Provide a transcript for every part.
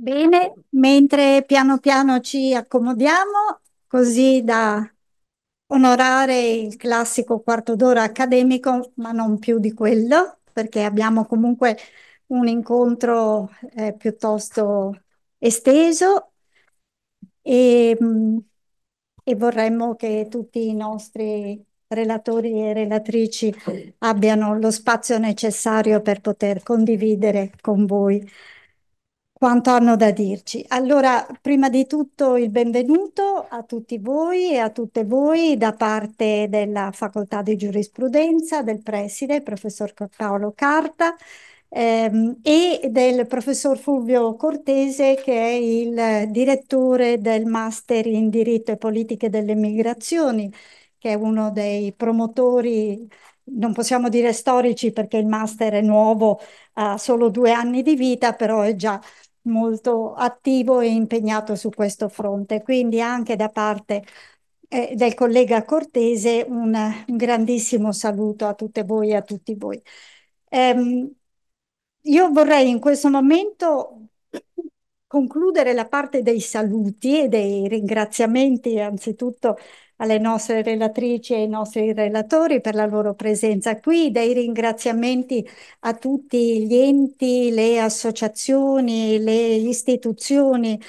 Bene, mentre piano piano ci accomodiamo, così da onorare il classico quarto d'ora accademico, ma non più di quello, perché abbiamo comunque un incontro eh, piuttosto esteso. E, mh, e vorremmo che tutti i nostri relatori e relatrici abbiano lo spazio necessario per poter condividere con voi quanto hanno da dirci. Allora, prima di tutto il benvenuto a tutti voi e a tutte voi da parte della Facoltà di Giurisprudenza, del preside, professor Paolo Carta, ehm, e del professor Fulvio Cortese, che è il direttore del Master in Diritto e Politiche delle Migrazioni, che è uno dei promotori non possiamo dire storici perché il master è nuovo, ha solo due anni di vita, però è già molto attivo e impegnato su questo fronte. Quindi anche da parte eh, del collega Cortese un, un, grandissimo saluto a tutte voi e a tutti voi. Um, io vorrei in questo momento concludere la parte dei saluti e dei ringraziamenti anzitutto alle nostre relatrici e ai nostri relatori per la loro presenza qui, dei ringraziamenti a tutti gli enti, le associazioni, le istituzioni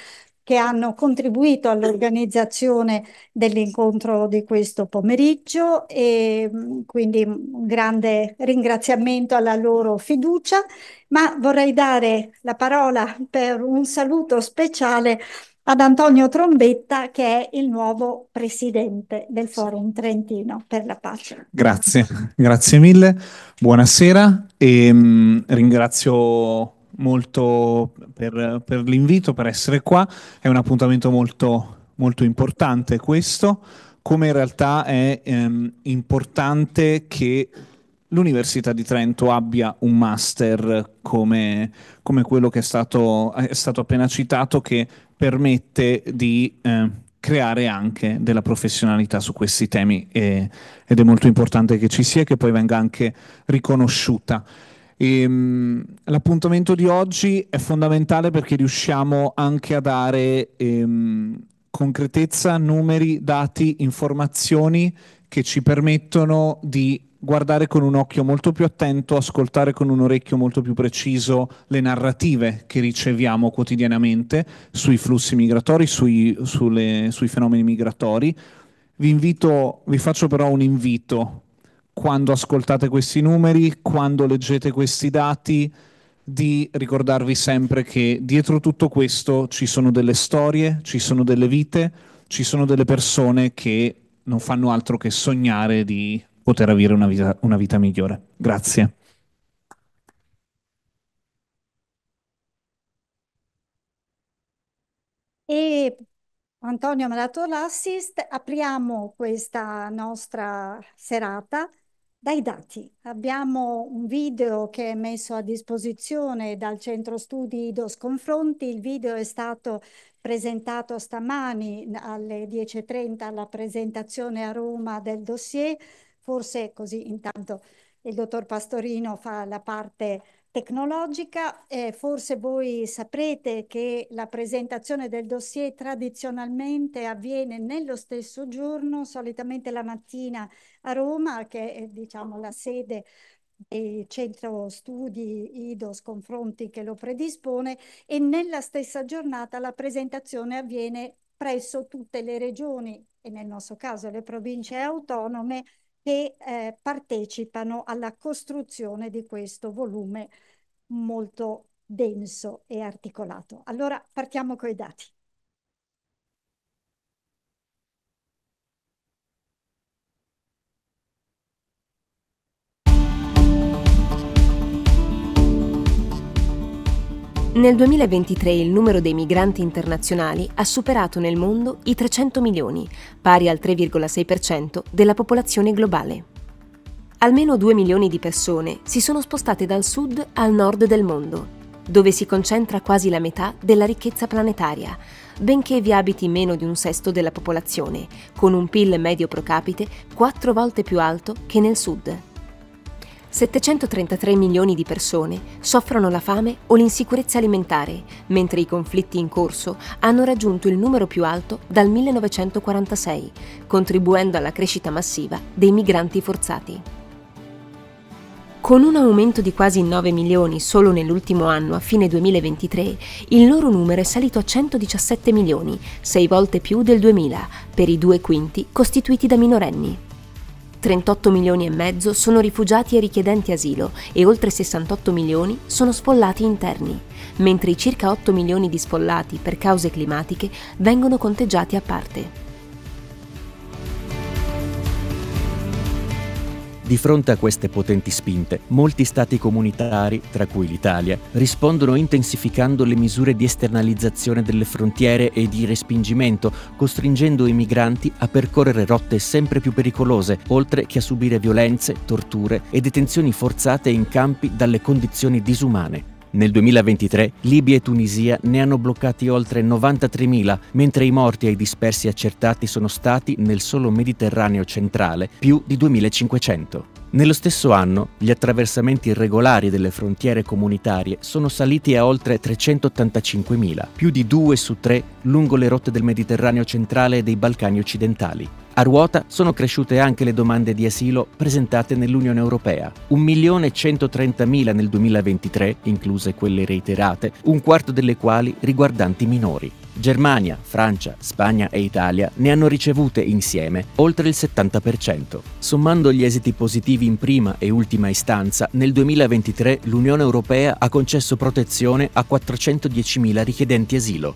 che hanno contribuito all'organizzazione dell'incontro di questo pomeriggio e quindi un grande ringraziamento alla loro fiducia, ma vorrei dare la parola per un saluto speciale ad Antonio Trombetta che è il nuovo presidente del Forum Trentino per la Pace. Grazie, grazie mille, buonasera e mh, ringrazio molto per, per l'invito, per essere qua. È un appuntamento molto, molto importante questo, come in realtà è ehm, importante che l'Università di Trento abbia un master come, come quello che è stato, è stato, appena citato, che permette di eh, creare anche della professionalità su questi temi e, ed è molto importante che ci sia e che poi venga anche riconosciuta. Ehm, l'appuntamento di oggi è fondamentale perché riusciamo anche a dare ehm, concretezza, numeri, dati, informazioni che ci permettono di guardare con un occhio molto più attento, ascoltare con un orecchio molto più preciso le narrative che riceviamo quotidianamente sui flussi migratori, sui, sulle, sui fenomeni migratori. Vi invito, vi faccio però un invito quando ascoltate questi numeri, quando leggete questi dati, di ricordarvi sempre che dietro tutto questo ci sono delle storie, ci sono delle vite, ci sono delle persone che non fanno altro che sognare di poter avere una vita, una vita migliore. Grazie. E Antonio mi ha dato l'assist, apriamo questa nostra serata dai dati. Abbiamo un video che è messo a disposizione dal centro studi IDOS Confronti. Il video è stato presentato stamani alle 10.30 alla presentazione a Roma del dossier. Forse così intanto il dottor Pastorino fa la parte tecnologica. Eh, forse voi saprete che la presentazione del dossier tradizionalmente avviene nello stesso giorno, solitamente la mattina a Roma, che è diciamo, la sede del centro studi IDOS Confronti che lo predispone e nella stessa giornata la presentazione avviene presso tutte le regioni e nel nostro caso le province autonome che eh, partecipano alla costruzione di questo volume molto denso e articolato. Allora partiamo con i dati. Nel 2023 il numero dei migranti internazionali ha superato nel mondo i 300 milioni, pari al 3,6% della popolazione globale. Almeno 2 milioni di persone si sono spostate dal sud al nord del mondo, dove si concentra quasi la metà della ricchezza planetaria, benché vi abiti meno di un sesto della popolazione, con un PIL medio pro capite quattro volte più alto che nel sud. 733 milioni di persone soffrono la fame o l'insicurezza alimentare, mentre i conflitti in corso hanno raggiunto il numero più alto dal 1946, contribuendo alla crescita massiva dei migranti forzati. Con un aumento di quasi 9 milioni solo nell'ultimo anno, a fine 2023, il loro numero è salito a 117 milioni, sei volte più del 2000, per i due quinti costituiti da minorenni. 38 milioni e mezzo sono rifugiati e richiedenti asilo e oltre 68 milioni sono sfollati interni, mentre i circa 8 milioni di sfollati per cause climatiche vengono conteggiati a parte. Di fronte a queste potenti spinte, molti stati comunitari, tra cui l'Italia, rispondono intensificando le misure di esternalizzazione delle frontiere e di respingimento, costringendo i migranti a percorrere rotte sempre più pericolose, oltre che a subire violenze, torture e detenzioni forzate in campi dalle condizioni disumane. Nel 2023 Libia e Tunisia ne hanno bloccati oltre 93.000, mentre i morti e i dispersi accertati sono stati, nel solo Mediterraneo centrale, più di 2.500. Nello stesso anno, gli attraversamenti irregolari delle frontiere comunitarie sono saliti a oltre 385.000, più di due su tre lungo le rotte del Mediterraneo centrale e dei Balcani occidentali. A ruota sono cresciute anche le domande di asilo presentate nell'Unione Europea, 1.130.000 nel 2023, incluse quelle reiterate, un quarto delle quali riguardanti minori. Germania, Francia, Spagna e Italia ne hanno ricevute insieme oltre il 70%. Sommando gli esiti positivi in prima e ultima istanza, nel 2023 l'Unione Europea ha concesso protezione a 410.000 richiedenti asilo.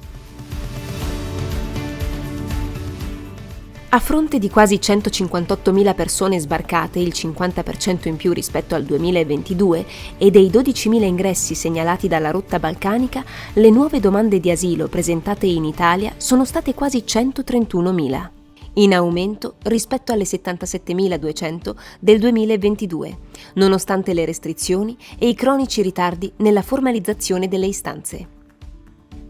A fronte di quasi 158.000 persone sbarcate, il 50% in più rispetto al 2022, e dei 12.000 ingressi segnalati dalla rotta balcanica, le nuove domande di asilo presentate in Italia sono state quasi 131.000, in aumento rispetto alle 77.200 del 2022, nonostante le restrizioni e i cronici ritardi nella formalizzazione delle istanze.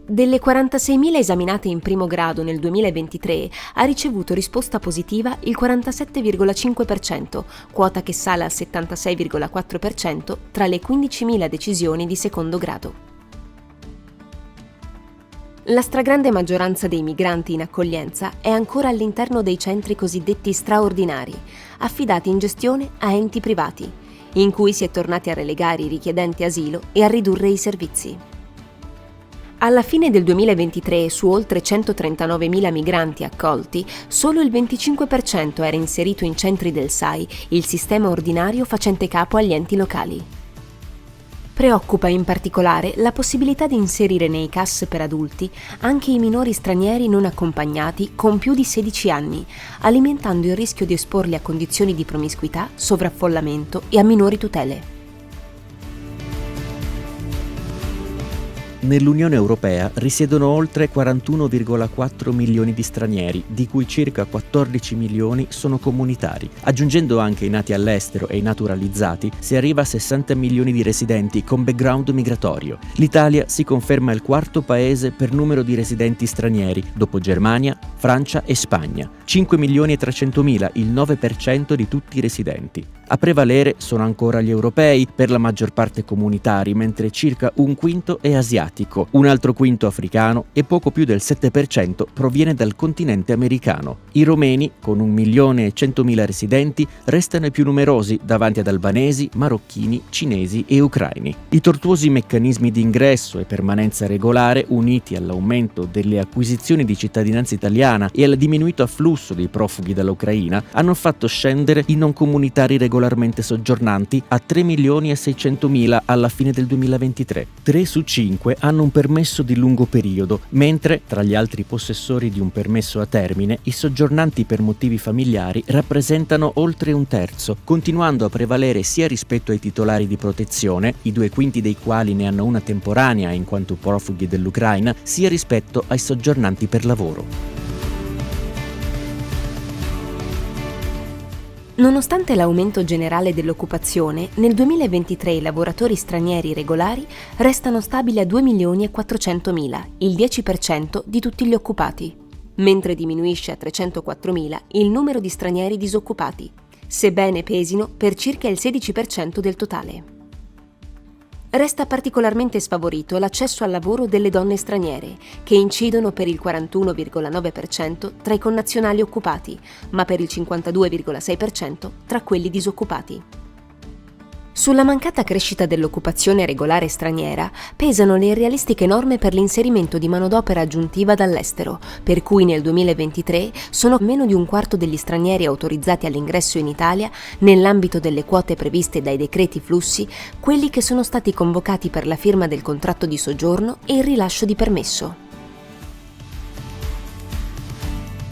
Delle 46.000 esaminate in primo grado nel 2023 ha ricevuto risposta positiva il 47,5%, quota che sale al 76,4% tra le 15.000 decisioni di secondo grado. La stragrande maggioranza dei migranti in accoglienza è ancora all'interno dei centri cosiddetti straordinari, affidati in gestione a enti privati, in cui si è tornati a relegare i richiedenti asilo e a ridurre i servizi. Alla fine del 2023, su oltre 139.000 migranti accolti, solo il 25% era inserito in centri del SAI, il sistema ordinario facente capo agli enti locali. Preoccupa in particolare la possibilità di inserire nei CAS per adulti anche i minori stranieri non accompagnati con più di 16 anni, alimentando il rischio di esporli a condizioni di promiscuità, sovraffollamento e a minori tutele. Nell'Unione Europea risiedono oltre 41,4 milioni di stranieri, di cui circa 14 milioni sono comunitari. Aggiungendo anche i nati all'estero e i naturalizzati, si arriva a 60 milioni di residenti con background migratorio. L'Italia si conferma il quarto paese per numero di residenti stranieri, dopo Germania, Francia e Spagna. 5 milioni e 300 mila, il 9% di tutti i residenti. A prevalere sono ancora gli europei, per la maggior parte comunitari, mentre circa un quinto è asiatico, un altro quinto africano e poco più del 7% proviene dal continente americano. I romeni, con un milione e centomila residenti, restano i più numerosi davanti ad albanesi, marocchini, cinesi e ucraini. I tortuosi meccanismi di ingresso e permanenza regolare, uniti all'aumento delle acquisizioni di cittadinanza italiana e al diminuito afflusso dei profughi dall'Ucraina, hanno fatto scendere i non comunitari regolari regolarmente soggiornanti a 3 milioni e 600 mila alla fine del 2023. 3 su 5 hanno un permesso di lungo periodo, mentre tra gli altri possessori di un permesso a termine i soggiornanti per motivi familiari rappresentano oltre un terzo, continuando a prevalere sia rispetto ai titolari di protezione, i due quinti dei quali ne hanno una temporanea in quanto profughi dell'Ucraina, sia rispetto ai soggiornanti per lavoro. Nonostante l'aumento generale dell'occupazione, nel 2023 i lavoratori stranieri regolari restano stabili a 2 milioni e 400 mila, il 10% di tutti gli occupati, mentre diminuisce a 304 mila il numero di stranieri disoccupati, sebbene pesino per circa il 16% del totale. Resta particolarmente sfavorito l'accesso al lavoro delle donne straniere, che incidono per il 41,9% tra i connazionali occupati, ma per il 52,6% tra quelli disoccupati. Sulla mancata crescita dell'occupazione regolare straniera pesano le irrealistiche norme per l'inserimento di manodopera aggiuntiva dall'estero, per cui nel 2023 sono meno di un quarto degli stranieri autorizzati all'ingresso in Italia, nell'ambito delle quote previste dai decreti flussi, quelli che sono stati convocati per la firma del contratto di soggiorno e il rilascio di permesso.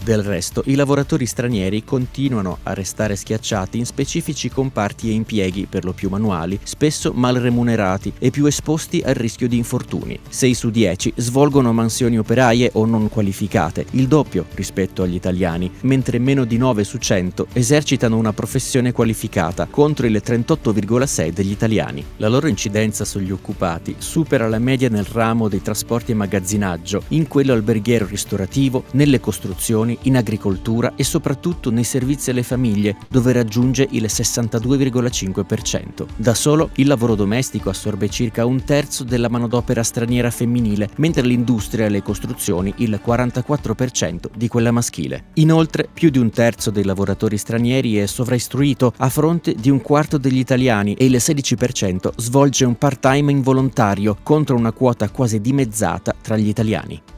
Del resto, i lavoratori stranieri continuano a restare schiacciati in specifici comparti e impieghi, per lo più manuali, spesso mal remunerati e più esposti al rischio di infortuni. 6 su 10 svolgono mansioni operaie o non qualificate, il doppio rispetto agli italiani, mentre meno di 9 su 100 esercitano una professione qualificata, contro il 38,6 degli italiani. La loro incidenza sugli occupati supera la media nel ramo dei trasporti e magazzinaggio, in quello alberghiero ristorativo, nelle costruzioni in agricoltura e soprattutto nei servizi alle famiglie, dove raggiunge il 62,5%. Da solo il lavoro domestico assorbe circa un terzo della manodopera straniera femminile, mentre l'industria e le costruzioni il 44% di quella maschile. Inoltre, più di un terzo dei lavoratori stranieri è sovraistruito a fronte di un quarto degli italiani e il 16% svolge un part-time involontario contro una quota quasi dimezzata tra gli italiani.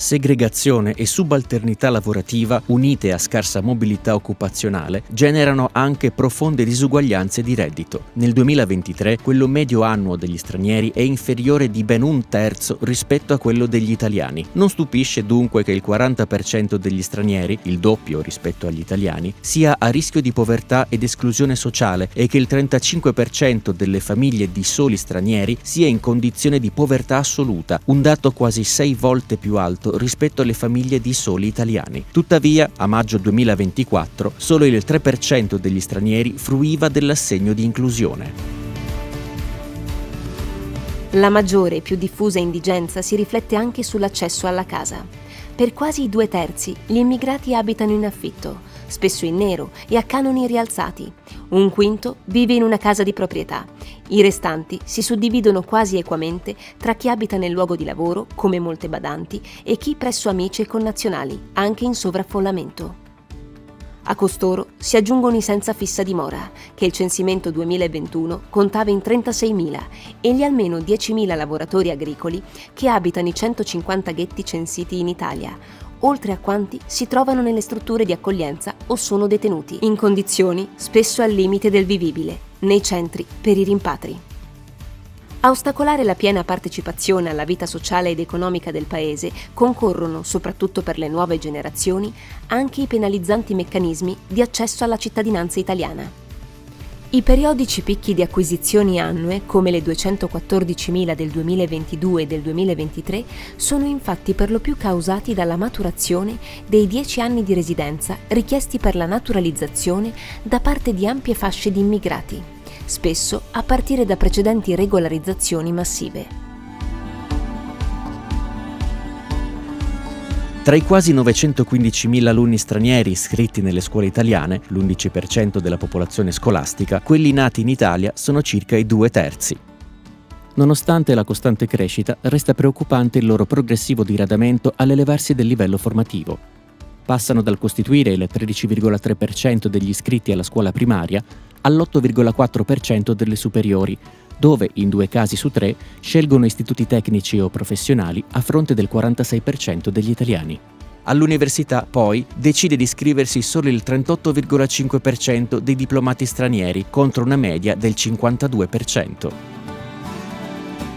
Segregazione e subalternità lavorativa, unite a scarsa mobilità occupazionale, generano anche profonde disuguaglianze di reddito. Nel 2023 quello medio annuo degli stranieri è inferiore di ben un terzo rispetto a quello degli italiani. Non stupisce dunque che il 40% degli stranieri, il doppio rispetto agli italiani, sia a rischio di povertà ed esclusione sociale e che il 35% delle famiglie di soli stranieri sia in condizione di povertà assoluta, un dato quasi sei volte più alto rispetto alle famiglie di soli italiani. Tuttavia, a maggio 2024, solo il 3% degli stranieri fruiva dell'assegno di inclusione. La maggiore e più diffusa indigenza si riflette anche sull'accesso alla casa. Per quasi due terzi gli immigrati abitano in affitto, spesso in nero e a canoni rialzati. Un quinto vive in una casa di proprietà. I restanti si suddividono quasi equamente tra chi abita nel luogo di lavoro, come molte badanti, e chi presso amici e connazionali, anche in sovraffollamento. A costoro si aggiungono i senza fissa dimora, che il censimento 2021 contava in 36.000, e gli almeno 10.000 lavoratori agricoli che abitano i 150 ghetti censiti in Italia, oltre a quanti si trovano nelle strutture di accoglienza o sono detenuti, in condizioni spesso al limite del vivibile, nei centri per i rimpatri. A ostacolare la piena partecipazione alla vita sociale ed economica del Paese concorrono, soprattutto per le nuove generazioni, anche i penalizzanti meccanismi di accesso alla cittadinanza italiana. I periodici picchi di acquisizioni annue, come le 214.000 del 2022 e del 2023, sono infatti per lo più causati dalla maturazione dei 10 anni di residenza richiesti per la naturalizzazione da parte di ampie fasce di immigrati, spesso a partire da precedenti regolarizzazioni massive. Tra i quasi 915.000 alunni stranieri iscritti nelle scuole italiane, l'11% della popolazione scolastica, quelli nati in Italia sono circa i due terzi. Nonostante la costante crescita, resta preoccupante il loro progressivo diradamento all'elevarsi del livello formativo. Passano dal costituire il 13,3% degli iscritti alla scuola primaria all'8,4% delle superiori, dove in due casi su tre scelgono istituti tecnici o professionali a fronte del 46% degli italiani. All'università, poi, decide di iscriversi solo il 38,5% dei diplomati stranieri contro una media del 52%.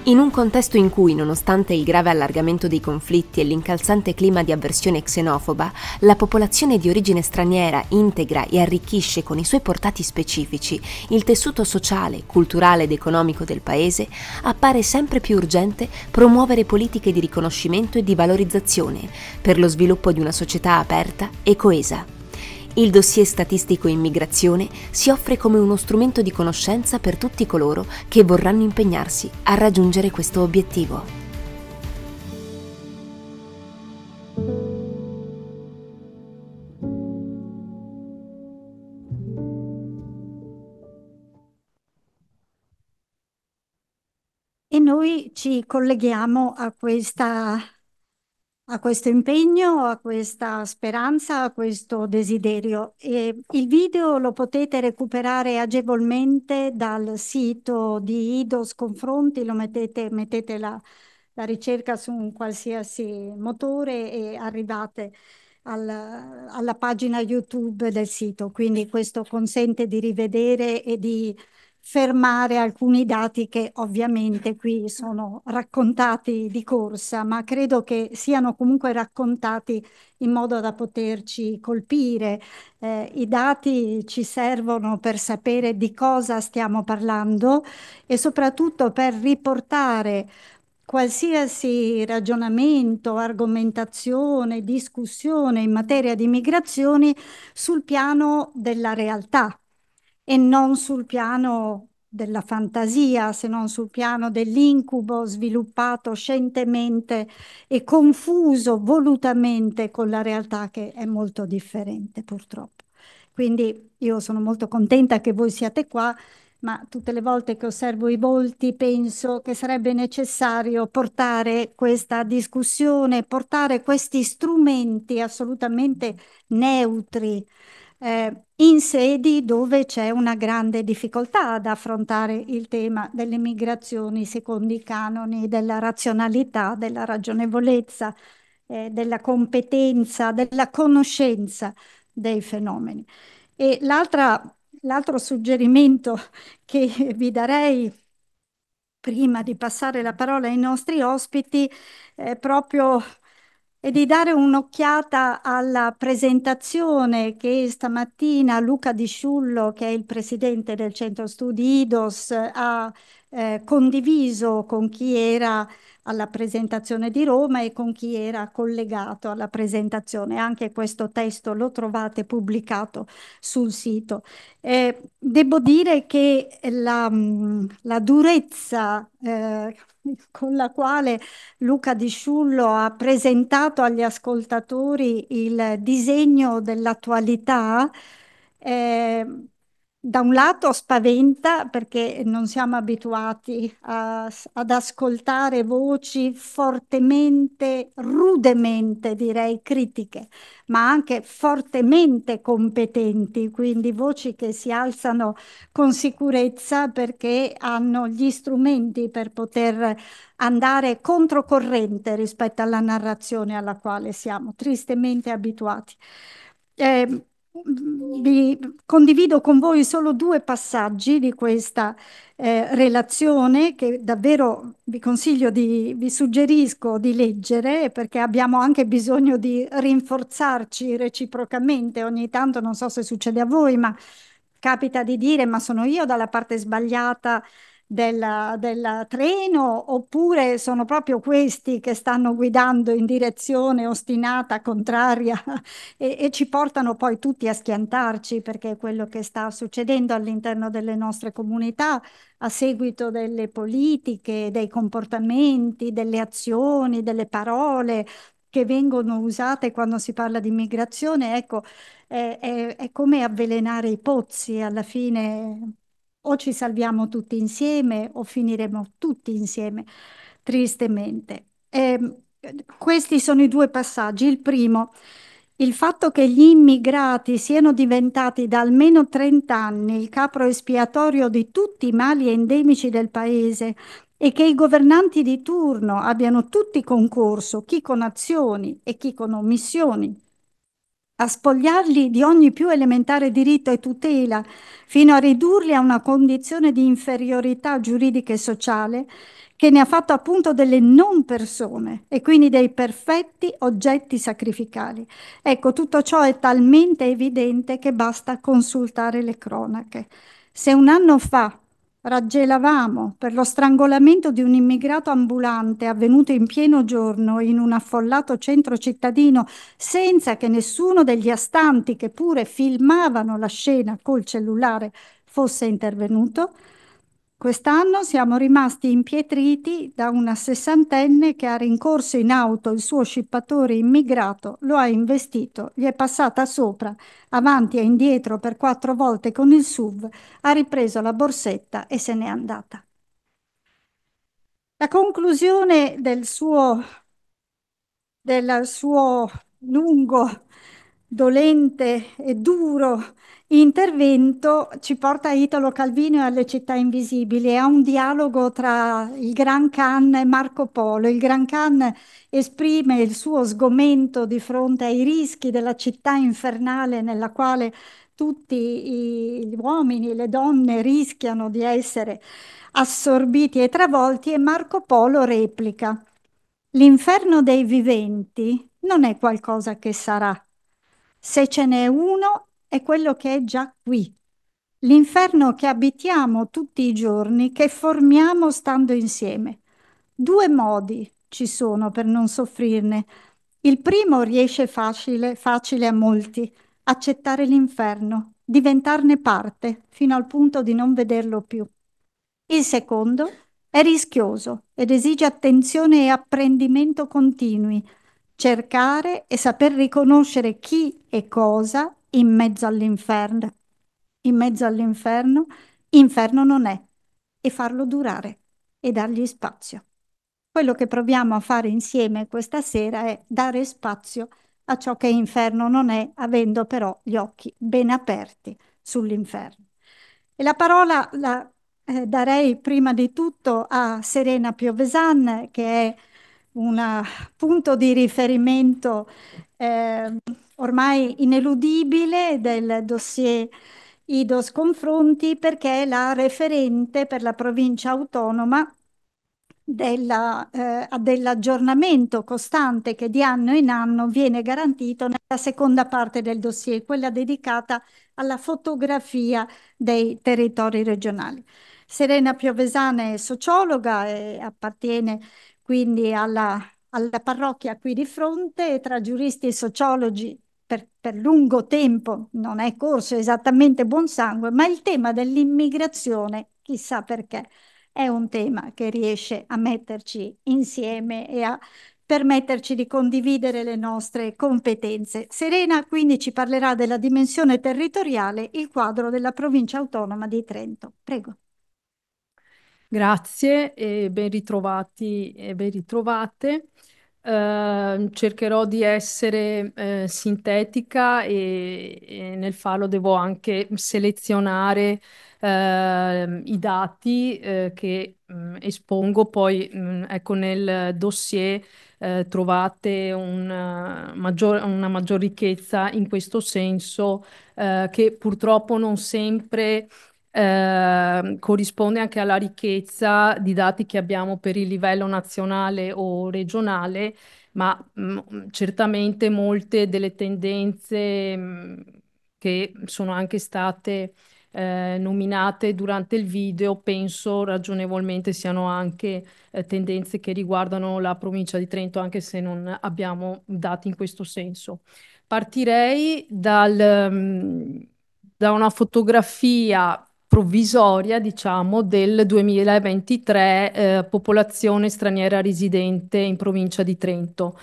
In un contesto in cui, nonostante il grave allargamento dei conflitti e l'incalzante clima di avversione xenofoba, la popolazione di origine straniera integra e arricchisce con i suoi portati specifici il tessuto sociale, culturale ed economico del paese, appare sempre più urgente promuovere politiche di riconoscimento e di valorizzazione per lo sviluppo di una società aperta e coesa. Il dossier statistico immigrazione si offre come uno strumento di conoscenza per tutti coloro che vorranno impegnarsi a raggiungere questo obiettivo. E noi ci colleghiamo a questa a questo impegno, a questa speranza, a questo desiderio. E il video lo potete recuperare agevolmente dal sito di IDOS Confronti, lo mettete, mettete la, la ricerca su un qualsiasi motore e arrivate al, alla pagina YouTube del sito. Quindi questo consente di rivedere e di fermare alcuni dati che ovviamente qui sono raccontati di corsa, ma credo che siano comunque raccontati in modo da poterci colpire. Eh, I dati ci servono per sapere di cosa stiamo parlando e soprattutto per riportare qualsiasi ragionamento, argomentazione, discussione in materia di migrazioni sul piano della realtà e non sul piano della fantasia, se non sul piano dell'incubo sviluppato scientemente e confuso volutamente con la realtà che è molto differente purtroppo. Quindi io sono molto contenta che voi siate qua, ma tutte le volte che osservo i volti penso che sarebbe necessario portare questa discussione, portare questi strumenti assolutamente neutri eh, in sedi dove c'è una grande difficoltà ad affrontare il tema delle migrazioni secondo i canoni della razionalità, della ragionevolezza, eh, della competenza, della conoscenza dei fenomeni. E l'altro suggerimento che vi darei prima di passare la parola ai nostri ospiti è proprio e di dare un'occhiata alla presentazione che stamattina Luca Di Sciullo, che è il presidente del centro studi IDOS, ha eh, condiviso con chi era alla presentazione di Roma e con chi era collegato alla presentazione. Anche questo testo lo trovate pubblicato sul sito. Eh, devo dire che la, la durezza eh, con la quale Luca Di Sciullo ha presentato agli ascoltatori il disegno dell'attualità eh, da un lato spaventa perché non siamo abituati a, ad ascoltare voci fortemente, rudemente direi critiche, ma anche fortemente competenti, quindi voci che si alzano con sicurezza perché hanno gli strumenti per poter andare controcorrente rispetto alla narrazione alla quale siamo tristemente abituati. Eh, vi condivido con voi solo due passaggi di questa eh, relazione che davvero vi consiglio di, vi suggerisco di leggere perché abbiamo anche bisogno di rinforzarci reciprocamente. Ogni tanto, non so se succede a voi, ma capita di dire ma sono io dalla parte sbagliata del, del treno oppure sono proprio questi che stanno guidando in direzione ostinata, contraria e, e ci portano poi tutti a schiantarci perché è quello che sta succedendo all'interno delle nostre comunità a seguito delle politiche, dei comportamenti, delle azioni, delle parole che vengono usate quando si parla di migrazione, ecco, è, è, è come avvelenare i pozzi alla fine o ci salviamo tutti insieme o finiremo tutti insieme, tristemente. E, questi sono i due passaggi. Il primo, il fatto che gli immigrati siano diventati da almeno 30 anni il capro espiatorio di tutti i mali endemici del paese e che i governanti di turno abbiano tutti concorso, chi con azioni e chi con omissioni, a spogliarli di ogni più elementare diritto e tutela, fino a ridurli a una condizione di inferiorità giuridica e sociale che ne ha fatto appunto delle non persone e quindi dei perfetti oggetti sacrificali. Ecco, tutto ciò è talmente evidente che basta consultare le cronache. Se un anno fa Raggelavamo per lo strangolamento di un immigrato ambulante avvenuto in pieno giorno in un affollato centro cittadino senza che nessuno degli astanti che pure filmavano la scena col cellulare fosse intervenuto. Quest'anno siamo rimasti impietriti da una sessantenne che ha rincorso in auto il suo scippatore immigrato, lo ha investito, gli è passata sopra, avanti e indietro per quattro volte con il SUV, ha ripreso la borsetta e se n'è andata. La conclusione del suo, del suo lungo, dolente e duro intervento ci porta Italo Calvino e alle città invisibili e a un dialogo tra il Gran Khan e Marco Polo. Il Gran Khan esprime il suo sgomento di fronte ai rischi della città infernale nella quale tutti gli uomini e le donne rischiano di essere assorbiti e travolti e Marco Polo replica. L'inferno dei viventi non è qualcosa che sarà. Se ce n'è uno, è quello che è già qui. L'inferno che abitiamo tutti i giorni, che formiamo stando insieme. Due modi ci sono per non soffrirne. Il primo riesce facile, facile a molti, accettare l'inferno, diventarne parte, fino al punto di non vederlo più. Il secondo è rischioso ed esige attenzione e apprendimento continui, cercare e saper riconoscere chi e cosa in mezzo all'inferno. In mezzo all'inferno, inferno non è, e farlo durare e dargli spazio. Quello che proviamo a fare insieme questa sera è dare spazio a ciò che inferno non è, avendo però gli occhi ben aperti sull'inferno. E la parola la eh, darei prima di tutto a Serena Piovesan, che è un punto di riferimento eh, ormai ineludibile del dossier IDOS Confronti, perché è la referente per la provincia autonoma della, eh, dell'aggiornamento costante che di anno in anno viene garantito nella seconda parte del dossier, quella dedicata alla fotografia dei territori regionali. Serena Piovesana è sociologa e appartiene quindi alla, alla parrocchia qui di fronte tra giuristi e sociologi per, per, lungo tempo non è corso esattamente buon sangue, ma il tema dell'immigrazione, chissà perché, è un tema che riesce a metterci insieme e a permetterci di condividere le nostre competenze. Serena quindi ci parlerà della dimensione territoriale, il quadro della provincia autonoma di Trento. Prego. Grazie e ben ritrovati e ben ritrovate. Uh, cercherò di essere uh, sintetica e, e, nel farlo devo anche selezionare uh, i dati che mh, mm, espongo. Poi mh, mm, ecco nel dossier trovate un, maggior, una maggior ricchezza in questo senso che purtroppo non sempre eh, corrisponde anche alla ricchezza di dati che abbiamo per il livello nazionale o regionale, ma mh, mm, certamente molte delle tendenze mh, mm, che sono anche state eh, nominate durante il video, penso ragionevolmente siano anche eh, tendenze che riguardano la provincia di Trento, anche se non abbiamo dati in questo senso. Partirei dal, mm, da una fotografia provvisoria, diciamo, del 2023 eh, popolazione straniera residente in provincia di Trento.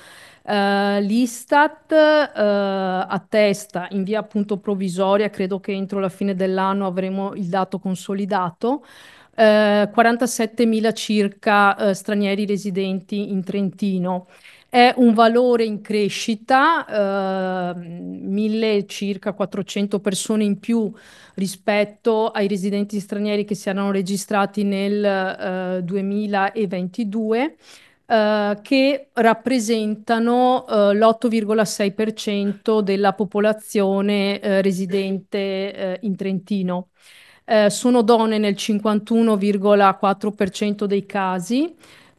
Uh, L'Istat uh, attesta in via appunto provvisoria, credo che entro la fine dell'anno avremo il dato consolidato, uh, 47.000 circa stranieri residenti in Trentino. È un valore in crescita, mille circa 400 persone in più rispetto ai residenti stranieri che si erano registrati nel uh, 2022. Uh, che rappresentano uh, l'8,6% della popolazione uh, residente in Trentino. sono donne nel 51,4% dei casi.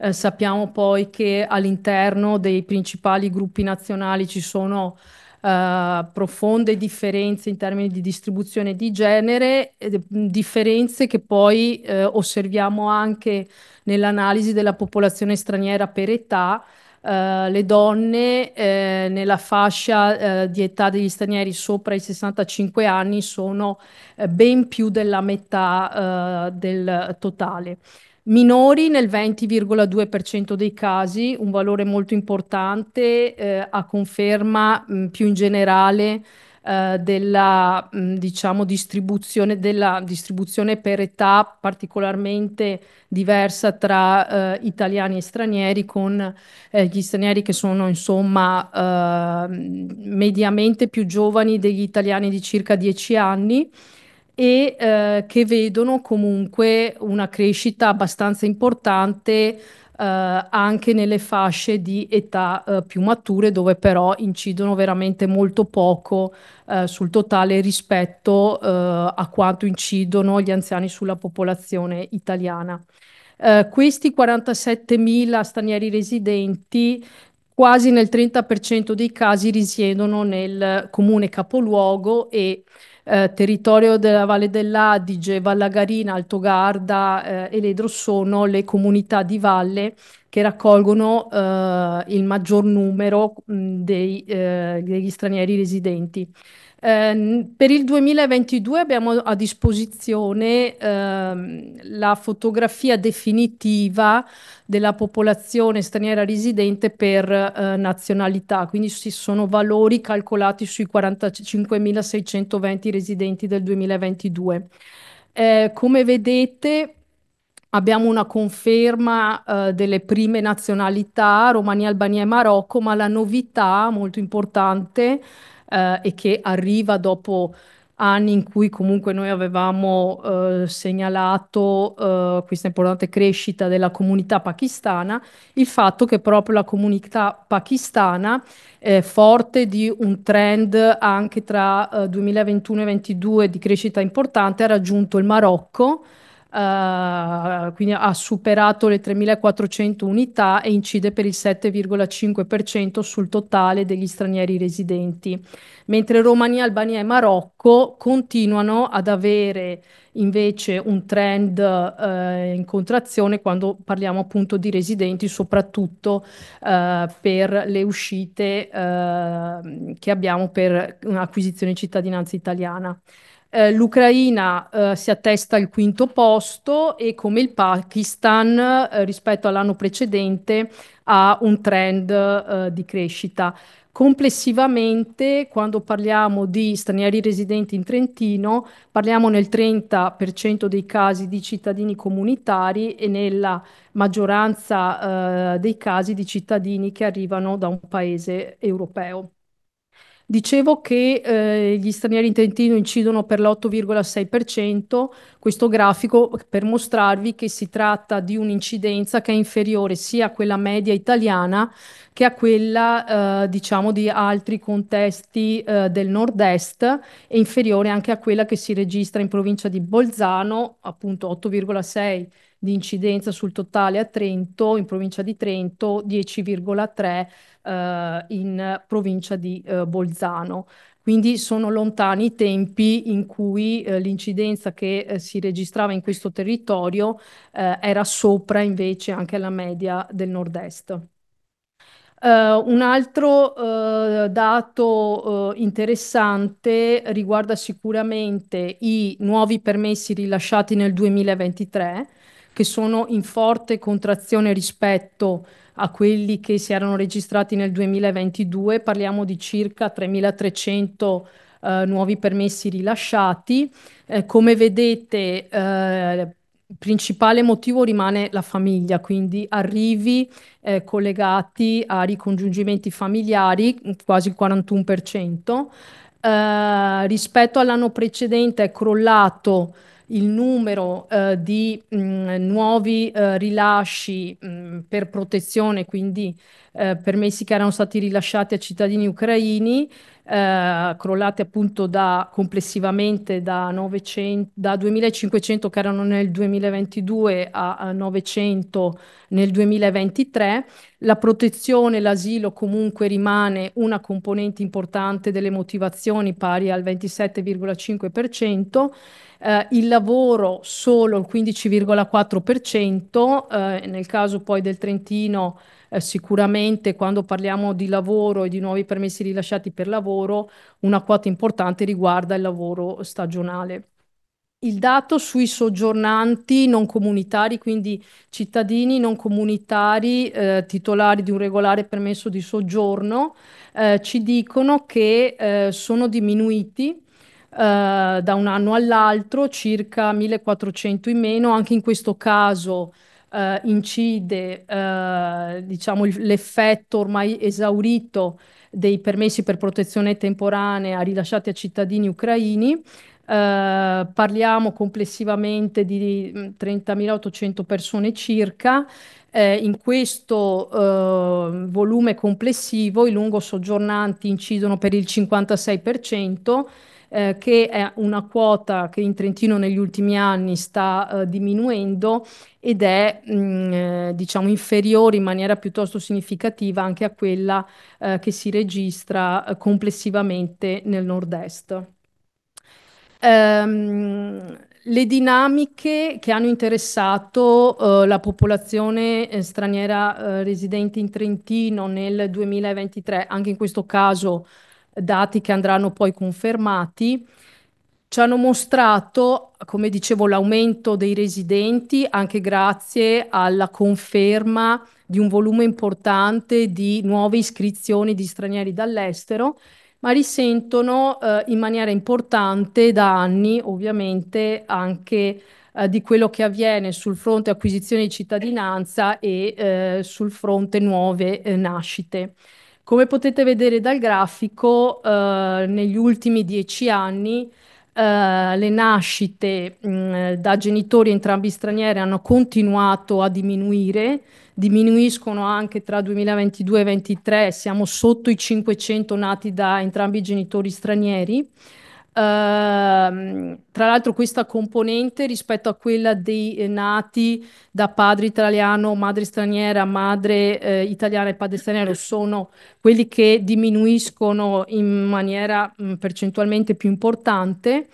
Sappiamo poi che all'interno dei principali gruppi nazionali ci sono uh, profonde differenze in termini di distribuzione di genere, differenze che poi uh, osserviamo anche nell'analisi della popolazione straniera per età. Uh, le donne eh, nella fascia eh, di età degli stranieri sopra i 65 anni sono eh, ben più della metà del totale. Minori nel 20,2% dei casi, un valore molto importante eh, a conferma mh, più in generale eh, della diciamo, distribuzione, della distribuzione per età particolarmente diversa tra eh, italiani e stranieri, con eh, gli stranieri che sono insomma eh, mediamente più giovani degli italiani di circa 10 anni e eh, che vedono comunque una crescita abbastanza importante eh, anche nelle fasce di età eh, più mature, dove però incidono veramente molto poco eh, sul totale rispetto a quanto incidono gli anziani sulla popolazione italiana. Questi 47.000 stranieri residenti quasi nel 30% dei casi risiedono nel comune capoluogo e eh, territorio della Valle dell'Adige, Vallagarina, Altogarda eh, e Ledro sono le comunità di valle che raccolgono eh, il maggior numero mh, dei, eh, degli stranieri residenti. Eh, per il 2022 abbiamo a disposizione ehm, la fotografia definitiva della popolazione straniera residente per eh, nazionalità, quindi ci sono valori calcolati sui 45.620 residenti del 2022. Eh, come vedete abbiamo una conferma eh, delle prime nazionalità, Romania, Albania e Marocco, ma la novità molto importante eh, e che arriva dopo anni in cui comunque noi avevamo eh, segnalato eh, questa importante crescita della comunità pakistana, il fatto che proprio la comunità pakistana, eh, forte di un trend anche tra 2021 e 2022 di crescita importante, ha raggiunto il Marocco Uh, quindi ha superato le 3.400 unità e incide per il 7,5% sul totale degli stranieri residenti, mentre Romania, Albania e Marocco continuano ad avere invece un trend uh, in contrazione quando parliamo appunto di residenti, soprattutto uh, per le uscite che abbiamo per un'acquisizione di cittadinanza italiana. Eh, L'Ucraina eh, si attesta al quinto posto e come il Pakistan eh, rispetto all'anno precedente ha un trend eh, di crescita. Complessivamente, quando parliamo di stranieri residenti in Trentino, parliamo nel 30% dei casi di cittadini comunitari e nella maggioranza eh, dei casi di cittadini che arrivano da un paese europeo. Dicevo che eh, gli stranieri in Trentino incidono per l'8,6%, questo grafico per mostrarvi che si tratta di un'incidenza che è inferiore sia a quella media italiana che a quella eh, diciamo di altri contesti eh, del nord-est e inferiore anche a quella che si registra in provincia di Bolzano, appunto 8,6 di incidenza sul totale a Trento, in provincia di Trento 10,3 eh, in provincia di eh, Bolzano. Quindi sono lontani i tempi in cui eh, l'incidenza che eh, si registrava in questo territorio eh, era sopra invece anche la media del nord-est. Uh, un altro uh, dato uh, interessante riguarda sicuramente i nuovi permessi rilasciati nel 2023, che sono in forte contrazione rispetto a quelli che si erano registrati nel 2022. Parliamo di circa 3.300 eh, nuovi permessi rilasciati. Eh, come vedete, eh, il principale motivo rimane la famiglia, quindi arrivi eh, collegati a ricongiungimenti familiari, quasi il 41%. Eh, rispetto all'anno precedente è crollato il numero eh, di mh, mm, nuovi eh, rilasci mh, mm, per protezione, quindi eh, permessi che erano stati rilasciati a cittadini ucraini, eh, crollati appunto da, complessivamente da, 900, da 2.500 che erano nel 2022 a, a 900 nel 2023. La protezione, l'asilo comunque rimane una componente importante delle motivazioni pari al 27,5%. Eh, il lavoro solo il 15,4%, eh, nel caso poi del Trentino eh, sicuramente quando parliamo di lavoro e di nuovi permessi rilasciati per lavoro, una quota importante riguarda il lavoro stagionale. il dato sui soggiornanti non comunitari, quindi cittadini non comunitari eh, titolari di un regolare permesso di soggiorno, eh, ci dicono che eh, sono diminuiti da un anno all'altro, circa 1400 in meno. Anche in questo caso eh, incide eh, diciamo, l'effetto ormai esaurito dei permessi per protezione temporanea rilasciati a cittadini ucraini. Uh, parliamo complessivamente di 30.800 persone circa. Eh, in questo uh, volume complessivo i lungo soggiornanti incidono per il 56%, eh, che è una quota che in Trentino negli ultimi anni sta uh, diminuendo ed è mh, mm, eh, diciamo inferiore in maniera piuttosto significativa anche a quella che si registra complessivamente nel nord-est. Um, le dinamiche che hanno interessato uh, la popolazione eh, straniera uh, residente in Trentino nel 2023, anche in questo caso dati che andranno poi confermati, ci hanno mostrato, come dicevo, l'aumento dei residenti anche grazie alla conferma di un volume importante di nuove iscrizioni di stranieri dall'estero ma risentono eh, in maniera importante da anni, ovviamente, anche eh, di quello che avviene sul fronte acquisizione di cittadinanza e eh, sul fronte nuove eh, nascite. Come potete vedere dal grafico, eh, negli ultimi dieci anni Uh, le nascite mh, da genitori entrambi stranieri hanno continuato a diminuire, diminuiscono anche tra 2022 e 2023, siamo sotto i 500 nati da entrambi i genitori stranieri. Uh, tra l'altro questa componente rispetto a quella dei eh, nati da padre italiano, madre straniera, madre eh, italiana e padre straniero sono quelli che diminuiscono in maniera mh, percentualmente più importante.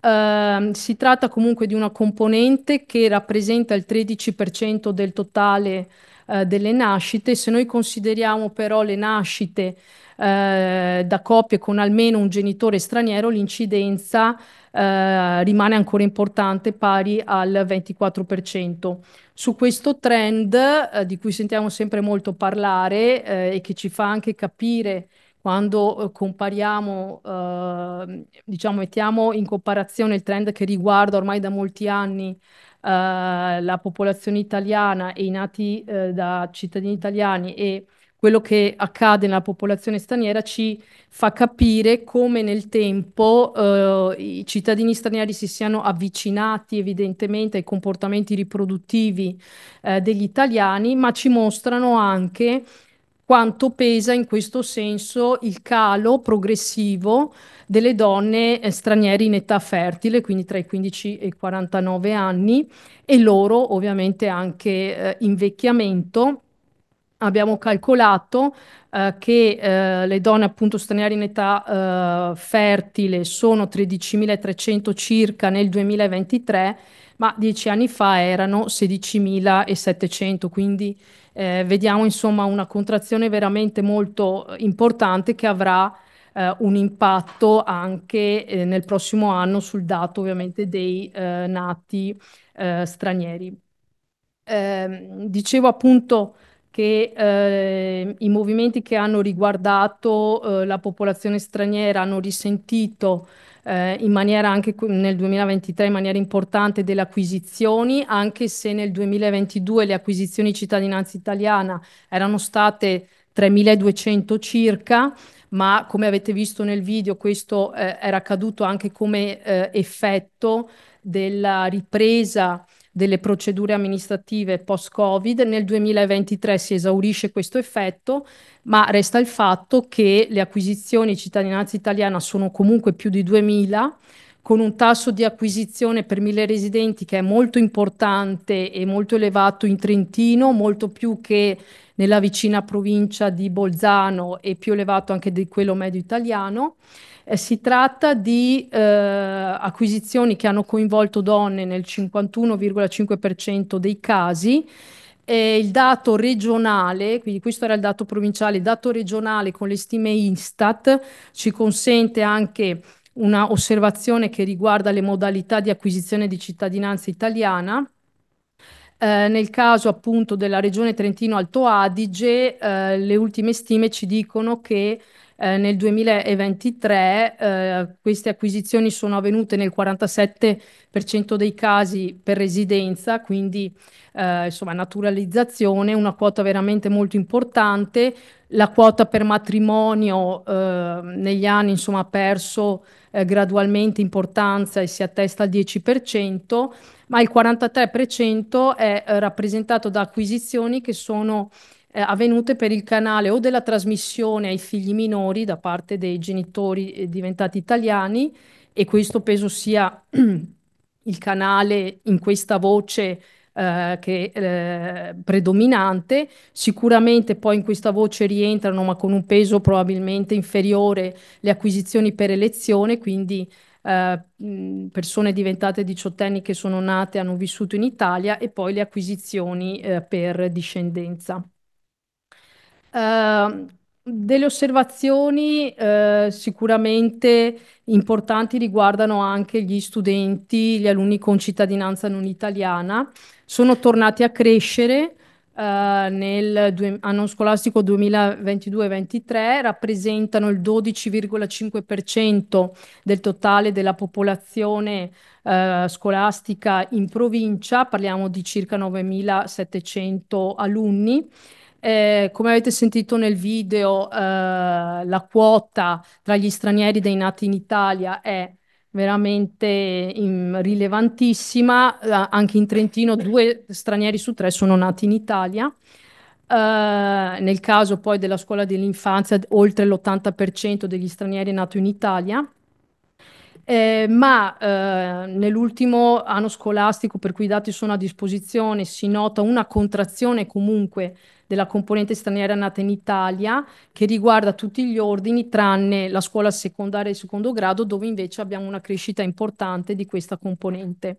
Uh, si tratta comunque di una componente che rappresenta il 13% del totale uh, delle nascite. Se noi consideriamo però le nascite eh, da coppie con almeno un genitore straniero, l'incidenza eh, rimane ancora importante, pari al 24%. Su questo trend, eh, di cui sentiamo sempre molto parlare eh, e che ci fa anche capire quando eh, compariamo, eh, diciamo, mettiamo in comparazione il trend che riguarda ormai da molti anni la popolazione italiana e i nati da cittadini italiani e quello che accade nella popolazione straniera ci fa capire come nel tempo eh, i cittadini stranieri si siano avvicinati evidentemente ai comportamenti riproduttivi eh, degli italiani, ma ci mostrano anche quanto pesa in questo senso il calo progressivo delle donne eh, straniere in età fertile, quindi tra i 15 e i 49 anni, e loro ovviamente anche eh, invecchiamento abbiamo calcolato eh, che eh, le donne appunto straniere in età eh, fertile sono 13.300 circa nel 2023, ma dieci anni fa erano 16.700, quindi eh, vediamo insomma una contrazione veramente molto importante che avrà eh, un impatto anche eh, nel prossimo anno sul dato ovviamente dei nati stranieri. Ehm, dicevo appunto che eh, i movimenti che hanno riguardato eh, la popolazione straniera hanno risentito eh, in maniera anche nel 2023 in maniera importante delle acquisizioni, anche se nel 2022 le acquisizioni di cittadinanza italiana erano state 3.200 circa, ma come avete visto nel video questo eh, era accaduto anche come eh, effetto della ripresa delle procedure amministrative post-Covid. Nel 2023 si esaurisce questo effetto, ma resta il fatto che le acquisizioni di cittadinanza italiana sono comunque più di 2000 con un tasso di acquisizione per mille residenti che è molto importante e molto elevato in Trentino, molto più che nella vicina provincia di Bolzano e più elevato anche di quello medio italiano. Eh, si tratta di eh, acquisizioni che hanno coinvolto donne nel 51,5% dei casi. E il dato regionale, quindi questo era il dato provinciale, il dato regionale con le stime Instat ci consente anche una osservazione che riguarda le modalità di acquisizione di cittadinanza italiana. Eh, nel caso appunto della regione Trentino-Alto Adige, eh, le ultime stime ci dicono che eh, nel 2023 eh, queste acquisizioni sono avvenute nel 47% dei casi per residenza, quindi eh, insomma naturalizzazione, una quota veramente molto importante. La quota per matrimonio eh, negli anni insomma, ha perso eh, gradualmente importanza e si attesta al 10%, ma il 43% è eh, rappresentato da acquisizioni che sono eh, avvenute per il canale o della trasmissione ai figli minori da parte dei genitori eh, diventati italiani e questo penso sia il canale in questa voce eh, che eh, predominante. Sicuramente poi in questa voce rientrano, ma con un peso probabilmente inferiore, le acquisizioni per elezione, quindi eh, persone diventate diciottenni che sono nate hanno vissuto in Italia e poi le acquisizioni eh, per discendenza. Uh, delle osservazioni uh, sicuramente importanti riguardano anche gli studenti, gli alunni con cittadinanza non italiana. Sono tornati a crescere uh, nel anno scolastico 2022-23, rappresentano il 12,5% del totale della popolazione scolastica in provincia, parliamo di circa 9.700 alunni. Eh, come avete sentito nel video, eh, la quota tra gli stranieri dei nati in Italia è veramente in, rilevantissima. Eh, anche in Trentino due stranieri su tre sono nati in Italia. Uh, nel caso poi della scuola dell'infanzia, oltre l'80% degli stranieri è nato in Italia. Eh, ma eh, nell'ultimo anno scolastico per cui i dati sono a disposizione si nota una contrazione comunque della componente straniera nata in Italia che riguarda tutti gli ordini tranne la scuola secondaria e secondo grado dove invece abbiamo una crescita importante di questa componente.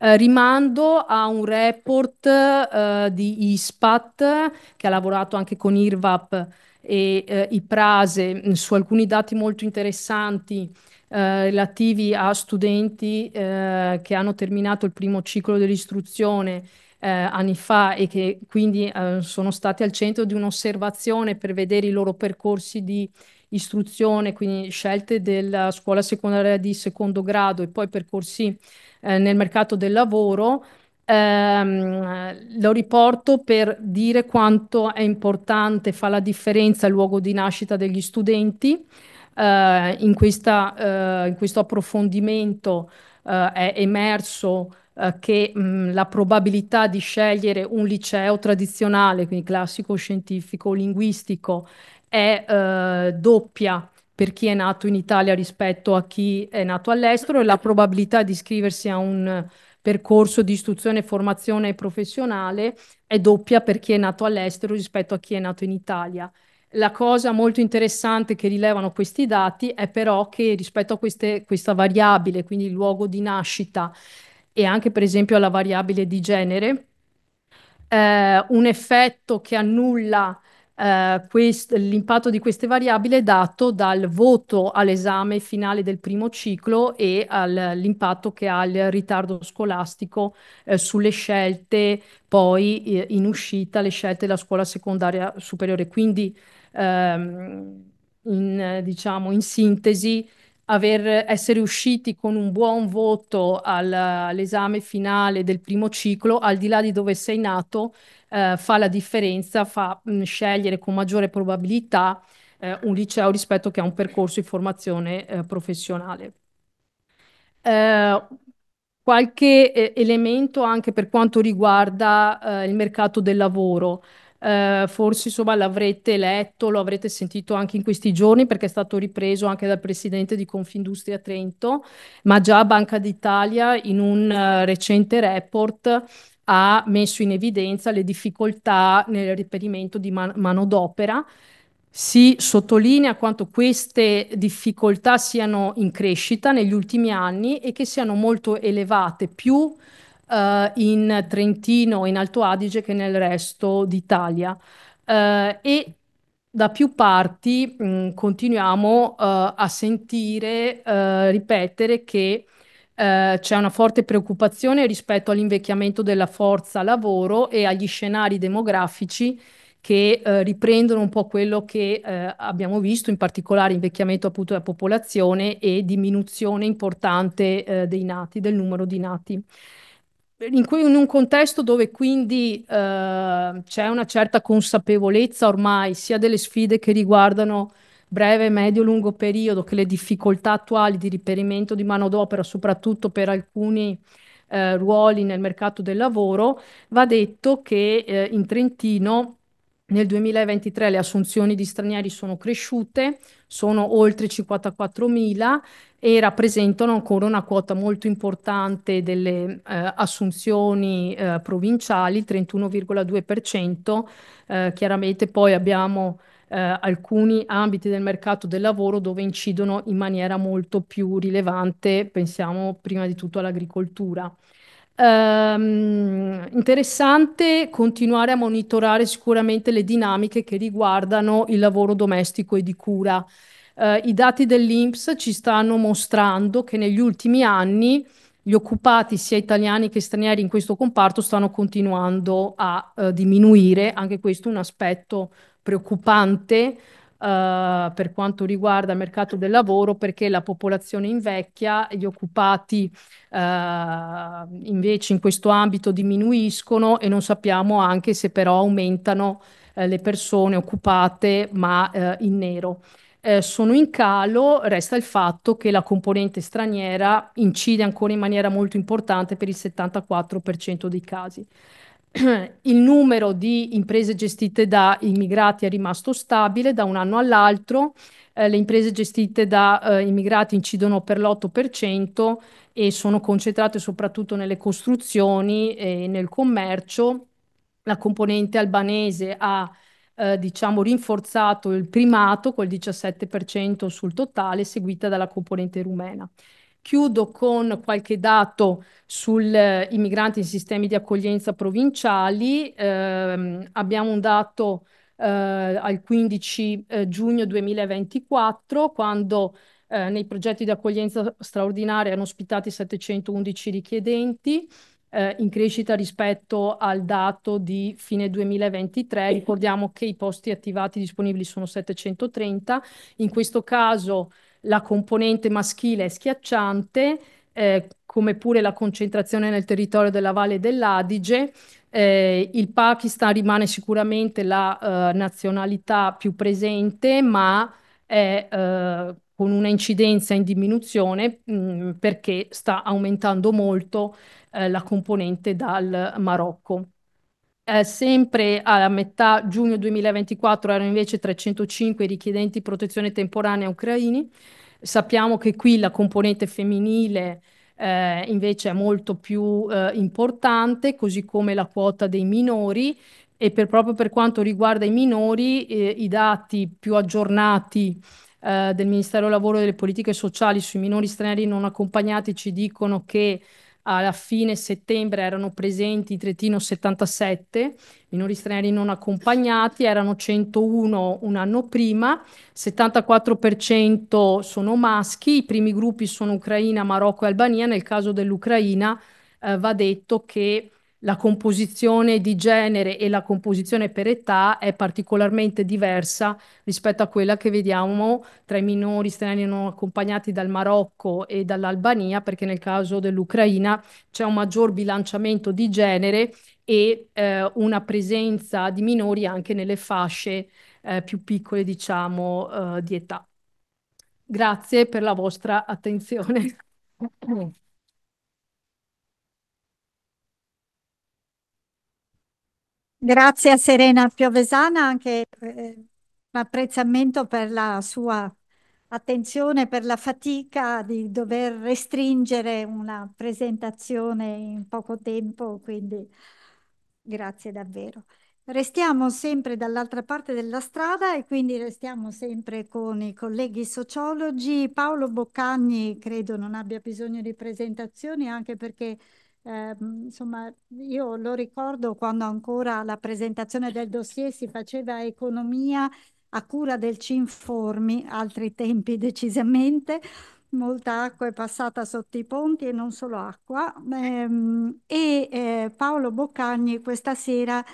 Eh, rimando a un report eh, di ISPAT che ha lavorato anche con IRVAP e eh, IPRASE su alcuni dati molto interessanti eh, relativi a studenti eh, che hanno terminato il primo ciclo dell'istruzione eh, anni fa e che quindi eh, sono stati al centro di un'osservazione per vedere i loro percorsi di istruzione, quindi scelte della scuola secondaria di secondo grado e poi percorsi eh, nel mercato del lavoro. Ehm, lo riporto per dire quanto è importante, fa la differenza il luogo di nascita degli studenti. Eh, in, questa, eh, in questo approfondimento eh, è emerso eh, che mh, la probabilità di scegliere un liceo tradizionale, quindi classico, scientifico, linguistico, è eh, doppia per chi è nato in Italia rispetto a chi è nato all'estero e la probabilità di iscriversi a un percorso di istruzione formazione professionale è doppia per chi è nato all'estero rispetto a chi è nato in Italia. La cosa molto interessante che rilevano questi dati è però che rispetto a queste, questa variabile, quindi il luogo di nascita e anche per esempio alla variabile di genere, eh, un effetto che annulla eh, l'impatto di queste variabili è dato dal voto all'esame finale del primo ciclo e all'impatto che ha il ritardo scolastico eh, sulle scelte poi eh, in uscita, le scelte della scuola secondaria superiore. Quindi ehm, in, diciamo, in sintesi, aver, essere usciti con un buon voto al, all'esame finale del primo ciclo, al di là di dove sei nato, eh, fa la differenza, fa mh, scegliere con maggiore probabilità eh, un liceo rispetto che a un percorso di formazione eh, professionale. Eh, qualche eh, elemento anche per quanto riguarda eh, il mercato del lavoro. Eh, forse insomma l'avrete letto, lo avrete sentito anche in questi giorni perché è stato ripreso anche dal presidente di Confindustria Trento, ma già Banca d'Italia in un uh, recente report ha messo in evidenza le difficoltà nel reperimento di man manodopera. Si sottolinea quanto queste difficoltà siano in crescita negli ultimi anni e che siano molto elevate, più uh, in Trentino in Alto Adige che nel resto d'Italia. Uh, e da più parti mh, continuiamo uh, a sentire uh, ripetere che uh, c'è una forte preoccupazione rispetto all'invecchiamento della forza lavoro e agli scenari demografici che riprendono un po' quello che abbiamo visto, in particolare invecchiamento appunto della popolazione e diminuzione importante dei nati, del numero di nati in, cui, in un contesto dove quindi eh, c'è una certa consapevolezza ormai sia delle sfide che riguardano breve, medio, lungo periodo che le difficoltà attuali di riperimento di manodopera, soprattutto per alcuni eh, ruoli nel mercato del lavoro, va detto che eh, in Trentino nel 2023 le assunzioni di stranieri sono cresciute, sono oltre 54.000 e rappresentano ancora una quota molto importante delle eh, assunzioni eh, provinciali, 31,2%. Eh, chiaramente poi abbiamo eh, alcuni ambiti del mercato del lavoro dove incidono in maniera molto più rilevante, pensiamo prima di tutto all'agricoltura. Um, interessante continuare a monitorare sicuramente le dinamiche che riguardano il lavoro domestico e di cura. Uh, I dati dell'INPS ci stanno mostrando che negli ultimi anni gli occupati sia italiani che stranieri in questo comparto stanno continuando a uh, diminuire, anche questo è un aspetto preoccupante uh, per quanto riguarda il mercato del lavoro perché la popolazione invecchia, gli occupati uh, invece in questo ambito diminuiscono e non sappiamo anche se però aumentano uh, le persone occupate ma in nero. Eh, sono in calo, resta il fatto che la componente straniera incide ancora in maniera molto importante per il 74% dei casi. Il numero di imprese gestite da immigrati è rimasto stabile da un anno all'altro, eh, le imprese gestite da eh, immigrati incidono per l'8% e sono concentrate soprattutto nelle costruzioni e nel commercio. La componente albanese ha eh, diciamo rinforzato il primato col 17% sul totale, seguita dalla componente rumena. Chiudo con qualche dato sui eh, migranti in sistemi di accoglienza provinciali. Eh, abbiamo un dato eh, al 15 eh, giugno 2024, quando eh, nei progetti di accoglienza straordinaria hanno ospitati 711 richiedenti. Eh, in crescita rispetto al dato di fine 2023. Ricordiamo che i posti attivati disponibili sono 730. In questo caso la componente maschile è schiacciante, eh, come pure la concentrazione nel territorio della Valle dell'Adige. Eh, il Pakistan rimane sicuramente la eh, nazionalità più presente, ma è eh, con una incidenza in diminuzione mh, mm, perché sta aumentando molto eh, la componente dal Marocco. Eh, sempre a metà giugno 2024 erano invece 305 richiedenti protezione temporanea ucraini. Sappiamo che qui la componente femminile eh, invece è molto più eh, importante, così come la quota dei minori e per, proprio per quanto riguarda i minori, eh, i dati più aggiornati eh, del Ministero del Lavoro e delle Politiche Sociali sui minori stranieri non accompagnati ci dicono che alla fine settembre erano presenti Tretino 77, minori stranieri non accompagnati, erano 101 un anno prima, 74% sono maschi, i primi gruppi sono Ucraina, Marocco e Albania, nel caso dell'Ucraina eh, va detto che la composizione di genere e la composizione per età è particolarmente diversa rispetto a quella che vediamo tra i minori stranieri non accompagnati dal Marocco e dall'Albania, perché nel caso dell'Ucraina c'è un maggior bilanciamento di genere e eh, una presenza di minori anche nelle fasce eh, più piccole, diciamo, eh, di età. Grazie per la vostra attenzione. Grazie a Serena Piovesana, anche eh, apprezzamento per la sua attenzione, per la fatica di dover restringere una presentazione in poco tempo, quindi grazie davvero. Restiamo sempre dall'altra parte della strada e quindi restiamo sempre con i colleghi sociologi. Paolo Boccagni credo non abbia bisogno di presentazioni anche perché eh, insomma, io lo ricordo quando ancora la presentazione del dossier si faceva economia a cura del Cinformi, altri tempi decisamente, molta acqua è passata sotto i ponti e non solo acqua. Ehm, e eh, Paolo Boccagni questa sera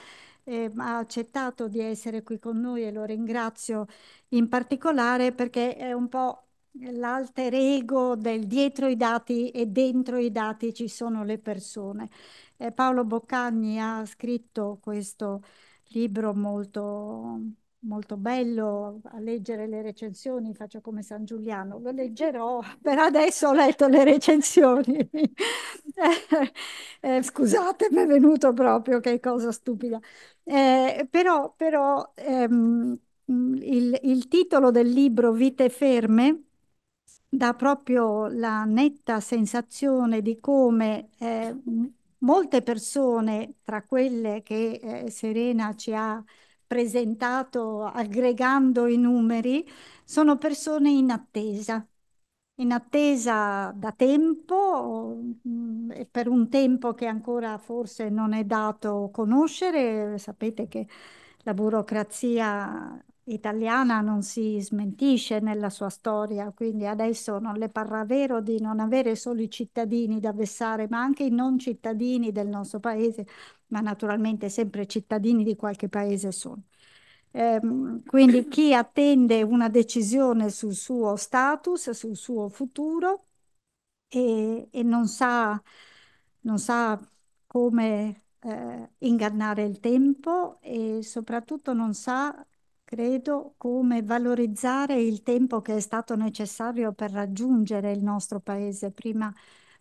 eh, ha accettato di essere qui con noi e lo ringrazio in particolare perché è un po' l'alter ego del dietro i dati e dentro i dati ci sono le persone. Eh, Paolo Boccagni ha scritto questo libro molto molto bello a leggere le recensioni, faccio come San Giuliano, lo leggerò, per adesso ho letto le recensioni. eh, scusate, mi è venuto proprio, che cosa stupida. Eh, però però ehm, il, il titolo del libro Vite ferme dà proprio la netta sensazione di come eh, molte persone, tra quelle che eh, Serena ci ha presentato aggregando i numeri, sono persone in attesa, in attesa da tempo, mm, per un tempo che ancora forse non è dato conoscere. Sapete che la burocrazia italiana non si smentisce nella sua storia, quindi adesso non le parrà vero di non avere solo i cittadini da vessare, ma anche i non cittadini del nostro paese, ma naturalmente sempre cittadini di qualche paese sono. Eh, quindi chi attende una decisione sul suo status, sul suo futuro e, e non sa, non sa come eh, ingannare il tempo e soprattutto non sa credo, come valorizzare il tempo che è stato necessario per raggiungere il nostro paese. Prima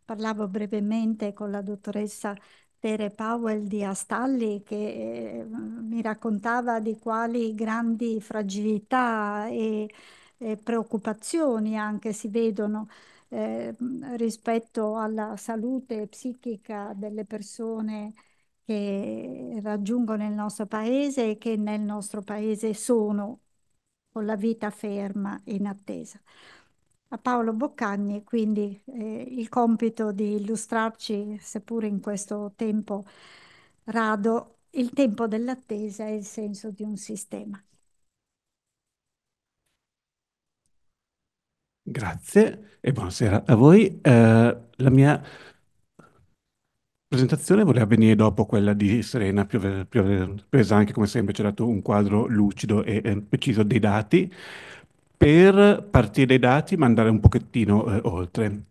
parlavo brevemente con la dottoressa Tere Powell di Astalli che eh, mi raccontava di quali grandi fragilità e, e preoccupazioni anche si vedono eh, rispetto alla salute psichica delle persone che raggiungono il nostro paese e che nel nostro paese sono con la vita ferma in attesa. A Paolo Boccagni quindi eh, il compito di illustrarci, seppure in questo tempo rado, il tempo dell'attesa e il senso di un sistema. Grazie e buonasera a voi. Eh, la mia presentazione voleva venire dopo quella di Serena, più, più, più anche come sempre ci ha dato un quadro lucido e, e preciso dei dati, per partire dai dati ma andare un pochettino eh, oltre.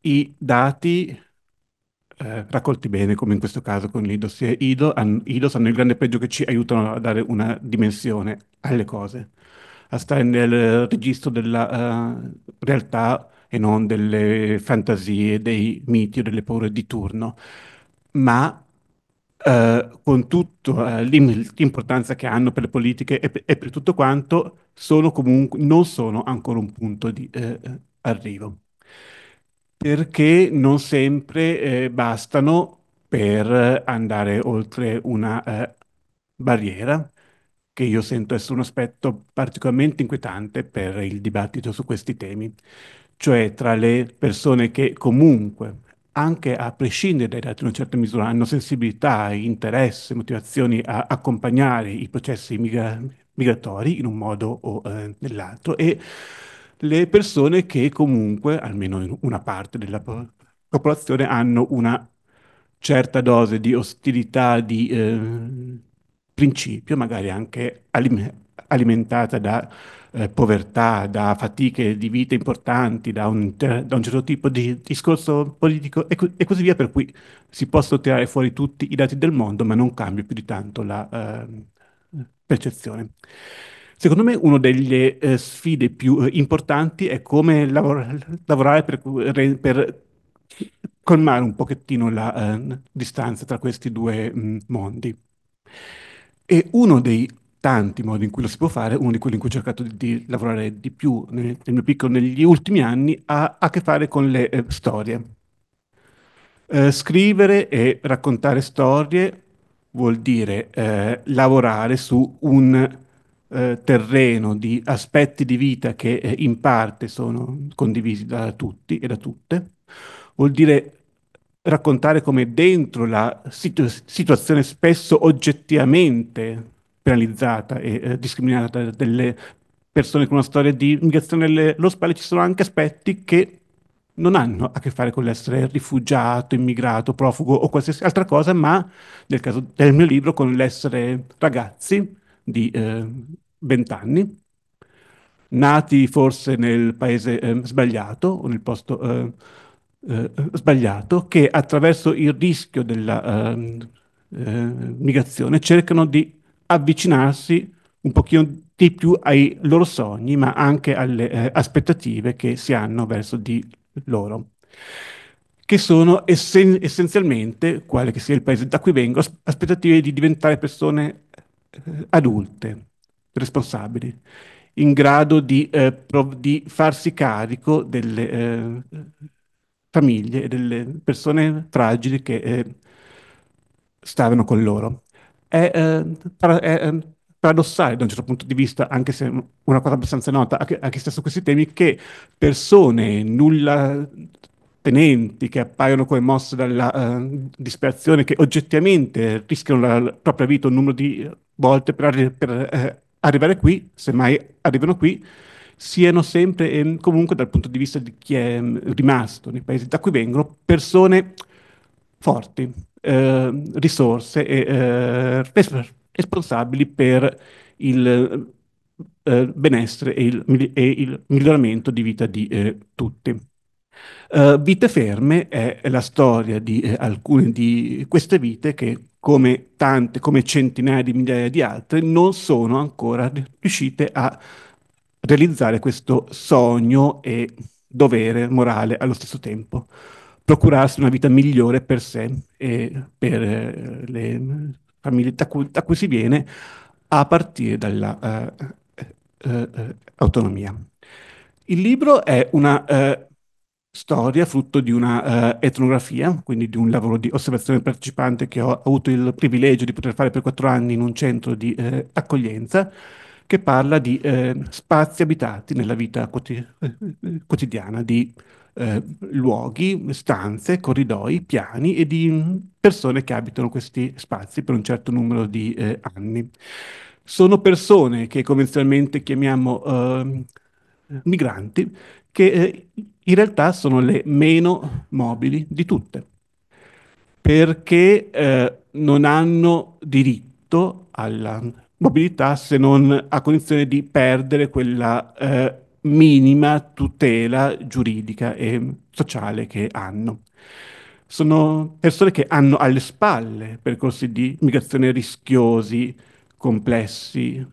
I dati eh, raccolti bene, come in questo caso con l'IDOS e IDO, hanno il grande peggio che ci aiutano a dare una dimensione alle cose, a stare nel registro della uh, realtà e non delle fantasie, dei miti o delle paure di turno ma eh, con tutta eh, l'importanza che hanno per le politiche e, e, per tutto quanto, sono comunque, non sono ancora un punto di eh, arrivo. Perché non sempre eh, bastano per andare oltre una eh, barriera che io sento essere un aspetto particolarmente inquietante per il dibattito su questi temi, cioè tra le persone che comunque anche a prescindere dai dati in una certa misura, hanno sensibilità, interesse, motivazioni a accompagnare i processi migra migratori in un modo o eh, nell'altro. E le persone che comunque, almeno in una parte della po popolazione, hanno una certa dose di ostilità di eh, principio, magari anche alimentata da eh, povertà, da fatiche di vita importanti, da un, da un certo tipo di discorso politico e, co e, così via, per cui si possono tirare fuori tutti i dati del mondo, ma non cambia più di tanto la eh, percezione. Secondo me una delle eh, sfide più eh, importanti è come lavor lavorare per, per, colmare un pochettino la eh, distanza tra questi due mh, mondi. E uno dei tanti modi in cui lo si può fare, uno di quelli in cui ho cercato di, di lavorare di più nel, nel, mio piccolo negli ultimi anni, ha, a che fare con le eh, storie. Eh, scrivere e raccontare storie vuol dire eh, lavorare su un eh, terreno di aspetti di vita che eh, in parte sono condivisi da tutti e da tutte, vuol dire raccontare come dentro la situ situazione spesso oggettivamente penalizzata e eh, discriminata delle persone con una storia di migrazione alle spalle, ci sono anche aspetti che non hanno a che fare con l'essere rifugiato, immigrato, profugo o qualsiasi altra cosa, ma nel caso del mio libro con l'essere ragazzi di eh, 20 anni, nati forse nel paese eh, sbagliato o nel posto eh, eh, sbagliato, che attraverso il rischio della ehm, eh, migrazione cercano di avvicinarsi un pochino di più ai loro sogni, ma anche alle eh, aspettative che si hanno verso di loro, che sono essen- essenzialmente, quale che sia il paese da cui vengo, as- aspettative di diventare persone eh, adulte, responsabili, in grado di, eh, prov- di farsi carico delle eh, famiglie e delle persone fragili che eh, stavano con loro. È, eh, è, eh, paradossale da un certo punto di vista, anche se una cosa abbastanza nota a, a chi sta su questi temi, che persone nulla tenenti che appaiono come mosse dalla uh, disperazione, che oggettivamente rischiano la propria vita un numero di volte per, arri- per uh, arrivare qui, semmai arrivano qui, siano sempre, e comunque dal punto di vista di chi è um, rimasto nei paesi da cui vengono, persone forti, eh, risorse e eh, responsabili per il eh, benessere e il, e il, miglioramento di vita di eh, tutti. Uh, vite ferme è la storia di eh, alcune di queste vite che, come tante, come centinaia di migliaia di altre, non sono ancora riuscite a realizzare questo sogno e dovere morale allo stesso tempo procurarsi una vita migliore per sé e per eh, le famiglie da cui, da cui, si viene a partire dall'autonomia. Uh, uh, uh, Il libro è una eh, storia frutto di una eh, etnografia, quindi di un lavoro di osservazione partecipante che ho avuto il privilegio di poter fare per quattro anni in un centro di eh, accoglienza che parla di eh, spazi abitati nella vita quotidiana, di eh, luoghi, stanze, corridoi, piani e di persone che abitano questi spazi per un certo numero di eh, anni. Sono persone che convenzionalmente chiamiamo eh, migranti, che eh, in realtà sono le meno mobili di tutte, perché eh, non hanno diritto alla mobilità se non a condizione di perdere quella eh, minima tutela giuridica e sociale che hanno. Sono persone che hanno alle spalle percorsi di migrazione rischiosi, complessi,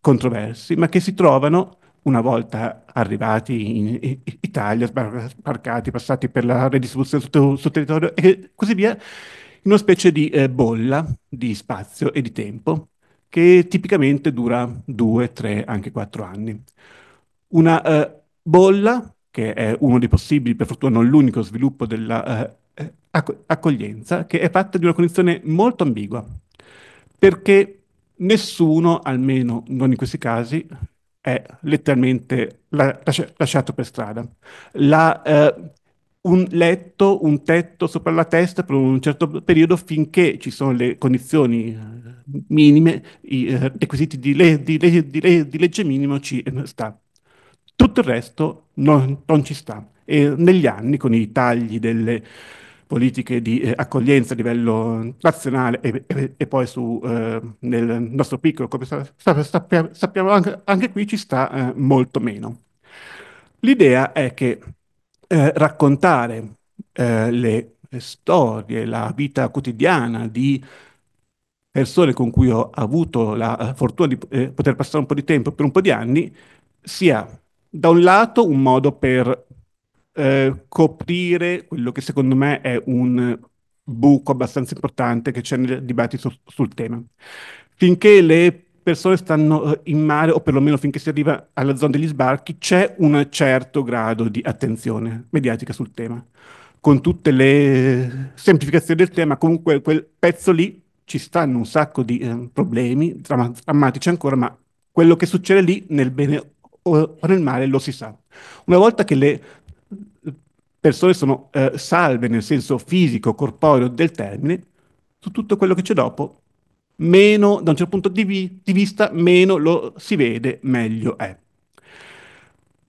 controversi, ma che si trovano una volta arrivati in Italia, sbarcati, passati per la redistribuzione sul, sul territorio e così via, in una specie di eh, bolla di spazio e di tempo che tipicamente dura due, tre, anche quattro anni una eh, bolla, che è uno dei possibili, per fortuna non l'unico sviluppo della eh, eh che è fatta di una condizione molto ambigua, perché nessuno, almeno non in questi casi, è letteralmente la, lasciato per strada. La, eh, un letto, un tetto sopra la testa per un certo periodo finché ci sono le condizioni eh, minime, i eh, requisiti di, le, di, le, di, le, di legge minimo ci sta. Tutto il resto non, non ci sta. E negli anni, con i tagli delle politiche di eh, accoglienza a livello nazionale e, e, e poi su, eh, nel nostro piccolo, come sa, sappiamo, sappiamo anche, anche, qui ci sta eh, molto meno. L'idea è che eh, raccontare eh, le, le storie, la vita quotidiana di persone con cui ho avuto la eh, fortuna di poter passare un po' di tempo per un po' di anni, sia da un lato un modo per eh, coprire quello che secondo me è un buco abbastanza importante che c'è nel dibattito sul, sul tema. Finché le persone stanno eh, in mare, o perlomeno finché si arriva alla zona degli sbarchi, c'è un certo grado di attenzione mediatica sul tema. Con tutte le semplificazioni del tema, comunque quel pezzo lì ci stanno un sacco di eh, problemi drammatici ancora, ma quello che succede lì, nel bene o nel male lo si sa. Una volta che le persone sono eh, salve nel senso fisico, corporeo del termine, su tutto quello che c'è dopo meno, da un certo punto di, vi- di vista, meno lo si vede, meglio è.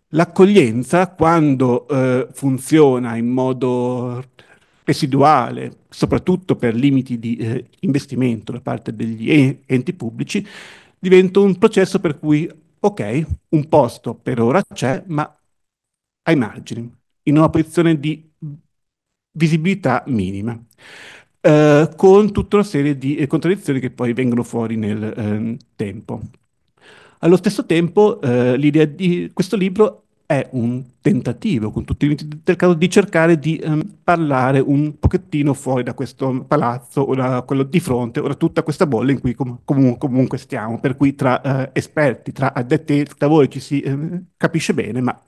L'accoglienza, quando eh, funziona in modo residuale, soprattutto per limiti di eh, investimento da parte degli enti pubblici, diventa un processo per cui, ok, un posto per ora c'è, ma ai margini, in una posizione di visibilità minima, eh, con tutta una serie di eh, contraddizioni che poi vengono fuori nel eh, tempo. Allo stesso tempo, eh, l'idea di questo libro è un tentativo, con tutti i limiti del caso, di cercare di um, parlare un pochettino fuori da questo palazzo o da quello di fronte o da tutta questa bolla in cui com- com- comunque stiamo, per cui tra uh, esperti, tra addetti ai lavori ci si uh, capisce bene, ma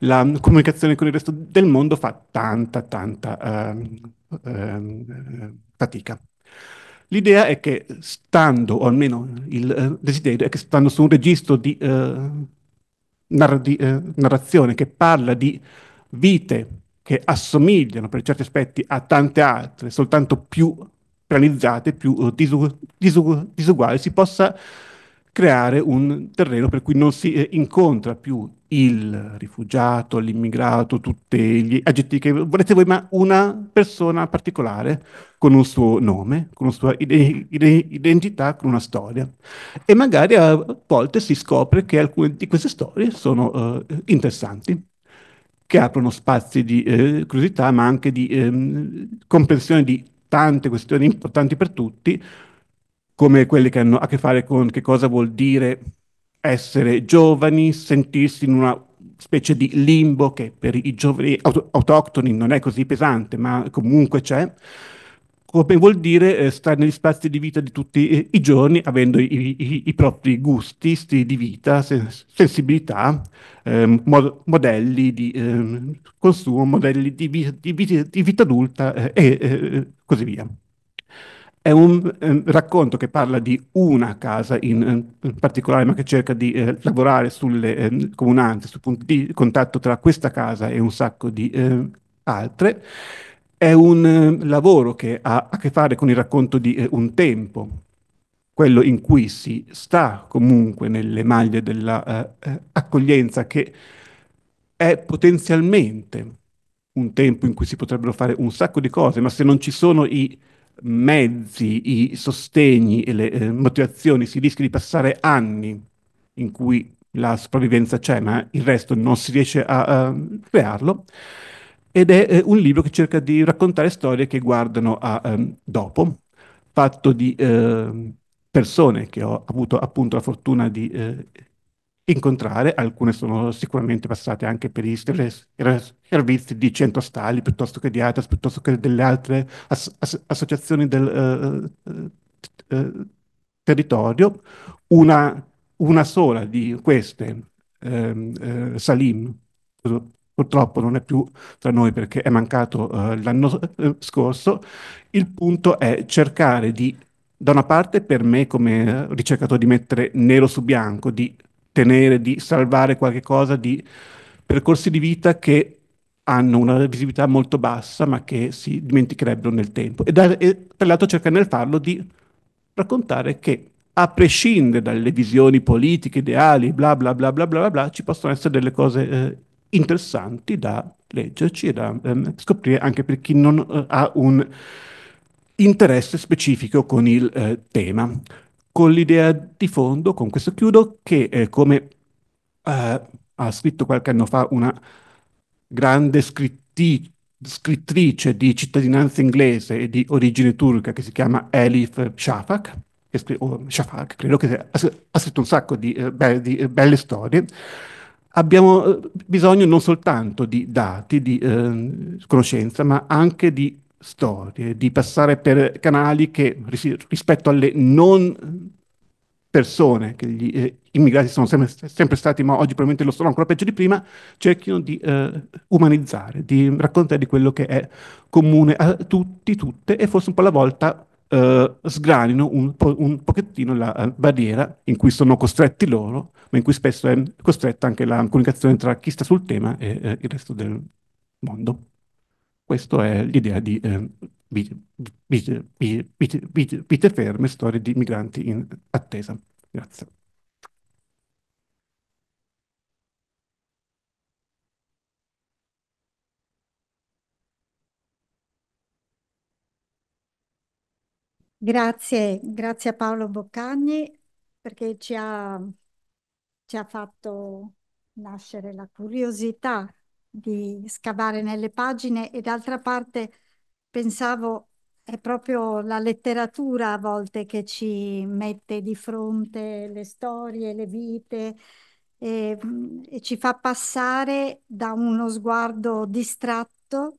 la comunicazione con il resto del mondo fa tanta, tanta uh, fatica. L'idea è che stando, o almeno il eh, desiderio, è che stando su un registro di eh, narra- di, eh, narrazione che parla di vite che assomigliano per certi aspetti a tante altre, soltanto più realizzate, più uh, disu- disu- disuguali, si possa creare un terreno per cui non si eh, incontra più il rifugiato, l'immigrato, tutti gli aggettivi che volete voi, ma una persona particolare con un suo nome, con una sua ide- ide- identità, con una storia. E magari a volte si scopre che alcune di queste storie sono uh, interessanti, che aprono spazi di eh, curiosità, ma anche di ehm, comprensione di tante questioni importanti per tutti, come quelle che hanno a che fare con che cosa vuol dire essere giovani, sentirsi in una specie di limbo che per i giovani auto- autoctoni non è così pesante, ma comunque c'è, come vuol dire eh, stare negli spazi di vita di tutti i giorni, avendo i, i, i propri gusti, stili di vita, sens- sensibilità, eh, mod- modelli di ehm, consumo, modelli di, vi- di, vi- di vita adulta eh, e eh, così via. È un eh, racconto che parla di una casa in, in particolare, ma che cerca di eh, lavorare sulle eh, comunanze, sul punto di contatto tra questa casa e un sacco di eh, altre. È un eh, lavoro che ha a che fare con il racconto di eh, un tempo, quello in cui si sta comunque nelle maglie dell'accoglienza, che è potenzialmente un tempo in cui si potrebbero fare un sacco di cose, ma se non ci sono i mezzi, i sostegni e le eh, motivazioni, si rischia di passare anni in cui la sopravvivenza c'è, ma il resto non si riesce a, a crearlo. Ed è eh, un libro che cerca di raccontare storie che guardano a um, dopo, fatto di eh, persone che ho avuto appunto la fortuna di eh, incontrare, alcune sono sicuramente passate anche per i servizi di centro stali piuttosto che di ATAS, piuttosto che delle altre as as associazioni del uh, uh, territorio. Una, una, sola di queste, uh, Salim, purtroppo non è più tra noi perché è mancato l'anno scorso, il punto è cercare di, da una parte per me come ricercatore di mettere nero su bianco, di tenere, di salvare qualche cosa di percorsi di vita che hanno una visibilità molto bassa ma che si dimenticherebbero nel tempo. E, da, e per l'altro cercare nel farlo di raccontare che a prescindere dalle visioni politiche, ideali, bla bla bla bla bla bla, ci possono essere delle cose eh, interessanti da leggerci e da ehm, scoprire anche per chi non eh, ha un interesse specifico con il eh, tema con l'idea di fondo, con questo chiudo, che eh, come eh, ha scritto qualche anno fa una grande scritti, scrittrice di cittadinanza inglese e di origine turca che si chiama Elif Shafak, che oh, Shafak credo che ha, ha scritto un sacco di, eh, be di eh, belle storie, abbiamo eh, bisogno non soltanto di dati, di eh, conoscenza, ma anche di storie, di passare per canali che rispetto alle non persone, che gli eh, immigrati sono sempre, sempre, stati, ma oggi probabilmente lo sono ancora peggio di prima, cerchino di eh, umanizzare, di raccontare di quello che è comune a tutti, tutte, e forse un po' alla volta eh, sgranino un, po', un pochettino la uh, barriera in cui sono costretti loro, ma in cui spesso è costretta anche la comunicazione tra chi sta sul tema e eh, il resto del mondo. Questa è l'idea di eh, vite ferme, storie di migranti in attesa. Grazie. Grazie, grazie a Paolo Boccagni perché ci ha, ci ha fatto nascere la curiosità di scavare nelle pagine e d'altra parte pensavo è proprio la letteratura a volte che ci mette di fronte le storie, le vite e, e ci fa passare da uno sguardo distratto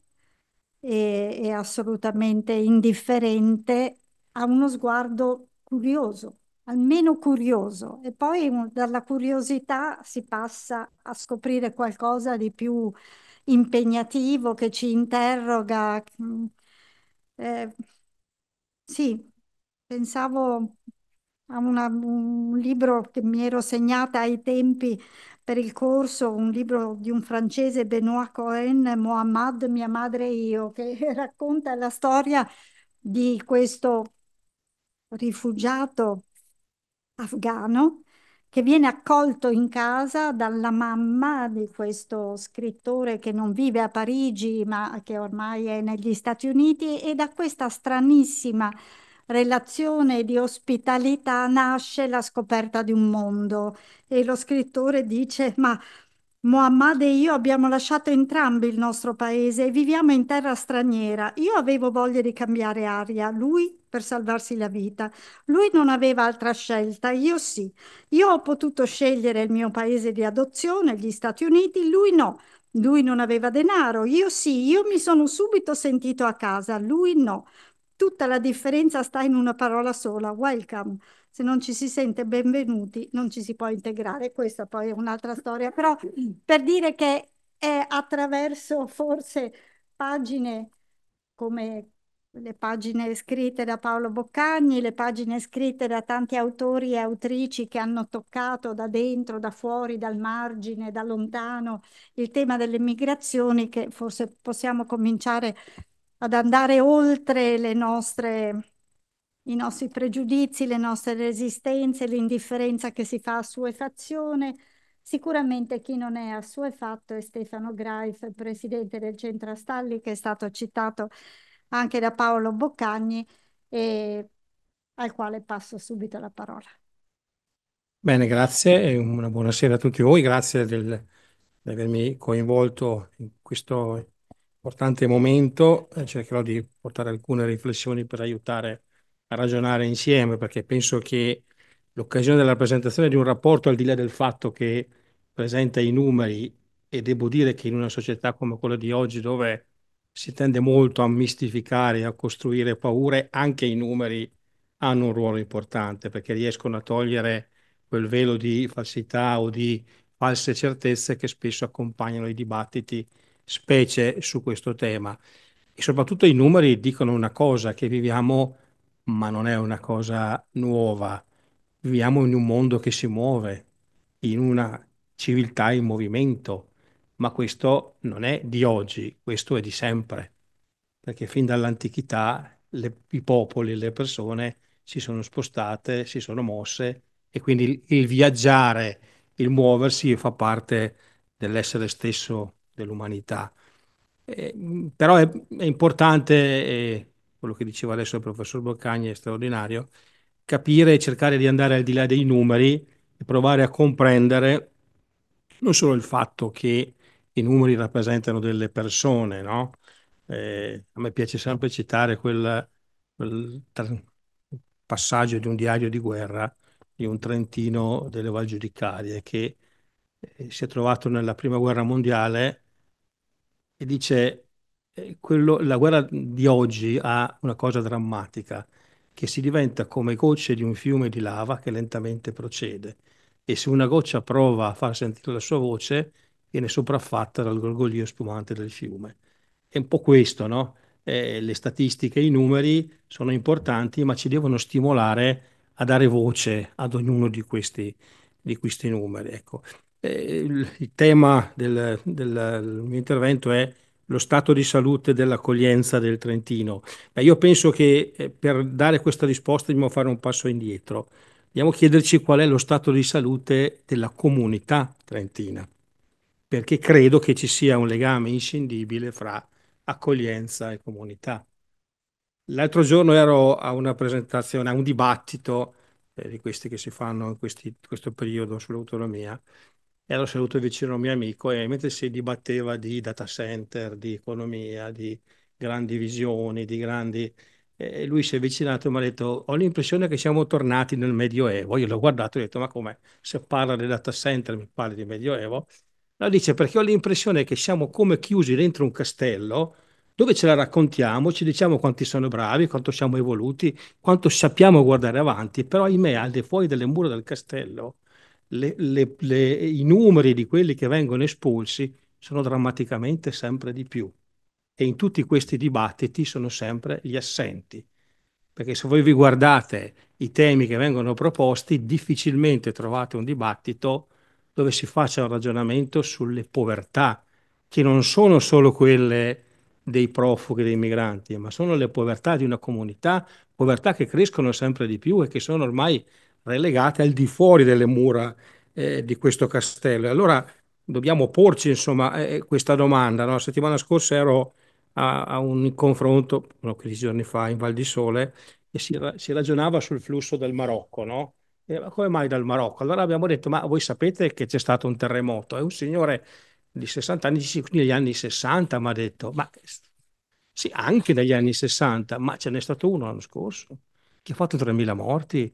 e, e assolutamente indifferente a uno sguardo curioso, almeno curioso, e poi dalla curiosità si passa a scoprire qualcosa di più impegnativo che ci interroga. Eh, sì, pensavo a una- un libro che mi ero segnata ai tempi per il corso, un libro di un francese, Benoît Cohen, Mohammad, mia madre e io, che racconta la storia di questo rifugiato afgano che viene accolto in casa dalla mamma di questo scrittore che non vive a Parigi, ma che ormai è negli Stati Uniti, e da questa stranissima relazione di ospitalità nasce la scoperta di un mondo. E lo scrittore dice: Ma Muhammad e io abbiamo lasciato entrambi il nostro paese e viviamo in terra straniera. Io avevo voglia di cambiare aria, lui per salvarsi la vita. Lui non aveva altra scelta, io sì. Io ho potuto scegliere il mio paese di adozione, gli Stati Uniti, lui no. Lui non aveva denaro, io sì, io mi sono subito sentito a casa, lui no. Tutta la differenza sta in una parola sola, welcome se non ci si sente benvenuti non ci si può integrare. Questa poi è un'altra storia, però per dire che è attraverso forse pagine come le pagine scritte da Paolo Boccagni, le pagine scritte da tanti autori e autrici che hanno toccato da dentro, da fuori, dal margine, da lontano il tema delle migrazioni, che forse possiamo cominciare ad andare oltre le nostre i nostri pregiudizi, le nostre resistenze, l'indifferenza che si fa a assuefazione. Sicuramente chi non è assuefatto è Stefano Greif, presidente del Centro Astalli, che è stato citato anche da Paolo Boccagni e al quale passo subito la parola. Bene, grazie e una buonasera a tutti voi. Grazie del, di avermi coinvolto in questo importante momento. Cercherò di portare alcune riflessioni per aiutare a ragionare insieme, perché penso che l'occasione della presentazione di un rapporto, al di là del fatto che presenta i numeri, e devo dire che in una società come quella di oggi, dove si tende molto a mistificare, a costruire paure, anche i numeri hanno un ruolo importante, perché riescono a togliere quel velo di falsità o di false certezze che spesso accompagnano i dibattiti, specie su questo tema. E soprattutto i numeri dicono una cosa, che viviamo ma non è una cosa nuova. Viviamo in un mondo che si muove, in una civiltà in movimento, ma questo non è di oggi, questo è di sempre, perché fin dall'antichità le, i popoli, le persone si sono spostate, si sono mosse e quindi il, il viaggiare, il muoversi fa parte dell'essere stesso dell'umanità. Eh, però è, è importante, eh, quello che diceva adesso il professor Boccagni è straordinario, capire e cercare di andare al di là dei numeri e provare a comprendere non solo il fatto che i numeri rappresentano delle persone, no? Eh, a me piace sempre citare quel, quel passaggio di un diario di guerra di un trentino delle Val Giudicarie che eh, si è trovato nella prima guerra mondiale e dice quello, la guerra di oggi ha una cosa drammatica, che si diventa come gocce di un fiume di lava che lentamente procede e se una goccia prova a far sentire la sua voce, viene sopraffatta dal gorgoglio spumante del fiume. È un po' questo, no? Eh, le statistiche, i numeri sono importanti, ma ci devono stimolare a dare voce ad ognuno di questi, di questi numeri. Ecco. Eh, il, il, tema del, del, mio intervento è lo stato di salute dell'accoglienza del Trentino. Beh, io penso che eh, per dare questa risposta dobbiamo fare un passo indietro. Dobbiamo chiederci qual è lo stato di salute della comunità trentina, perché credo che ci sia un legame inscindibile fra accoglienza e comunità. L'altro giorno ero a una presentazione, a un dibattito eh, di questi che si fanno in questi, questo periodo sull'autonomia ero seduto vicino a un mio amico e mentre si dibatteva di data center, di economia, di grandi visioni, di grandi... E lui si è avvicinato e mi ha detto ho l'impressione che siamo tornati nel Medioevo. Io l'ho guardato e ho detto ma come se parla di data center mi parli di Medioevo? No, dice perché ho l'impressione che siamo come chiusi dentro un castello dove ce la raccontiamo, ci diciamo quanti sono bravi, quanto siamo evoluti, quanto sappiamo guardare avanti, però ahimè al di fuori delle mura del castello le, le, le, i numeri di quelli che vengono espulsi sono drammaticamente sempre di più. E in tutti questi dibattiti sono sempre gli assenti. Perché se voi vi guardate i temi che vengono proposti, difficilmente trovate un dibattito dove si faccia un ragionamento sulle povertà, che non sono solo quelle dei profughi, dei migranti, ma sono le povertà di una comunità, povertà che crescono sempre di più e che sono ormai relegate al di fuori delle mura eh, di questo castello. Allora dobbiamo porci insomma eh, questa domanda. No? La settimana scorsa ero a, a un confronto, pochi giorni fa, in Val di Sole, e si, si ragionava sul flusso del Marocco, no? E, ma come mai dal Marocco? Allora abbiamo detto, ma voi sapete che c'è stato un terremoto? E un signore di 60 anni, negli anni 60 mi ha detto, ma sì, anche negli anni 60, ma ce n'è stato uno l'anno scorso che ha fatto 3.000 morti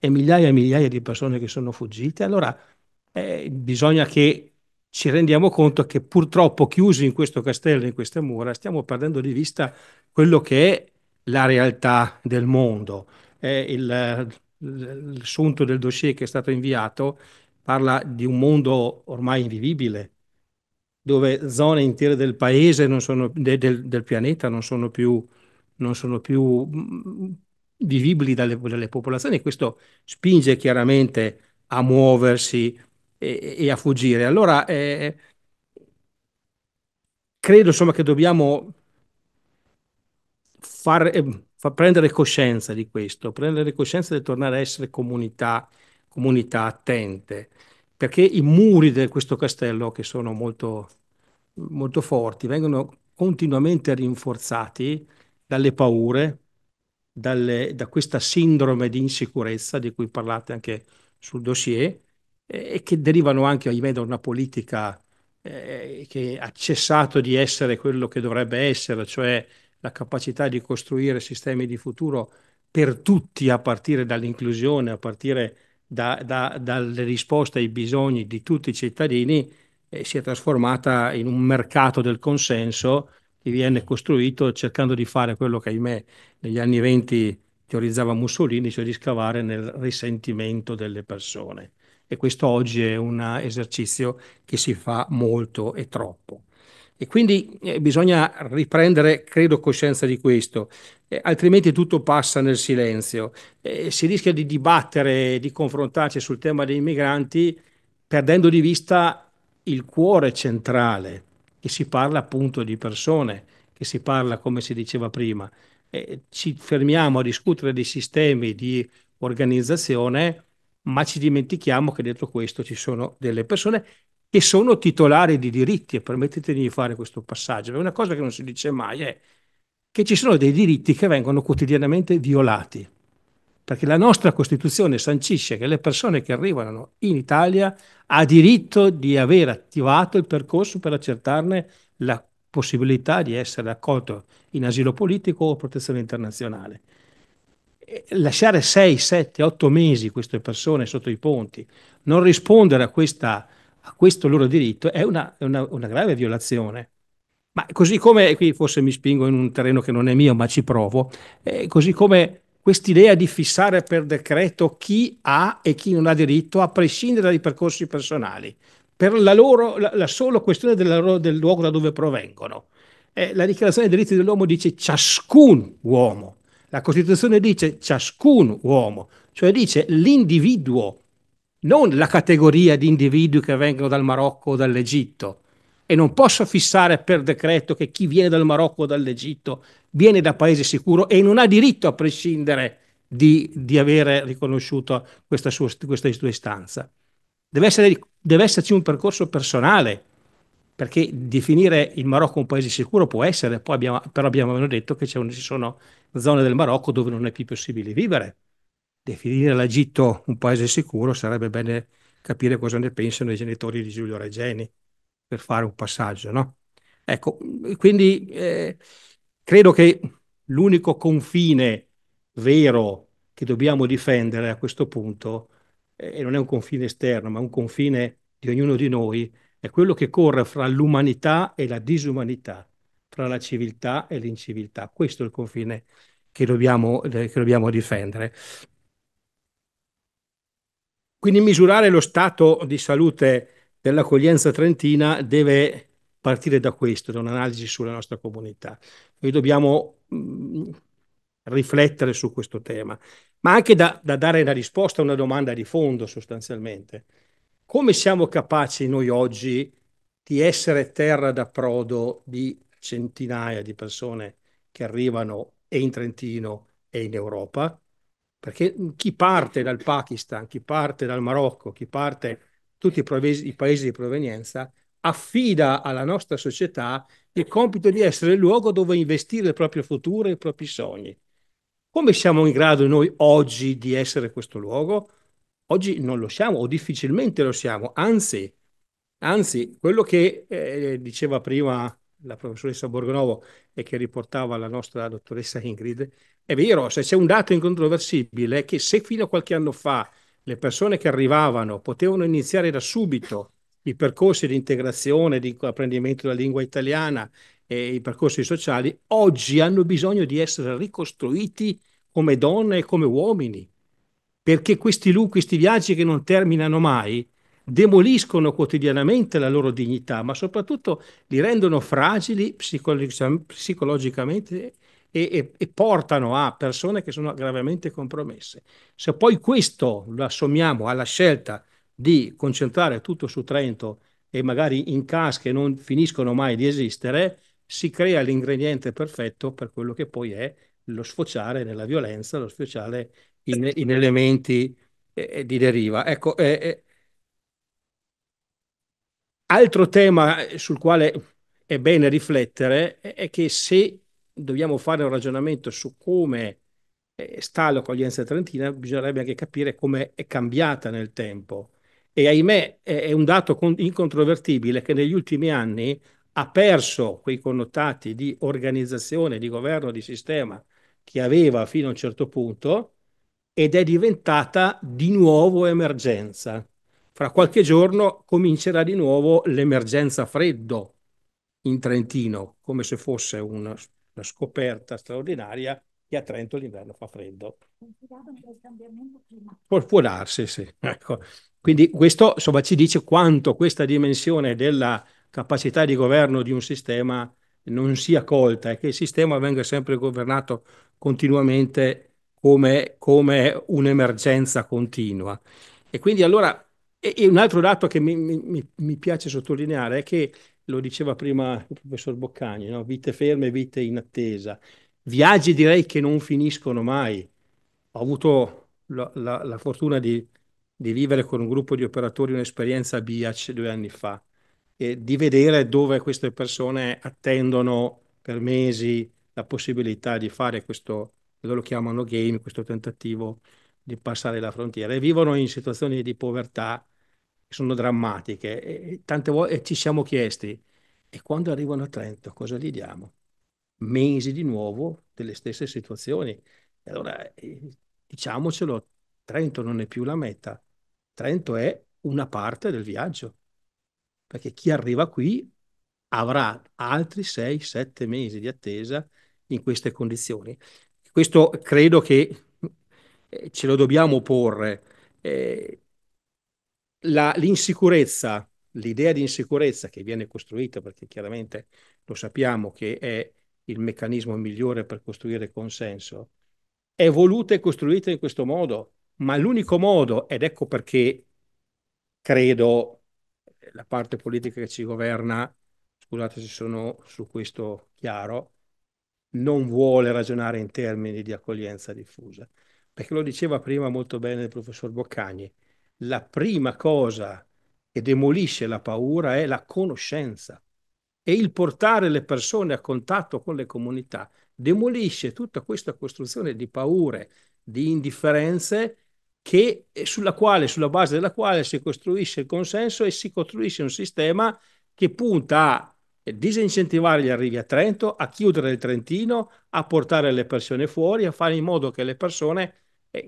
e migliaia e migliaia di persone che sono fuggite, allora eh, bisogna che ci rendiamo conto che purtroppo chiusi in questo castello, in queste mura, stiamo perdendo di vista quello che è la realtà del mondo. Eh, il, il sunto del dossier che è stato inviato parla di un mondo ormai invivibile, dove zone intere del paese, sono, de, del, del, pianeta non sono più, non sono più vivibili dalle, dalle popolazioni e questo spinge chiaramente a muoversi e, e a fuggire. Allora, eh, credo insomma che dobbiamo far, eh, far, prendere coscienza di questo, prendere coscienza di tornare a essere comunità, comunità attente, perché i muri di questo castello, che sono molto, molto forti, vengono continuamente rinforzati dalle paure, dalle, da questa sindrome di insicurezza di cui parlate anche sul dossier eh, e che derivano anche, ahimè, da una politica eh, che ha cessato di essere quello che dovrebbe essere, cioè la capacità di costruire sistemi di futuro per tutti a partire dall'inclusione, a partire da, da, dalle risposte ai bisogni di tutti i cittadini, eh, si è trasformata in un mercato del consenso che viene costruito cercando di fare quello che ahimè negli anni venti teorizzava Mussolini, cioè di scavare nel risentimento delle persone. E questo oggi è un esercizio che si fa molto e troppo. E quindi eh, bisogna riprendere, credo, coscienza di questo, eh, altrimenti tutto passa nel silenzio. Eh, si rischia di dibattere, di confrontarci sul tema dei migranti, perdendo di vista il cuore centrale che si parla appunto di persone, che si parla, come si diceva prima, e ci fermiamo a discutere dei sistemi di organizzazione, ma ci dimentichiamo che dietro questo ci sono delle persone che sono titolari di diritti, e permettetemi di fare questo passaggio, una cosa che non si dice mai è che ci sono dei diritti che vengono quotidianamente violati perché la nostra Costituzione sancisce che le persone che arrivano in Italia ha diritto di aver attivato il percorso per accertarne la possibilità di essere accolto in asilo politico o protezione internazionale. Lasciare 6, 7, 8 mesi queste persone sotto i ponti, non rispondere a, questa, a questo loro diritto è una, una, una grave violazione. Ma così come, qui forse mi spingo in un terreno che non è mio, ma ci provo, eh, così come quest'idea di fissare per decreto chi ha e chi non ha diritto, a prescindere dai percorsi personali, per la, loro, la, la sola questione loro, del luogo da dove provengono. Eh, la dichiarazione dei diritti dell'uomo dice ciascun uomo, la Costituzione dice ciascun uomo, cioè dice l'individuo, non la categoria di individui che vengono dal Marocco o dall'Egitto. E non posso fissare per decreto che chi viene dal Marocco o dall'Egitto viene da paese sicuro e non ha diritto a prescindere di, di avere riconosciuto questa sua, questa sua istanza. Deve, essere, deve esserci un percorso personale, perché definire il Marocco un paese sicuro può essere, abbiamo, però abbiamo detto che ci sono zone del Marocco dove non è più possibile vivere. Definire l'Egitto un paese sicuro sarebbe bene capire cosa ne pensano i genitori di Giulio Regeni per fare un passaggio, no? Ecco, quindi eh, credo che l'unico confine vero che dobbiamo difendere a questo punto, eh, e non è un confine esterno, ma un confine di ognuno di noi, è quello che corre fra l'umanità e la disumanità, fra la civiltà e l'inciviltà. Questo è il confine che dobbiamo, eh, che dobbiamo difendere. Quindi misurare lo stato di salute dell'accoglienza trentina deve partire da questo, da un'analisi sulla nostra comunità. Noi dobbiamo mh, mm, riflettere su questo tema, ma anche da, da dare una risposta a una domanda di fondo sostanzialmente. Come siamo capaci noi oggi di essere terra d'approdo di centinaia di persone che arrivano e in Trentino e in Europa? Perché chi parte dal Pakistan, chi parte dal Marocco, chi parte tutti i paesi, i paesi di provenienza, affida alla nostra società il compito di essere il luogo dove investire il proprio futuro e i propri sogni. Come siamo in grado noi oggi di essere questo luogo? Oggi non lo siamo o difficilmente lo siamo, anzi, anzi quello che eh, diceva prima la professoressa Borgonovo e che riportava la nostra dottoressa Ingrid, è vero, se c'è un dato incontroversibile che se fino a qualche anno fa le persone che arrivavano potevano iniziare da subito i percorsi di integrazione, di apprendimento della lingua italiana e i percorsi sociali, oggi hanno bisogno di essere ricostruiti come donne e come uomini, perché questi, questi viaggi che non terminano mai demoliscono quotidianamente la loro dignità, ma soprattutto li rendono fragili psicologicamente e, e, e, portano a persone che sono gravemente compromesse. Se poi questo lo assommiamo alla scelta di concentrare tutto su Trento e magari in CAS che non finiscono mai di esistere, si crea l'ingrediente perfetto per quello che poi è lo sfociare nella violenza, lo sfociare in, in elementi eh, di deriva. Ecco, eh, eh, altro tema sul quale è bene riflettere è che se dobbiamo fare un ragionamento su come eh, sta l'accoglienza trentina, bisognerebbe anche capire come è cambiata nel tempo. E ahimè è un dato incontrovertibile che negli ultimi anni ha perso quei connotati di organizzazione, di governo, di sistema che aveva fino a un certo punto ed è diventata di nuovo emergenza. Fra qualche giorno comincerà di nuovo l'emergenza freddo in Trentino, come se fosse una una scoperta straordinaria che a Trento l'inverno fa freddo. Può, può darsi, sì. Ecco. Quindi questo insomma, ci dice quanto questa dimensione della capacità di governo di un sistema non sia colta e che il sistema venga sempre governato continuamente come, come un'emergenza continua. E quindi allora, e, e un altro dato che mi, mi, mi piace sottolineare è che lo diceva prima il professor Boccani, no? vite ferme, vite in attesa. Viaggi direi che non finiscono mai. Ho avuto la, la, la fortuna di, di, vivere con un gruppo di operatori un'esperienza a Biac due anni fa e di vedere dove queste persone attendono per mesi la possibilità di fare questo, loro lo chiamano game, questo tentativo di passare la frontiera e vivono in situazioni di povertà sono drammatiche e tante volte ci siamo chiesti e quando arrivano a Trento cosa gli diamo? Mesi di nuovo delle stesse situazioni. E allora eh, diciamocelo, Trento non è più la meta, Trento è una parte del viaggio, perché chi arriva qui avrà altri 6-7 mesi di attesa in queste condizioni. Questo credo che eh, ce lo dobbiamo porre. Eh, la, l'insicurezza, l'idea di insicurezza che viene costruita, perché chiaramente lo sappiamo che è il meccanismo migliore per costruire consenso, è voluta e costruita in questo modo, ma l'unico modo, ed ecco perché credo la parte politica che ci governa scusate se sono su questo chiaro, non vuole ragionare in termini di accoglienza diffusa, perché lo diceva prima molto bene il professor Boccagni, la prima cosa che demolisce la paura è la conoscenza. E il portare le persone a contatto con le comunità demolisce tutta questa costruzione di paure, di indifferenze che, sulla quale, sulla base della quale si costruisce il consenso e si costruisce un sistema che punta a disincentivare gli arrivi a Trento, a chiudere il Trentino, a portare le persone fuori, a fare in modo che le persone eh,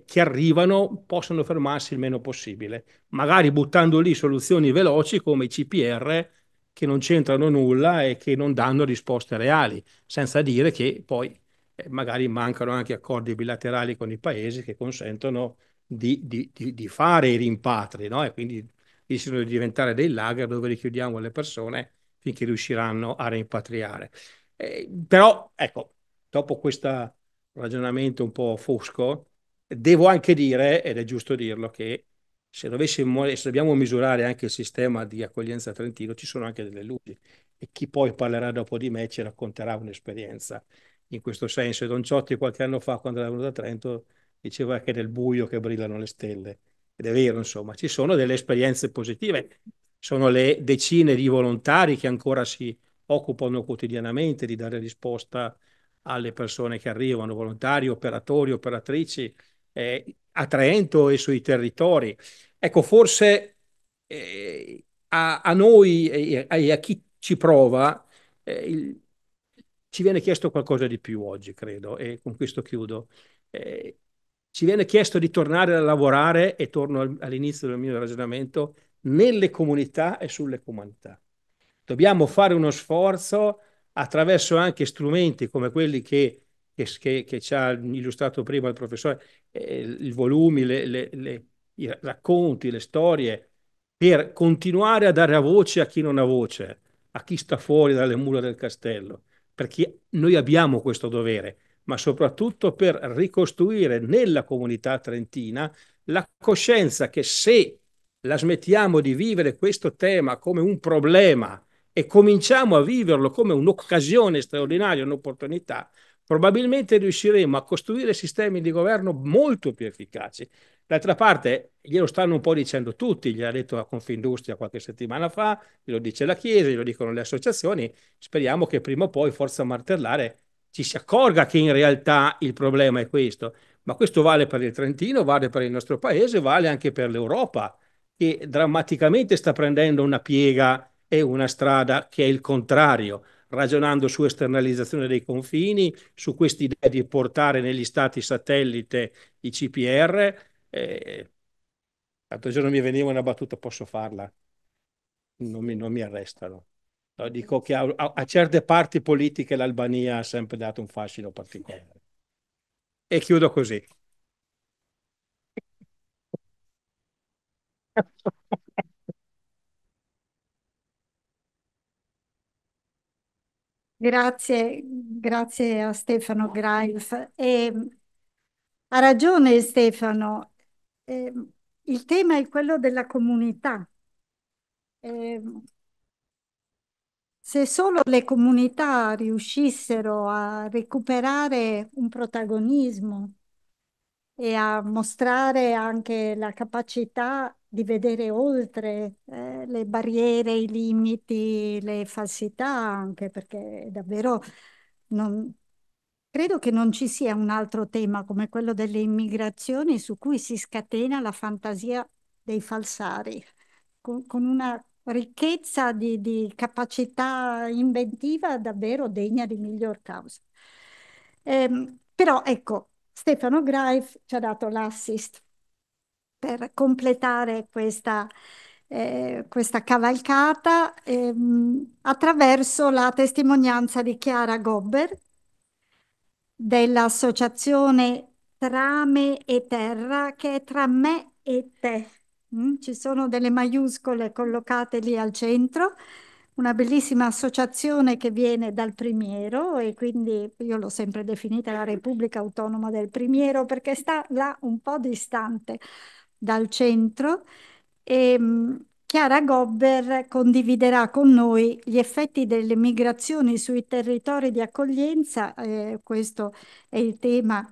che arrivano possano fermarsi il meno possibile, magari buttando lì soluzioni veloci come i CPR che non c'entrano nulla e che non danno risposte reali, senza dire che poi eh, magari mancano anche accordi bilaterali con i paesi che consentono di, di, di, di fare i rimpatri, no? E quindi rischiano di diventare dei lager dove richiudiamo le persone finché riusciranno a rimpatriare. Eh, però, ecco, dopo questo ragionamento un po' fosco, devo anche dire, ed è giusto dirlo, che se, dovessimo, se dobbiamo misurare anche il sistema di accoglienza trentino, ci sono anche delle luci. E chi poi parlerà dopo di me ci racconterà un'esperienza in questo senso. E Don Ciotti qualche anno fa, quando era venuto a Trento, diceva che è nel buio che brillano le stelle. Ed è vero, insomma, ci sono delle esperienze positive, sono le decine di volontari che ancora si occupano quotidianamente di dare risposta alle persone che arrivano, volontari, operatori, operatrici, eh, a Trento e sui territori. Ecco, forse eh, a, a, noi e a, a, chi ci prova eh, il, ci viene chiesto qualcosa di più oggi, credo, e con questo chiudo. Eh, ci viene chiesto di tornare a lavorare, e torno all'inizio del mio ragionamento, nelle comunità e sulle comunità. Dobbiamo fare uno sforzo attraverso anche strumenti come quelli che, che, che ci ha illustrato prima il professore, eh, i volumi, le, le, le, i racconti, le storie, per continuare a dare a voce a chi non ha voce, a chi sta fuori dalle mura del castello, perché noi abbiamo questo dovere, ma soprattutto per ricostruire nella comunità trentina la coscienza che se la smettiamo di vivere questo tema come un problema e cominciamo a viverlo come un'occasione straordinaria, un'opportunità, probabilmente riusciremo a costruire sistemi di governo molto più efficaci. D'altra parte, glielo stanno un po' dicendo tutti, gliel'ha detto la Confindustria qualche settimana fa, glielo dice la Chiesa, glielo dicono le associazioni, speriamo che prima o poi Forza Martellare ci si accorga che in realtà il problema è questo, ma questo vale per il Trentino, vale per il nostro paese, vale anche per l'Europa, che drammaticamente sta prendendo una piega e una strada che è il contrario, ragionando su esternalizzazione dei confini, su questa idea di portare negli stati satellite i CPR. Eh, l'altro giorno mi veniva una battuta, posso farla? Non mi, non mi arrestano. No, dico che a, a, a, certe parti politiche l'Albania ha sempre dato un fascino particolare. E chiudo così. Grazie, grazie a Stefano Greif. E, ha ragione Stefano, eh, il tema è quello della comunità. Eh, se solo le comunità riuscissero a recuperare un protagonismo e a mostrare anche la capacità di vedere oltre eh, le barriere, i limiti, le falsità, anche perché davvero non, credo che non ci sia un altro tema come quello delle immigrazioni su cui si scatena la fantasia dei falsari, con, con una ricchezza di, di, capacità inventiva davvero degna di miglior causa. Eh, però ecco, Stefano Greif ci ha dato l'assist per completare questa, eh, questa cavalcata ehm, attraverso la testimonianza di Chiara Gobber dell'associazione Trame e Terra che è tra me e te. Mm? Ci sono delle maiuscole collocate lì al centro una bellissima associazione che viene dal Primiero e quindi io l'ho sempre definita la Repubblica Autonoma del Primiero perché sta là un po' distante dal centro e, Chiara Gobber condividerà con noi gli effetti delle migrazioni sui territori di accoglienza. Eh, questo è il tema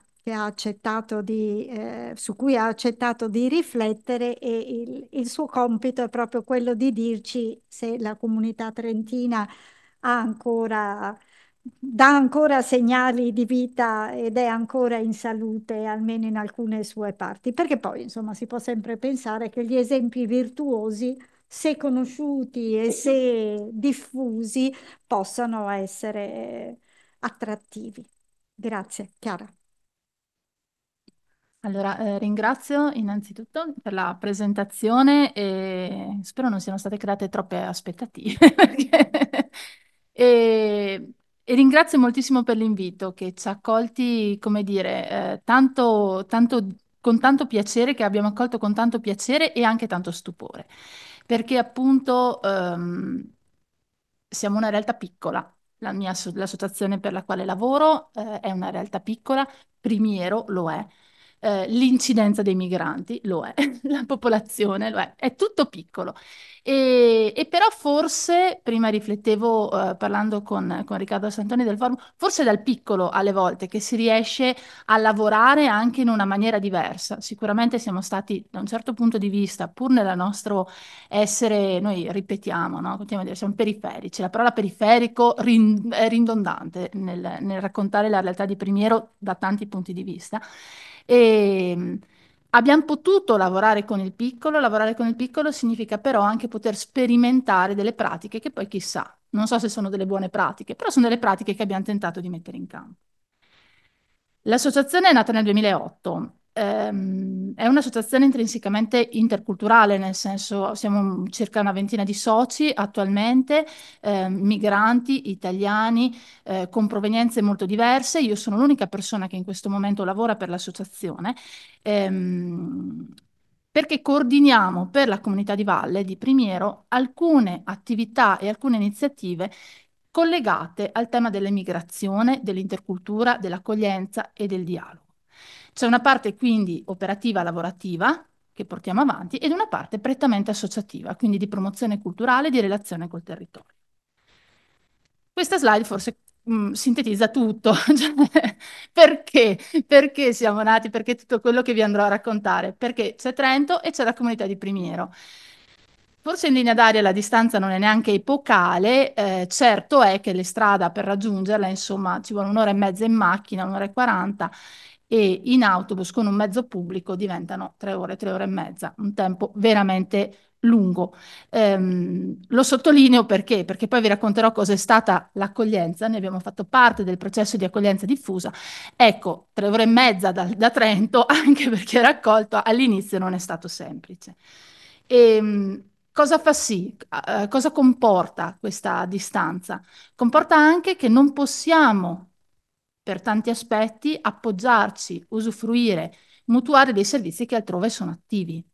di, eh, su cui ha accettato di riflettere e il, il suo compito è proprio quello di dirci se la comunità trentina ha ancora dà ancora segnali di vita ed è ancora in salute, almeno in alcune sue parti, perché poi insomma si può sempre pensare che gli esempi virtuosi, se conosciuti e se diffusi, possano essere attrattivi. Grazie, Chiara. Allora, eh, ringrazio innanzitutto per la presentazione e spero non siano state create troppe aspettative. e, e, ringrazio moltissimo per l'invito che ci ha accolti, come dire, eh, tanto, tanto, con tanto piacere, che abbiamo accolto con tanto piacere e anche tanto stupore, perché appunto ehm, siamo una realtà piccola. La mia, l'associazione per la quale lavoro eh, è una realtà piccola, Primiero lo è eh, l'incidenza dei migranti, lo è, la popolazione lo è, è tutto piccolo. E, e però forse, prima riflettevo eh, parlando con, con, Riccardo Santoni del forum, forse dal piccolo alle volte che si riesce a lavorare anche in una maniera diversa. Sicuramente siamo stati da un certo punto di vista, pur nel nostro essere, noi ripetiamo, no? continuiamo a dire, siamo periferici, la parola periferico rin, è ridondante nel, nel raccontare la realtà di Primiero da tanti punti di vista. E mm, abbiamo potuto lavorare con il piccolo, lavorare con il piccolo significa però anche poter sperimentare delle pratiche che poi chissà, non so se sono delle buone pratiche, però sono delle pratiche che abbiamo tentato di mettere in campo. L'associazione è nata nel 2008 ehm, è un'associazione intrinsecamente interculturale, nel senso siamo circa una ventina di soci attualmente, eh, migranti, italiani, eh, con provenienze molto diverse. Io sono l'unica persona che in questo momento lavora per l'associazione. Ehm, perché coordiniamo per la comunità di Valle di Primiero alcune attività e alcune iniziative collegate al tema dell'emigrazione, dell'intercultura, dell'accoglienza e del dialogo. C'è una parte quindi operativa lavorativa che portiamo avanti ed una parte prettamente associativa, quindi di promozione culturale, di relazione col territorio. Questa slide forse mh, mm, sintetizza tutto. Cioè, perché? Perché siamo nati? Perché tutto quello che vi andrò a raccontare? Perché c'è Trento e c'è la comunità di Primiero. Forse in linea d'aria la distanza non è neanche epocale, eh, certo è che le strade per raggiungerla, insomma, ci vuole un'ora e mezza in macchina, un'ora e quaranta, e in autobus con un mezzo pubblico diventano tre ore, tre ore e mezza, un tempo veramente lungo. Um, lo sottolineo perché? Perché poi vi racconterò cosa è stata l'accoglienza, ne abbiamo fatto parte del processo di accoglienza diffusa. Ecco, tre ore e mezza da, da Trento, anche perché raccolto all'inizio non è stato semplice. E, um, cosa fa sì? Uh, cosa comporta questa distanza? Comporta anche che non possiamo per tanti aspetti appoggiarci, usufruire, mutuare dei servizi che altrove sono attivi.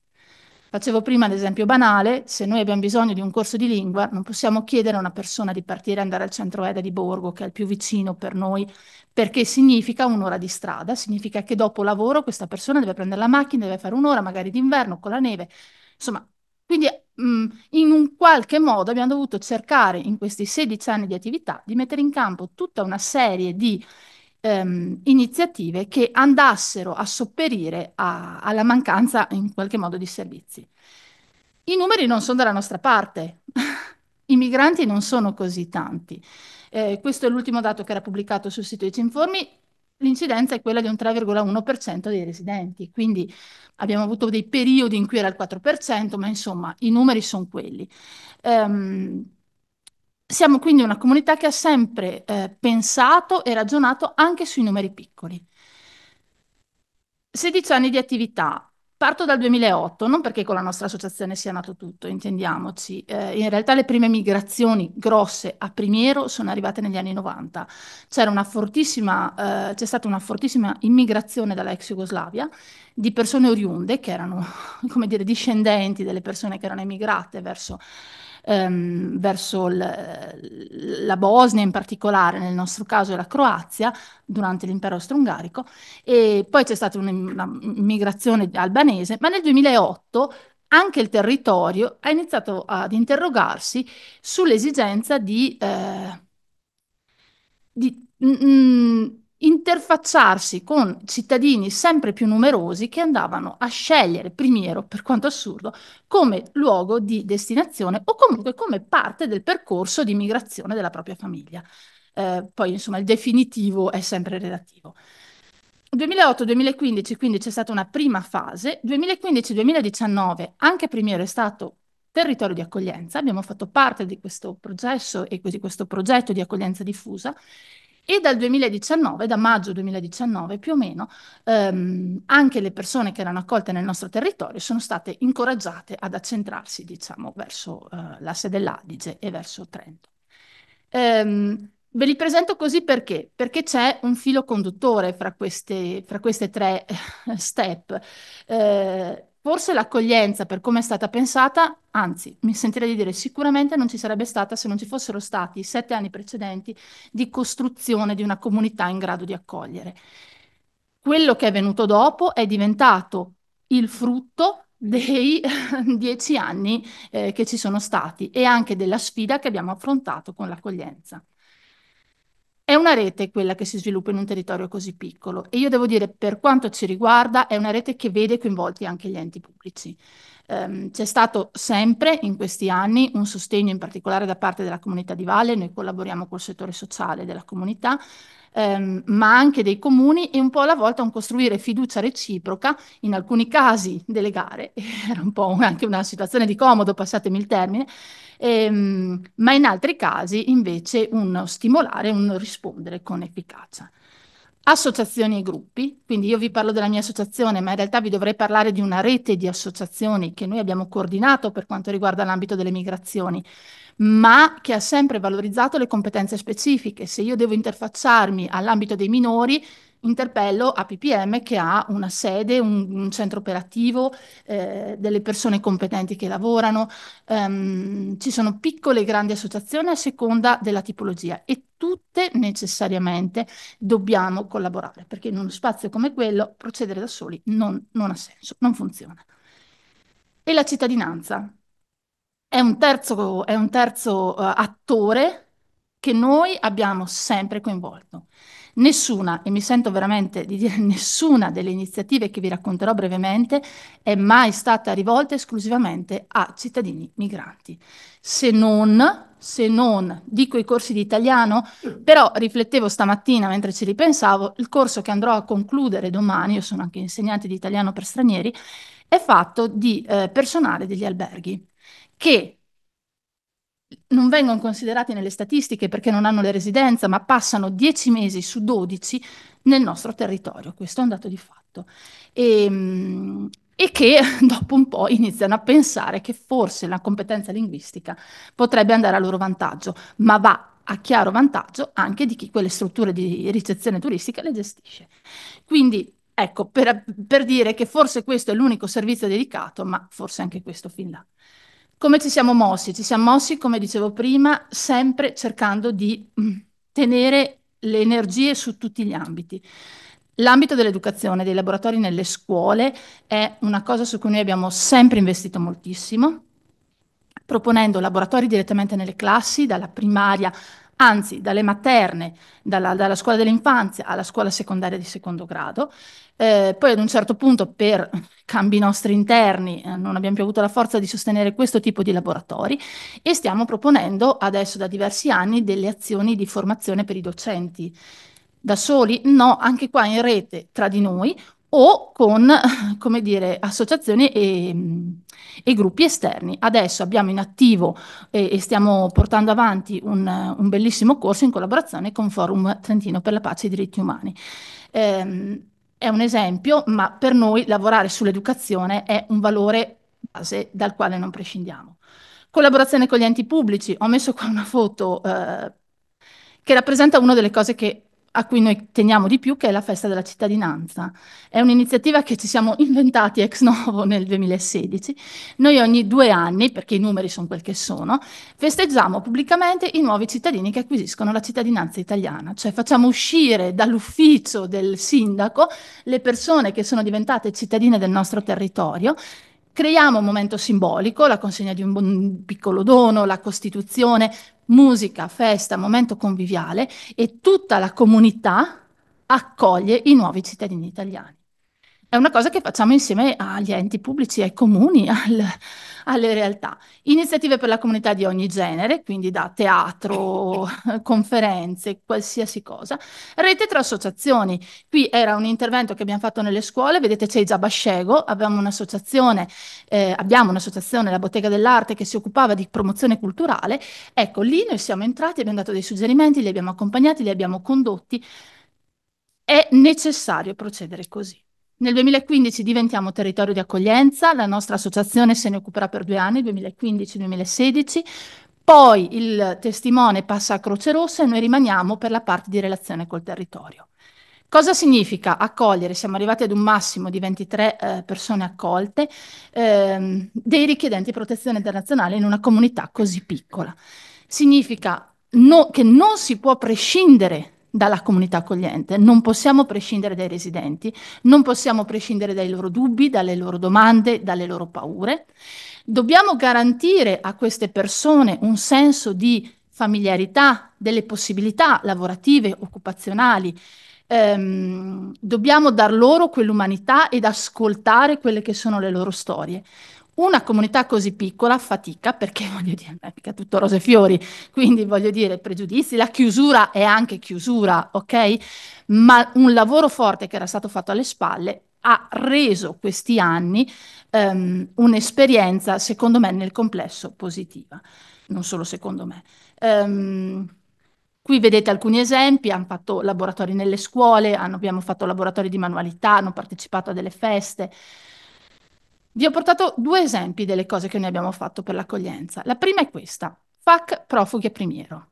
Facevo prima l'esempio banale, se noi abbiamo bisogno di un corso di lingua, non possiamo chiedere a una persona di partire e andare al centro EDA di Borgo, che è il più vicino per noi, perché significa un'ora di strada, significa che dopo lavoro questa persona deve prendere la macchina, deve fare un'ora magari d'inverno con la neve, insomma, quindi mh, mm, in un qualche modo abbiamo dovuto cercare in questi 16 anni di attività di mettere in campo tutta una serie di ehm, iniziative che andassero a sopperire a, alla mancanza in qualche modo di servizi. I numeri non sono dalla nostra parte, i migranti non sono così tanti. Eh, questo è l'ultimo dato che era pubblicato sul sito di Cinformi, l'incidenza è quella di un 3,1% dei residenti, quindi abbiamo avuto dei periodi in cui era il 4%, ma insomma i numeri sono quelli. Um, siamo quindi una comunità che ha sempre eh, pensato e ragionato anche sui numeri piccoli. 16 anni di attività. Parto dal 2008, non perché con la nostra associazione sia nato tutto, intendiamoci. Eh, in realtà le prime migrazioni grosse a Primiero sono arrivate negli anni 90. C'era una fortissima, eh, c'è stata una fortissima immigrazione dalla ex Jugoslavia di persone oriunde che erano, come dire, discendenti delle persone che erano emigrate verso ehm, verso la Bosnia in particolare, nel nostro caso la Croazia, durante l'impero austro-ungarico, e poi c'è stata un'immigrazione albanese, ma nel 2008 anche il territorio ha iniziato ad interrogarsi sull'esigenza di, eh, di mm, mm, interfacciarsi con cittadini sempre più numerosi che andavano a scegliere Primiero, per quanto assurdo, come luogo di destinazione o comunque come parte del percorso di migrazione della propria famiglia. Eh, poi, insomma, il definitivo è sempre relativo. 2008-2015 quindi c'è stata una prima fase, 2015-2019 anche Primiero è stato territorio di accoglienza, abbiamo fatto parte di questo processo e di questo progetto di accoglienza diffusa e dal 2019, da maggio 2019 più o meno, ehm, anche le persone che erano accolte nel nostro territorio sono state incoraggiate ad accentrarsi, diciamo, verso eh, l'asse dell'Adige e verso Trento. Ehm, Ve li presento così perché? Perché c'è un filo conduttore fra queste, fra queste tre eh, step. Eh, forse l'accoglienza, per come è stata pensata, anzi, mi sentirei di dire sicuramente non ci sarebbe stata se non ci fossero stati i sette anni precedenti di costruzione di una comunità in grado di accogliere. Quello che è venuto dopo è diventato il frutto dei dieci anni eh, che ci sono stati e anche della sfida che abbiamo affrontato con l'accoglienza. Una rete quella che si sviluppa in un territorio così piccolo e io devo dire, per quanto ci riguarda, è una rete che vede coinvolti anche gli enti pubblici. Um, c'è stato sempre in questi anni un sostegno in particolare da parte della comunità di Valle, noi collaboriamo col settore sociale della comunità, um, ma anche dei comuni e un po' alla volta un costruire fiducia reciproca, in alcuni casi delle gare, era un po' anche una situazione di comodo, passatemi il termine, ehm, ma in altri casi invece un stimolare, un rispondere con efficacia. Associazioni e gruppi, quindi io vi parlo della mia associazione, ma in realtà vi dovrei parlare di una rete di associazioni che noi abbiamo coordinato per quanto riguarda l'ambito delle migrazioni, ma che ha sempre valorizzato le competenze specifiche. Se io devo interfacciarmi all'ambito dei minori, interpello APPM che ha una sede, un, un centro operativo, eh, delle persone competenti che lavorano, um, ci sono piccole e grandi associazioni a seconda della tipologia e tutte necessariamente dobbiamo collaborare perché in uno spazio come quello procedere da soli non, non ha senso, non funziona. E la cittadinanza è un terzo, è un terzo uh, attore che noi abbiamo sempre coinvolto. Nessuna, e mi sento veramente di dire nessuna delle iniziative che vi racconterò brevemente, è mai stata rivolta esclusivamente a cittadini migranti. Se non, se non, dico i corsi di italiano, però riflettevo stamattina mentre ci ripensavo, il corso che andrò a concludere domani, io sono anche insegnante di italiano per stranieri, è fatto di eh, personale degli alberghi che non vengono considerati nelle statistiche perché non hanno le residenze, ma passano 10 mesi su 12 nel nostro territorio. Questo è un dato di fatto. E, ehm, e che dopo un po' iniziano a pensare che forse la competenza linguistica potrebbe andare a loro vantaggio, ma va a chiaro vantaggio anche di chi quelle strutture di ricezione turistica le gestisce. Quindi ecco, per, per dire che forse questo è l'unico servizio dedicato, ma forse anche questo fin là. Come ci siamo mossi? Ci siamo mossi, come dicevo prima, sempre cercando di mm, tenere le energie su tutti gli ambiti. L'ambito dell'educazione, dei laboratori nelle scuole è una cosa su cui noi abbiamo sempre investito moltissimo, proponendo laboratori direttamente nelle classi, dalla primaria, anzi dalle materne, dalla, dalla scuola dell'infanzia alla scuola secondaria di secondo grado, eh, poi ad un certo punto per cambi nostri interni eh, non abbiamo più avuto la forza di sostenere questo tipo di laboratori e stiamo proponendo adesso da diversi anni delle azioni di formazione per i docenti. Da soli? No, anche qua in rete tra di noi o con, come dire, associazioni e, e gruppi esterni. Adesso abbiamo in attivo e, e stiamo portando avanti un, un, bellissimo corso in collaborazione con Forum Trentino per la Pace e i Diritti Umani. Eh, è un esempio, ma per noi lavorare sull'educazione è un valore base dal quale non prescindiamo. Collaborazione con gli enti pubblici, ho messo qua una foto eh, che rappresenta una delle cose che a cui noi teniamo di più, che è la festa della cittadinanza. È un'iniziativa che ci siamo inventati ex novo nel 2016. Noi ogni due anni, perché i numeri sono quel che sono, festeggiamo pubblicamente i nuovi cittadini che acquisiscono la cittadinanza italiana, cioè facciamo uscire dall'ufficio del sindaco le persone che sono diventate cittadine del nostro territorio creiamo un momento simbolico, la consegna di un, un piccolo dono, la costituzione, musica, festa, momento conviviale e tutta la comunità accoglie i nuovi cittadini italiani. È una cosa che facciamo insieme agli enti pubblici, ai comuni, al, alle realtà. Iniziative per la comunità di ogni genere, quindi da teatro, conferenze, qualsiasi cosa. Rete tra associazioni. Qui era un intervento che abbiamo fatto nelle scuole, vedete c'è Giabascego, abbiamo un'associazione, eh, abbiamo un'associazione, la Bottega dell'Arte, che si occupava di promozione culturale. Ecco, lì noi siamo entrati, abbiamo dato dei suggerimenti, li abbiamo accompagnati, li abbiamo condotti. È necessario procedere così. Nel 2015 diventiamo territorio di accoglienza, la nostra associazione se ne occuperà per due anni, 2015-2016, poi il testimone passa a Croce Rossa e noi rimaniamo per la parte di relazione col territorio. Cosa significa accogliere? Siamo arrivati ad un massimo di 23 eh, persone accolte, ehm, dei richiedenti protezione internazionale in una comunità così piccola. Significa no, che non si può prescindere dalla comunità accogliente. Non possiamo prescindere dai residenti, non possiamo prescindere dai loro dubbi, dalle loro domande, dalle loro paure. Dobbiamo garantire a queste persone un senso di familiarità, delle possibilità lavorative, occupazionali. Ehm, dobbiamo dar loro quell'umanità ed ascoltare quelle che sono le loro storie. Una comunità così piccola fatica perché, voglio dire, è mica tutto rose e fiori, quindi voglio dire, pregiudizi, la chiusura è anche chiusura, ok? Ma un lavoro forte che era stato fatto alle spalle ha reso questi anni um, un'esperienza, secondo me, nel complesso positiva, non solo secondo me. Um, Qui vedete alcuni esempi, hanno fatto laboratori nelle scuole, hanno, abbiamo fatto laboratori di manualità, hanno partecipato a delle feste. Vi ho portato due esempi delle cose che noi abbiamo fatto per l'accoglienza. La prima è questa, FAC profughi a primiero.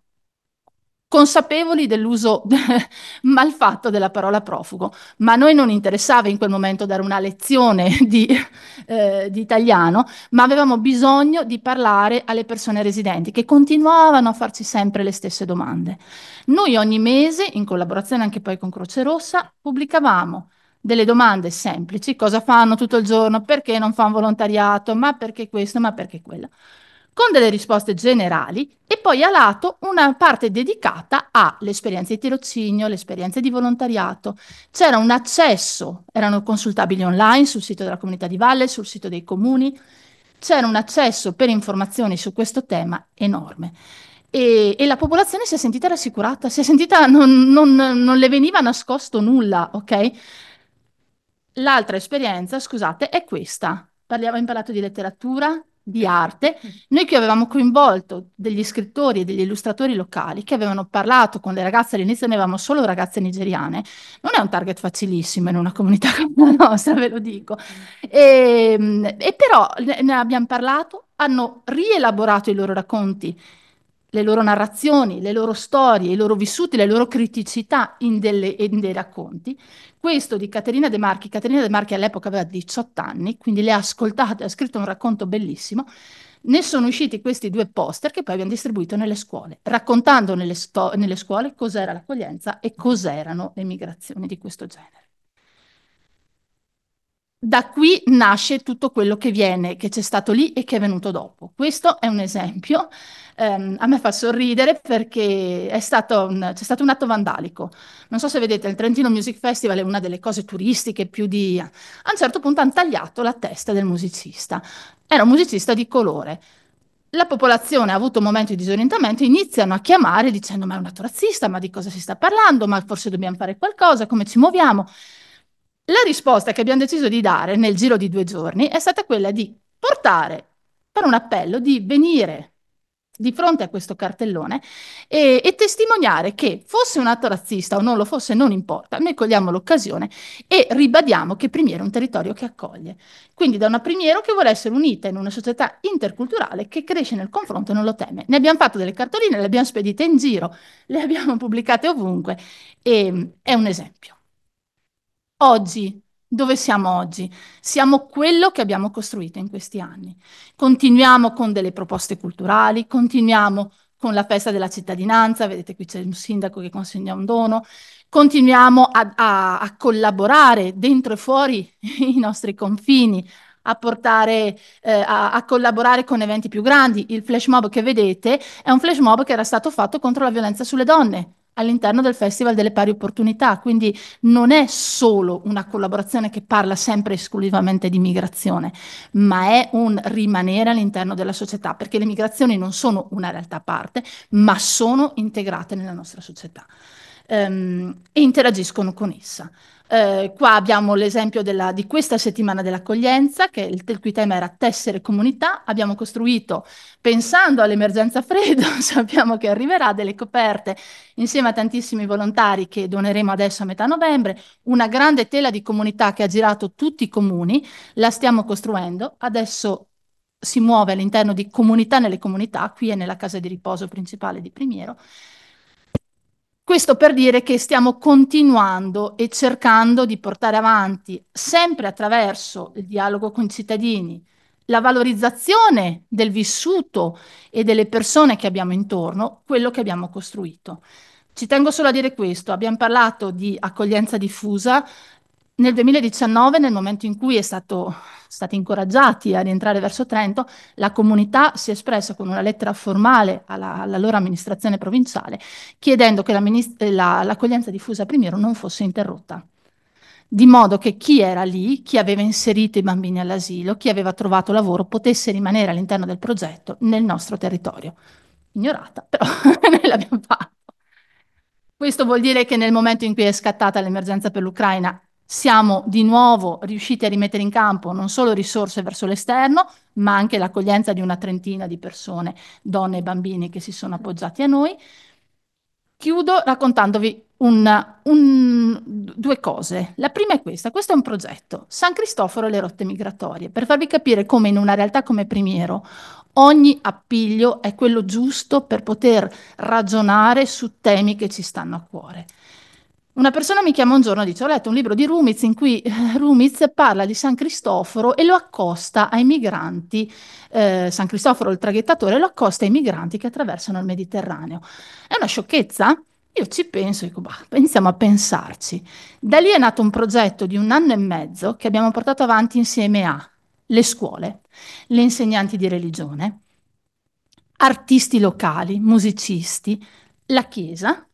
Consapevoli dell'uso malfatto della parola profugo, ma a noi non interessava in quel momento dare una lezione di, eh, di italiano, ma avevamo bisogno di parlare alle persone residenti che continuavano a farci sempre le stesse domande. Noi ogni mese, in collaborazione anche poi con Croce Rossa, pubblicavamo delle domande semplici, cosa fanno tutto il giorno, perché non fanno volontariato, ma perché questo, ma perché quello, con delle risposte generali e poi a lato una parte dedicata alle esperienze di tirocinio, le esperienze di volontariato. C'era un accesso, erano consultabili online sul sito della comunità di Valle, sul sito dei comuni, c'era un accesso per informazioni su questo tema enorme. E, e, la popolazione si è sentita rassicurata, si è sentita, non, non, non le veniva nascosto nulla, ok? L'altra esperienza, scusate, è questa. Parliamo, in parlato di letteratura, di arte. Noi qui avevamo coinvolto degli scrittori e degli illustratori locali che avevano parlato con le ragazze, all'inizio ne avevamo solo ragazze nigeriane, non è un target facilissimo in una comunità come la nostra, ve lo dico. E, e però ne abbiamo parlato, hanno rielaborato i loro racconti le loro narrazioni, le loro storie, i loro vissuti, le loro criticità in, delle, in dei racconti. Questo di Caterina De Marchi, Caterina De Marchi all'epoca aveva 18 anni, quindi le ha ascoltate, ha scritto un racconto bellissimo. Ne sono usciti questi due poster che poi abbiamo distribuito nelle scuole, raccontando nelle, nelle scuole cos'era l'accoglienza e cos'erano le migrazioni di questo genere da qui nasce tutto quello che viene, che c'è stato lì e che è venuto dopo. Questo è un esempio. Um, a me fa sorridere perché c'è stato un atto vandalico. Non so se vedete, il Trentino Music Festival è una delle cose turistiche più di... A un certo punto hanno tagliato la testa del musicista. Era un musicista di colore. La popolazione ha avuto un momento di disorientamento, iniziano a chiamare dicendo ma è un atto razzista, ma di cosa si sta parlando, ma forse dobbiamo fare qualcosa, come ci muoviamo. La risposta che abbiamo deciso di dare nel giro di due giorni è stata quella di portare, per un appello, di venire di fronte a questo cartellone e, e, testimoniare che fosse un atto razzista o non lo fosse, non importa, noi cogliamo l'occasione e ribadiamo che Primiero è un territorio che accoglie. Quindi da una Primiero che vuole essere unita in una società interculturale che cresce nel confronto e non lo teme. Ne abbiamo fatto delle cartoline, le abbiamo spedite in giro, le abbiamo pubblicate ovunque e è un esempio. Oggi, dove siamo oggi? Siamo quello che abbiamo costruito in questi anni. Continuiamo con delle proposte culturali, continuiamo con la festa della cittadinanza, vedete qui c'è un sindaco che consegna un dono, continuiamo a, a, a collaborare dentro e fuori i nostri confini, a portare, eh, a, a, collaborare con eventi più grandi. Il flash mob che vedete è un flash mob che era stato fatto contro la violenza sulle donne all'interno del Festival delle Pari Opportunità, quindi non è solo una collaborazione che parla sempre esclusivamente di migrazione, ma è un rimanere all'interno della società, perché le migrazioni non sono una realtà a parte, ma sono integrate nella nostra società ehm, e interagiscono con essa. Eh, qua abbiamo l'esempio di questa settimana dell'accoglienza, che il, il cui tema era tessere comunità. Abbiamo costruito, pensando all'emergenza freddo, sappiamo che arriverà, delle coperte insieme a tantissimi volontari che doneremo adesso a metà novembre, una grande tela di comunità che ha girato tutti i comuni, la stiamo costruendo. Adesso si muove all'interno di comunità nelle comunità, qui è nella casa di riposo principale di Primiero, questo per dire che stiamo continuando e cercando di portare avanti, sempre attraverso il dialogo con i cittadini, la valorizzazione del vissuto e delle persone che abbiamo intorno, quello che abbiamo costruito. Ci tengo solo a dire questo, abbiamo parlato di accoglienza diffusa, nel 2019, nel momento in cui è stato, stati incoraggiati a rientrare verso Trento, la comunità si è espressa con una lettera formale alla, loro amministrazione provinciale chiedendo che l'accoglienza la, diffusa a Primiero non fosse interrotta. Di modo che chi era lì, chi aveva inserito i bambini all'asilo, chi aveva trovato lavoro, potesse rimanere all'interno del progetto nel nostro territorio. Ignorata, però noi l'abbiamo fatto. Questo vuol dire che nel momento in cui è scattata l'emergenza per l'Ucraina siamo di nuovo riusciti a rimettere in campo non solo risorse verso l'esterno, ma anche l'accoglienza di una trentina di persone, donne e bambini che si sono appoggiati a noi. Chiudo raccontandovi un, un, due cose. La prima è questa, questo è un progetto, San Cristoforo e le rotte migratorie, per farvi capire come in una realtà come Primiero ogni appiglio è quello giusto per poter ragionare su temi che ci stanno a cuore. Una persona mi chiama un giorno e dice: Ho letto un libro di Rumiz in cui eh, Rumiz parla di San Cristoforo e lo accosta ai migranti, eh, San Cristoforo il traghettatore, lo accosta ai migranti che attraversano il Mediterraneo. È una sciocchezza? Io ci penso, dico, bah, iniziamo a pensarci. Da lì è nato un progetto di un anno e mezzo che abbiamo portato avanti insieme a le scuole, le insegnanti di religione, artisti locali, musicisti, la Chiesa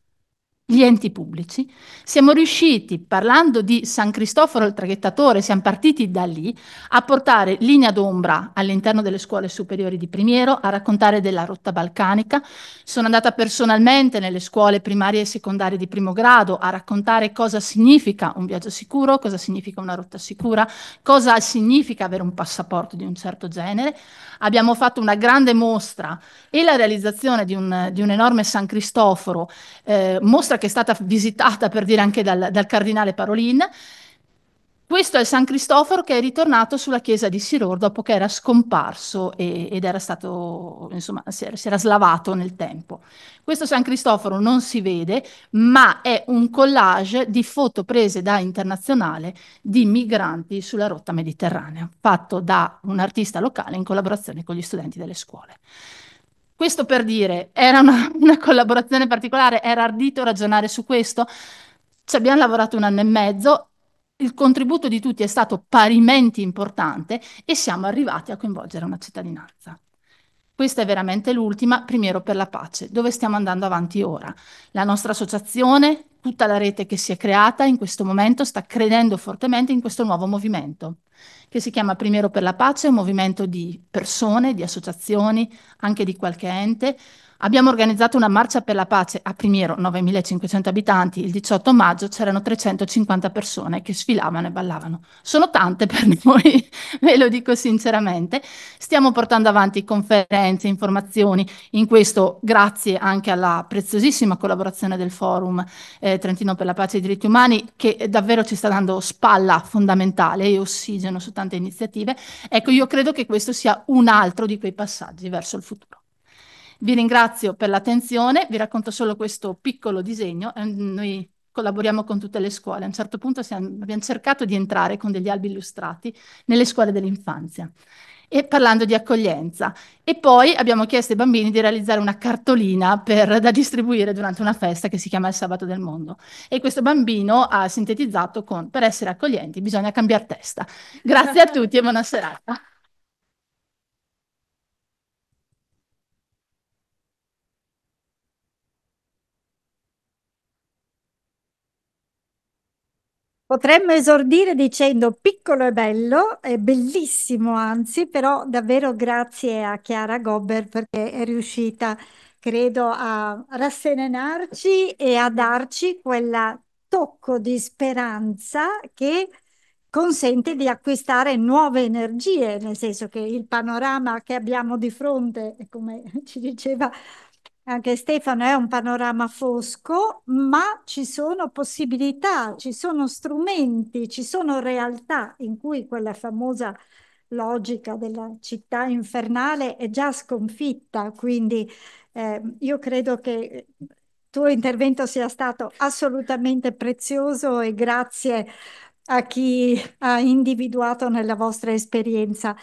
gli enti pubblici, siamo riusciti, parlando di San Cristoforo il traghettatore, siamo partiti da lì, a portare linea d'ombra all'interno delle scuole superiori di Primiero, a raccontare della rotta balcanica. Sono andata personalmente nelle scuole primarie e secondarie di primo grado a raccontare cosa significa un viaggio sicuro, cosa significa una rotta sicura, cosa significa avere un passaporto di un certo genere. Abbiamo fatto una grande mostra e la realizzazione di un, di un enorme San Cristoforo eh, mostra che è stata visitata per dire anche dal, dal cardinale Parolin. Questo è il San Cristoforo che è ritornato sulla chiesa di Siror dopo che era scomparso e, ed era stato, insomma, si era, si era, slavato nel tempo. Questo San Cristoforo non si vede, ma è un collage di foto prese da internazionale di migranti sulla rotta mediterranea, fatto da un artista locale in collaborazione con gli studenti delle scuole. Questo per dire, era una, una collaborazione particolare, era ardito ragionare su questo. Ci abbiamo lavorato un anno e mezzo, il contributo di tutti è stato parimenti importante e siamo arrivati a coinvolgere una cittadinanza. Questa è veramente l'ultima, Primiero per la Pace, dove stiamo andando avanti ora. La nostra associazione, tutta la rete che si è creata in questo momento sta credendo fortemente in questo nuovo movimento che si chiama Primiero per la Pace, un movimento di persone, di associazioni, anche di qualche ente, Abbiamo organizzato una marcia per la pace a Primiero, 9.500 abitanti, il 18 maggio c'erano 350 persone che sfilavano e ballavano. Sono tante per noi, ve lo dico sinceramente. Stiamo portando avanti conferenze, informazioni, in questo grazie anche alla preziosissima collaborazione del Forum eh, Trentino per la pace e i diritti umani che davvero ci sta dando spalla fondamentale e ossigeno su tante iniziative. Ecco, io credo che questo sia un altro di quei passaggi verso il futuro. Vi ringrazio per l'attenzione, vi racconto solo questo piccolo disegno. Eh, noi collaboriamo con tutte le scuole. A un certo punto siamo, abbiamo cercato di entrare con degli albi illustrati nelle scuole dell'infanzia. e parlando di accoglienza. E poi abbiamo chiesto ai bambini di realizzare una cartolina per, da distribuire durante una festa che si chiama il Sabato del Mondo. E questo bambino ha sintetizzato con per essere accoglienti bisogna cambiare testa. Grazie a tutti e buona serata. Potremmo esordire dicendo piccolo e bello, è bellissimo anzi, però davvero grazie a Chiara Gobber perché è riuscita, credo, a rasserenarci e a darci quel tocco di speranza che consente di acquistare nuove energie, nel senso che il panorama che abbiamo di fronte, come ci diceva anche Stefano è un panorama fosco, ma ci sono possibilità, ci sono strumenti, ci sono realtà in cui quella famosa logica della città infernale è già sconfitta. Quindi eh, io credo che il tuo intervento sia stato assolutamente prezioso e grazie a chi ha individuato nella vostra esperienza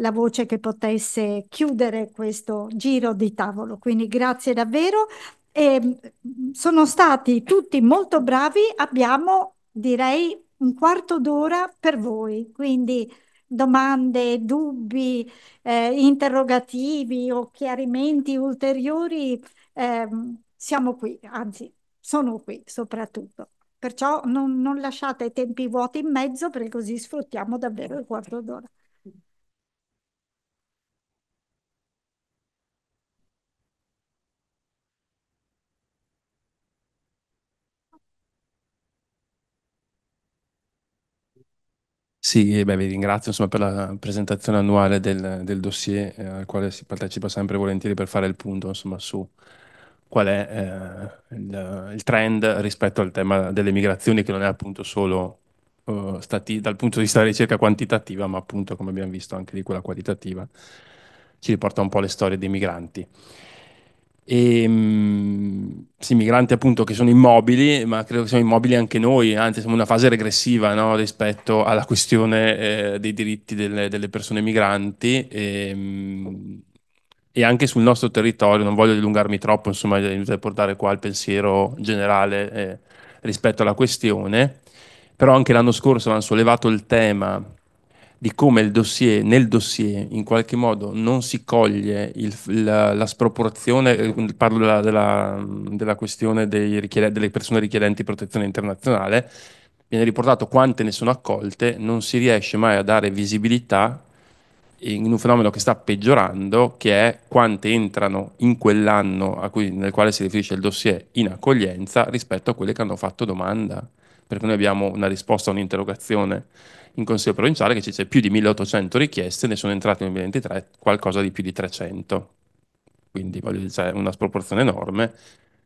la voce che potesse chiudere questo giro di tavolo. Quindi grazie davvero. E mm, sono stati tutti molto bravi, abbiamo direi un quarto d'ora per voi, quindi domande, dubbi, eh, interrogativi o chiarimenti ulteriori, eh, siamo qui, anzi sono qui soprattutto. Perciò non, non lasciate tempi vuoti in mezzo perché così sfruttiamo davvero il quarto d'ora. Sì, beh, vi ringrazio insomma, per la presentazione annuale del, del dossier eh, al quale si partecipa sempre volentieri per fare il punto insomma, su qual è eh, il, il, trend rispetto al tema delle migrazioni che non è appunto solo uh, stati, dal punto di vista della ricerca quantitativa ma appunto come abbiamo visto anche di quella qualitativa ci riporta un po' le storie dei migranti. Mh, sì, migranti appunto che sono immobili, ma credo che siamo immobili anche noi, anzi siamo in una fase regressiva no, rispetto alla questione eh, dei diritti delle, delle, persone migranti. E, mh, e, anche sul nostro territorio, non voglio dilungarmi troppo, insomma, è inutile portare qua il pensiero generale eh, rispetto alla questione, però anche l'anno scorso hanno sollevato il tema di come dossier, nel dossier in qualche modo non si coglie il, la, la, sproporzione, eh, parlo della, della, della questione delle persone richiedenti protezione internazionale, viene riportato quante ne sono accolte, non si riesce mai a dare visibilità in un fenomeno che sta peggiorando, che è quante entrano in quell'anno cui, nel quale si riferisce il dossier in accoglienza rispetto a quelle che hanno fatto domanda, perché noi abbiamo una risposta a un'interrogazione in Consiglio provinciale che ci dice più di 1800 richieste, ne sono entrate nel 2023 qualcosa di più di 300. Quindi voglio dire, c'è una sproporzione enorme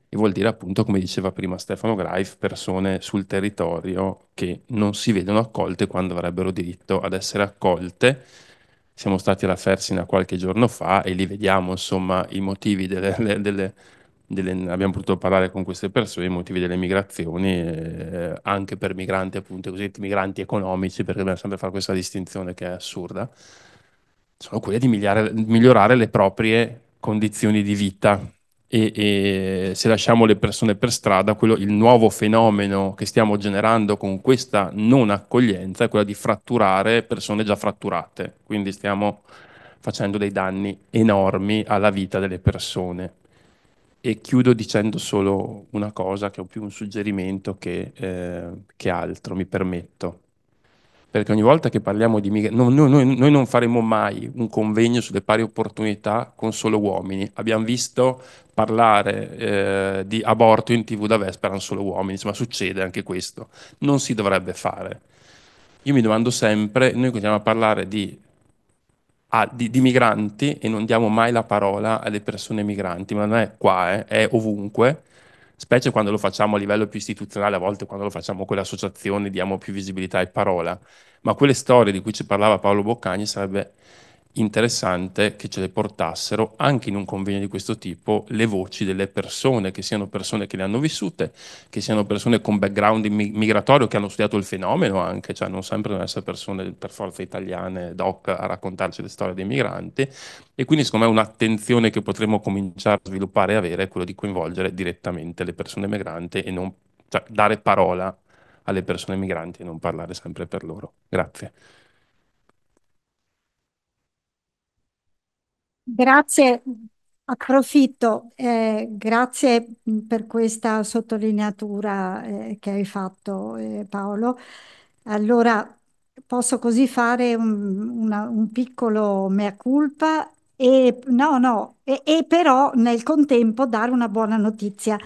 e vuol dire appunto, come diceva prima Stefano Greif, persone sul territorio che non si vedono accolte quando avrebbero diritto ad essere accolte. Siamo stati alla Fersina qualche giorno fa e lì vediamo insomma i motivi delle, delle delle, abbiamo potuto parlare con queste persone, i motivi delle migrazioni, eh, anche per migranti, appunto, cosiddetti migranti economici, perché dobbiamo sempre fare questa distinzione che è assurda, sono quelle di migliorare, migliorare le proprie condizioni di vita. E, e, se lasciamo le persone per strada, quello, il nuovo fenomeno che stiamo generando con questa non accoglienza è quello di fratturare persone già fratturate. Quindi stiamo facendo dei danni enormi alla vita delle persone. Chiudo dicendo solo una cosa che è più un suggerimento che, eh, che altro, mi permetto. Perché ogni volta che parliamo di migrazione, noi, noi, noi, non faremo mai un convegno sulle pari opportunità con solo uomini. Abbiamo visto parlare eh, di aborto in tv da Vespa, erano solo uomini, ma succede anche questo. Non si dovrebbe fare. Io mi domando sempre, noi continuiamo a parlare di a, di, di, migranti e non diamo mai la parola alle persone migranti, ma non è qua, eh, è ovunque, specie quando lo facciamo a livello più istituzionale, a volte quando lo facciamo con le associazioni diamo più visibilità e parola, ma quelle storie di cui ci parlava Paolo Boccagni sarebbe interessante che ce le portassero anche in un convegno di questo tipo le voci delle persone, che siano persone che le hanno vissute, che siano persone con background migratorio, che hanno studiato il fenomeno anche, cioè non sempre devono essere persone per forza italiane, doc, a raccontarci le storie dei migranti. E quindi secondo me un'attenzione che potremmo cominciare a sviluppare e avere è quello di coinvolgere direttamente le persone migranti e non cioè, dare parola alle persone migranti e non parlare sempre per loro. Grazie. Grazie, approfitto, eh, grazie per questa sottolineatura eh, che hai fatto eh, Paolo. Allora posso così fare un, una, un piccolo mea culpa e no, no, e, e però nel contempo dare una buona notizia.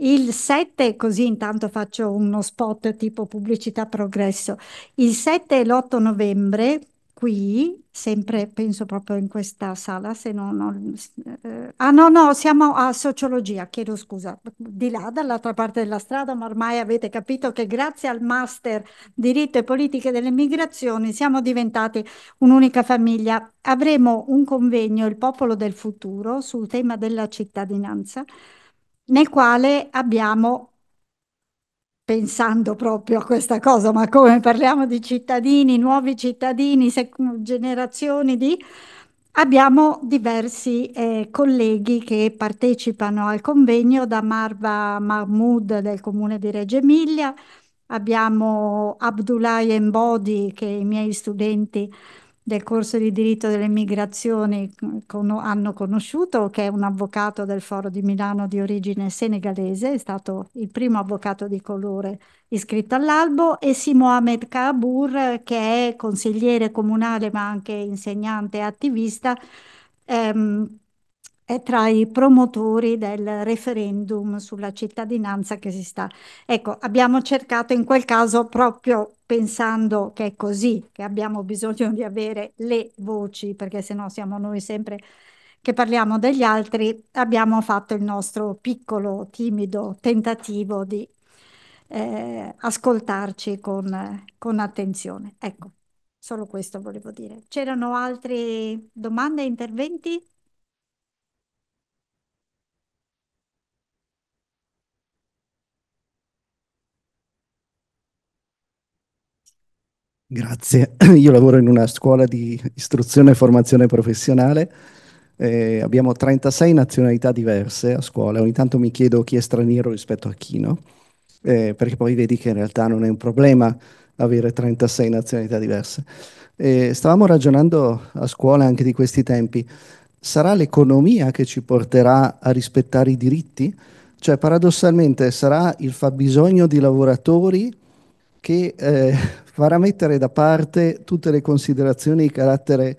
Il 7, così intanto faccio uno spot tipo pubblicità progresso. Il 7 e l'8 novembre qui, sempre penso proprio in questa sala, se no, no eh, ah no, no, siamo a sociologia, chiedo scusa, di là, dall'altra parte della strada, ma ormai avete capito che grazie al master diritto e politiche delle migrazioni siamo diventati un'unica famiglia. Avremo un convegno, Il popolo del futuro, sul tema della cittadinanza, nel quale abbiamo pensando proprio a questa cosa, ma come parliamo di cittadini, nuovi cittadini, generazioni di... Abbiamo diversi eh, colleghi che partecipano al convegno, da Marva Mahmoud del comune di Reggio Emilia, abbiamo Abdullah Embodi che i miei studenti del corso di diritto delle migrazioni con, hanno conosciuto, che è un avvocato del Foro di Milano di origine senegalese, è stato il primo avvocato di colore iscritto all'albo, e Simo Ahmed Kabur, che è consigliere comunale ma anche insegnante e attivista. Ehm, è tra i promotori del referendum sulla cittadinanza che si sta. Ecco, abbiamo cercato in quel caso proprio pensando che è così, che abbiamo bisogno di avere le voci, perché sennò siamo noi sempre che parliamo degli altri, abbiamo fatto il nostro piccolo, timido tentativo di eh, ascoltarci con, con attenzione. Ecco, solo questo volevo dire. C'erano altre domande, interventi? Grazie, io lavoro in una scuola di istruzione e formazione professionale, eh, abbiamo 36 nazionalità diverse a scuola, ogni tanto mi chiedo chi è straniero rispetto a chi no, eh, perché poi vedi che in realtà non è un problema avere 36 nazionalità diverse. Eh, stavamo ragionando a scuola anche di questi tempi, sarà l'economia che ci porterà a rispettare i diritti? Cioè paradossalmente sarà il fabbisogno di lavoratori che eh, farà mettere da parte tutte le considerazioni di carattere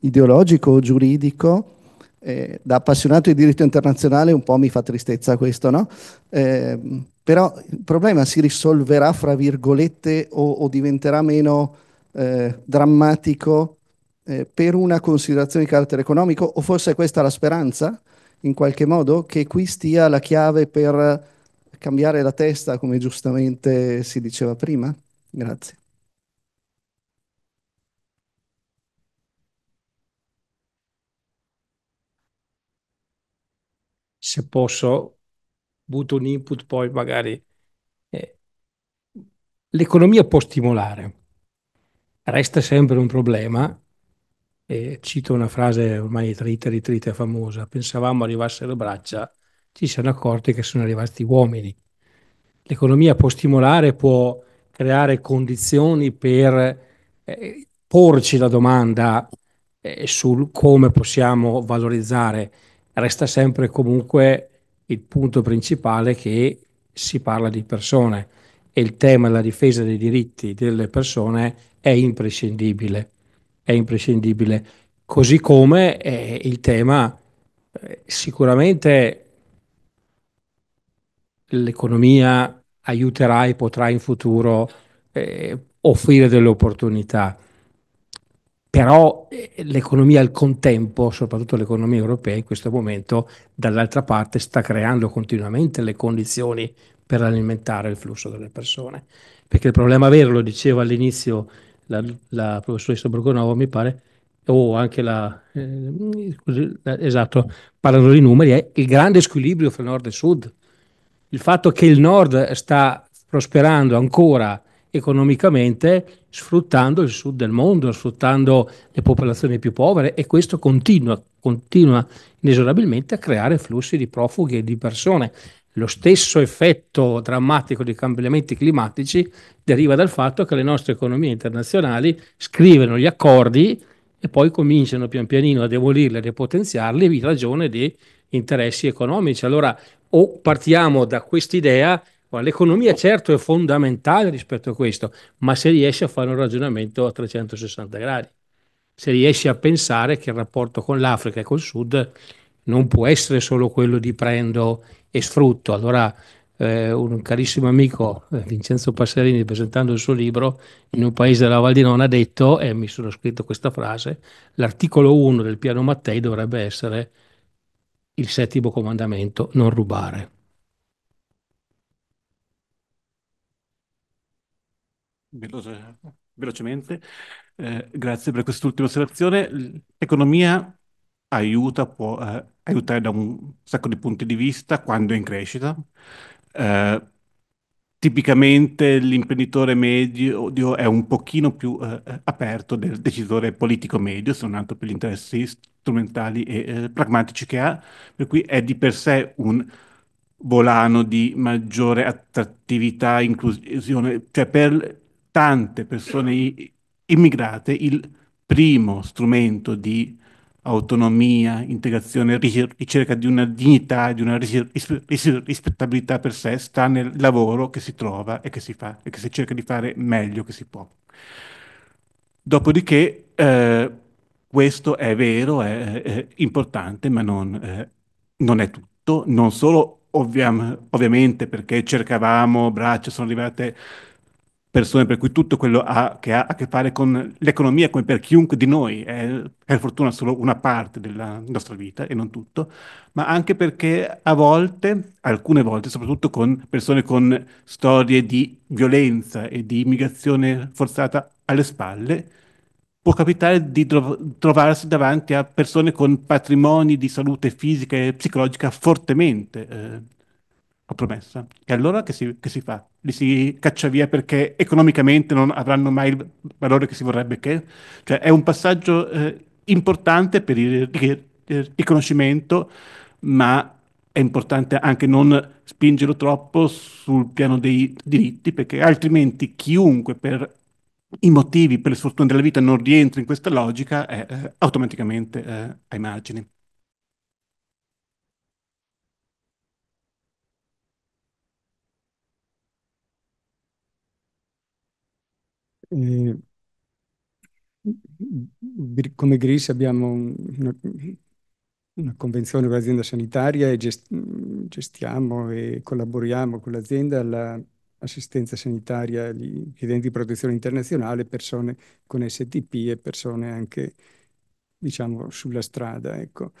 ideologico o giuridico. Eh, da appassionato di diritto internazionale un po' mi fa tristezza questo, no? Eh, però il problema si risolverà, fra virgolette, o, o diventerà meno eh, drammatico eh, per una considerazione di carattere economico, o forse è questa la speranza, in qualche modo, che qui stia la chiave per cambiare la testa, come giustamente si diceva prima? Grazie. Se posso, butto un input, poi magari... Eh, l'economia può stimolare, resta sempre un problema. E cito una frase ormai trita ritrita famosa, pensavamo arrivassero braccia, ci siamo accorti che sono arrivati uomini. L'economia può stimolare, può creare condizioni per eh, porci la domanda eh, sul come possiamo valorizzare. Resta sempre comunque il punto principale che si parla di persone e il tema della difesa dei diritti delle persone è imprescindibile, è imprescindibile. Così come eh, il tema eh, sicuramente l'economia aiuterà e potrà in futuro eh, offrire delle opportunità. Però eh, l'economia al contempo, soprattutto l'economia europea in questo momento, dall'altra parte sta creando continuamente le condizioni per alimentare il flusso delle persone. Perché il problema vero, lo diceva all'inizio la, la professoressa Borgonova, mi pare, o anche la, eh, esatto, parlando di numeri, è il grande squilibrio fra nord e sud. Il fatto che il nord sta prosperando ancora economicamente sfruttando il sud del mondo, sfruttando le popolazioni più povere e questo continua, continua inesorabilmente a creare flussi di profughi e di persone. Lo stesso effetto drammatico dei cambiamenti climatici deriva dal fatto che le nostre economie internazionali scrivono gli accordi e poi cominciano pian pianino a demolirli, a depotenziarli in ragione di interessi economici. Allora o partiamo da quest'idea L'economia certo è fondamentale rispetto a questo, ma se riesci a fare un ragionamento a 360 gradi, se riesci a pensare che il rapporto con l'Africa e col Sud non può essere solo quello di prendo e sfrutto. Allora eh, un carissimo amico, eh, Vincenzo Passerini, presentando il suo libro, in un paese della Val di Non ha detto, e mi sono scritto questa frase, l'articolo 1 del piano Mattei dovrebbe essere il settimo comandamento, non rubare. Veloce, velocemente, eh, grazie per quest'ultima osservazione. L'economia aiuta, può eh, aiutare da un sacco di punti di vista quando è in crescita. Eh, tipicamente l'imprenditore medio è un pochino più eh, aperto del decisore politico medio, se non altro per gli interessi strumentali e eh, pragmatici che ha, per cui è di per sé un volano di maggiore attrattività, inclusione, cioè per tante persone immigrate il primo strumento di autonomia, integrazione, ricerca di una dignità, di una rispettabilità per sé, sta nel lavoro che si trova e che si fa e che si cerca di fare meglio che si può. Dopodiché eh, questo è vero, è, è importante, ma non, eh, non, è tutto, non solo ovvia ovviamente perché cercavamo braccia, sono arrivate persone per cui tutto quello ha, che ha a che fare con l'economia, come per chiunque di noi, è per fortuna solo una parte della nostra vita e non tutto, ma anche perché a volte, alcune volte, soprattutto con persone con storie di violenza e di immigrazione forzata alle spalle, può capitare di trovarsi davanti a persone con patrimoni di salute fisica e psicologica fortemente eh, promessa. E allora che si, che si, fa? Li si caccia via perché economicamente non avranno mai il valore che si vorrebbe che? Cioè è un passaggio eh, importante per il riconoscimento, ma è importante anche non spingerlo troppo sul piano dei diritti, perché altrimenti chiunque per i motivi, per le sfortune della vita non rientra in questa logica, è eh, automaticamente eh, ai margini. Eh, come GRIS abbiamo una, una convenzione con l'azienda sanitaria e gest gestiamo e collaboriamo con l'azienda all'assistenza sanitaria agli chiedenti di protezione internazionale, persone con STP e persone anche, diciamo, sulla strada, ecco.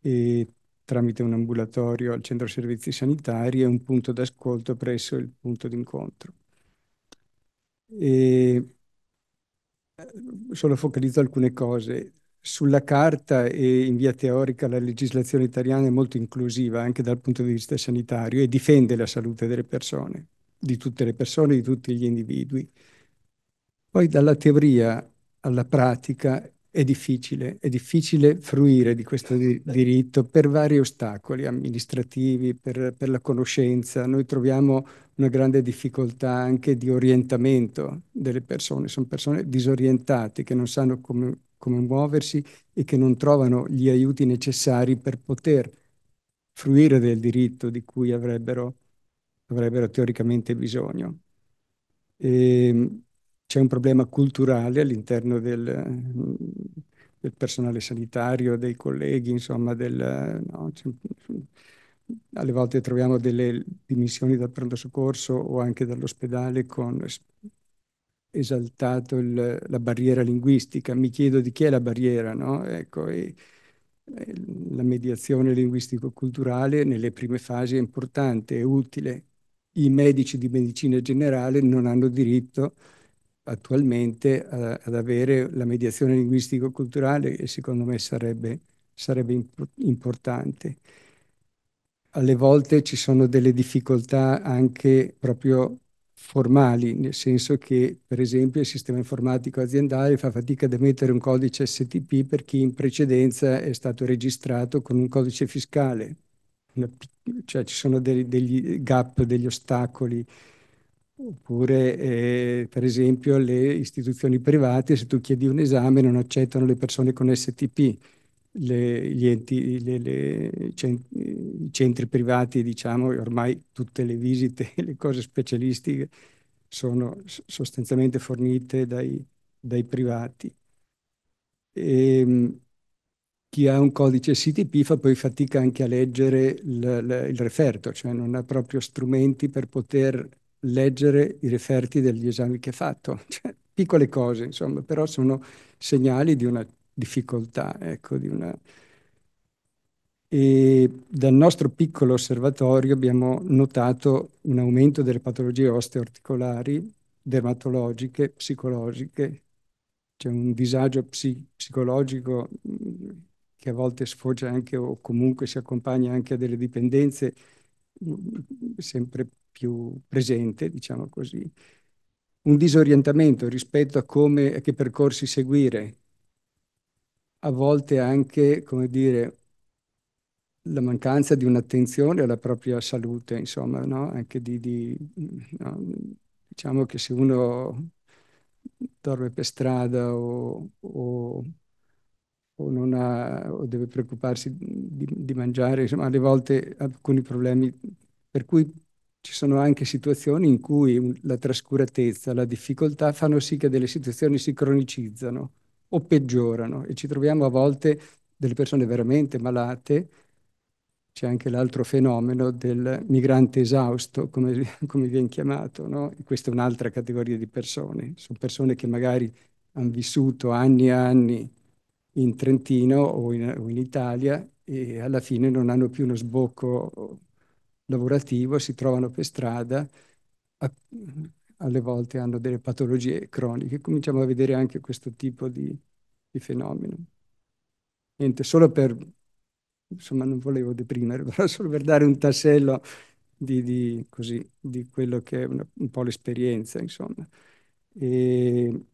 E tramite un ambulatorio al centro servizi sanitari e un punto d'ascolto presso il punto d'incontro. E eh, solo focalizzo alcune cose. Sulla carta e in via teorica la legislazione italiana è molto inclusiva anche dal punto di vista sanitario e difende la salute delle persone, di tutte le persone, di tutti gli individui. Poi dalla teoria alla pratica è difficile, è difficile fruire di questo di diritto per vari ostacoli amministrativi, per, per, la conoscenza. Noi troviamo una grande difficoltà anche di orientamento delle persone, sono persone disorientate che non sanno come, come muoversi e che non trovano gli aiuti necessari per poter fruire del diritto di cui avrebbero, avrebbero teoricamente bisogno. E, ehm, c'è un problema culturale all'interno del, del, personale sanitario, dei colleghi, insomma, del, no, alle volte troviamo delle dimissioni dal pronto soccorso o anche dall'ospedale con esaltato il, la barriera linguistica. Mi chiedo di chi è la barriera, no? Ecco, e, e la mediazione linguistico-culturale nelle prime fasi è importante, è utile. I medici di medicina generale non hanno diritto attualmente a, ad avere la mediazione linguistico-culturale e secondo me sarebbe, sarebbe imp importante. Alle volte ci sono delle difficoltà anche proprio formali, nel senso che per esempio il sistema informatico aziendale fa fatica ad emettere un codice STP per chi in precedenza è stato registrato con un codice fiscale. Una, cioè ci sono dei, degli gap, degli ostacoli Oppure, eh, per esempio, le istituzioni private, se tu chiedi un esame, non accettano le persone con STP. Le, gli enti, le, le, cent I centri privati, diciamo, ormai tutte le visite, le cose specialistiche sono sostanzialmente fornite dai, dai privati. E, ehm, chi ha un codice STP fa poi fatica anche a leggere il, il referto, cioè non ha proprio strumenti per poter leggere i referti degli esami che ha fatto. Cioè, piccole cose, insomma, però sono segnali di una difficoltà, ecco, di una... E dal nostro piccolo osservatorio abbiamo notato un aumento delle patologie osteoarticolari, dermatologiche, psicologiche. C'è un disagio psi psicologico che a volte sfocia anche o comunque si accompagna anche a delle dipendenze sempre più presente, diciamo così, un disorientamento rispetto a come, a che percorsi seguire, a volte anche, come dire, la mancanza di un'attenzione alla propria salute, insomma, no? Anche di, di no? diciamo che se uno dorme per strada o, o, o, ha, o deve preoccuparsi di, di mangiare, insomma, alle volte alcuni problemi per cui ci sono anche situazioni in cui la trascuratezza, la difficoltà fanno sì che delle situazioni si cronicizzano o peggiorano e ci troviamo a volte delle persone veramente malate. C'è anche l'altro fenomeno del migrante esausto, come, come viene chiamato, no? Questa è un'altra categoria di persone. Sono persone che magari hanno vissuto anni e anni in Trentino o in, o in Italia e alla fine non hanno più uno sbocco lavorativo, si trovano per strada, alle volte hanno delle patologie croniche. Cominciamo a vedere anche questo tipo di, di fenomeno. Niente, solo per, insomma non volevo deprimere, però solo per dare un tassello di, di, così, di quello che è una, un po' l'esperienza, insomma. E,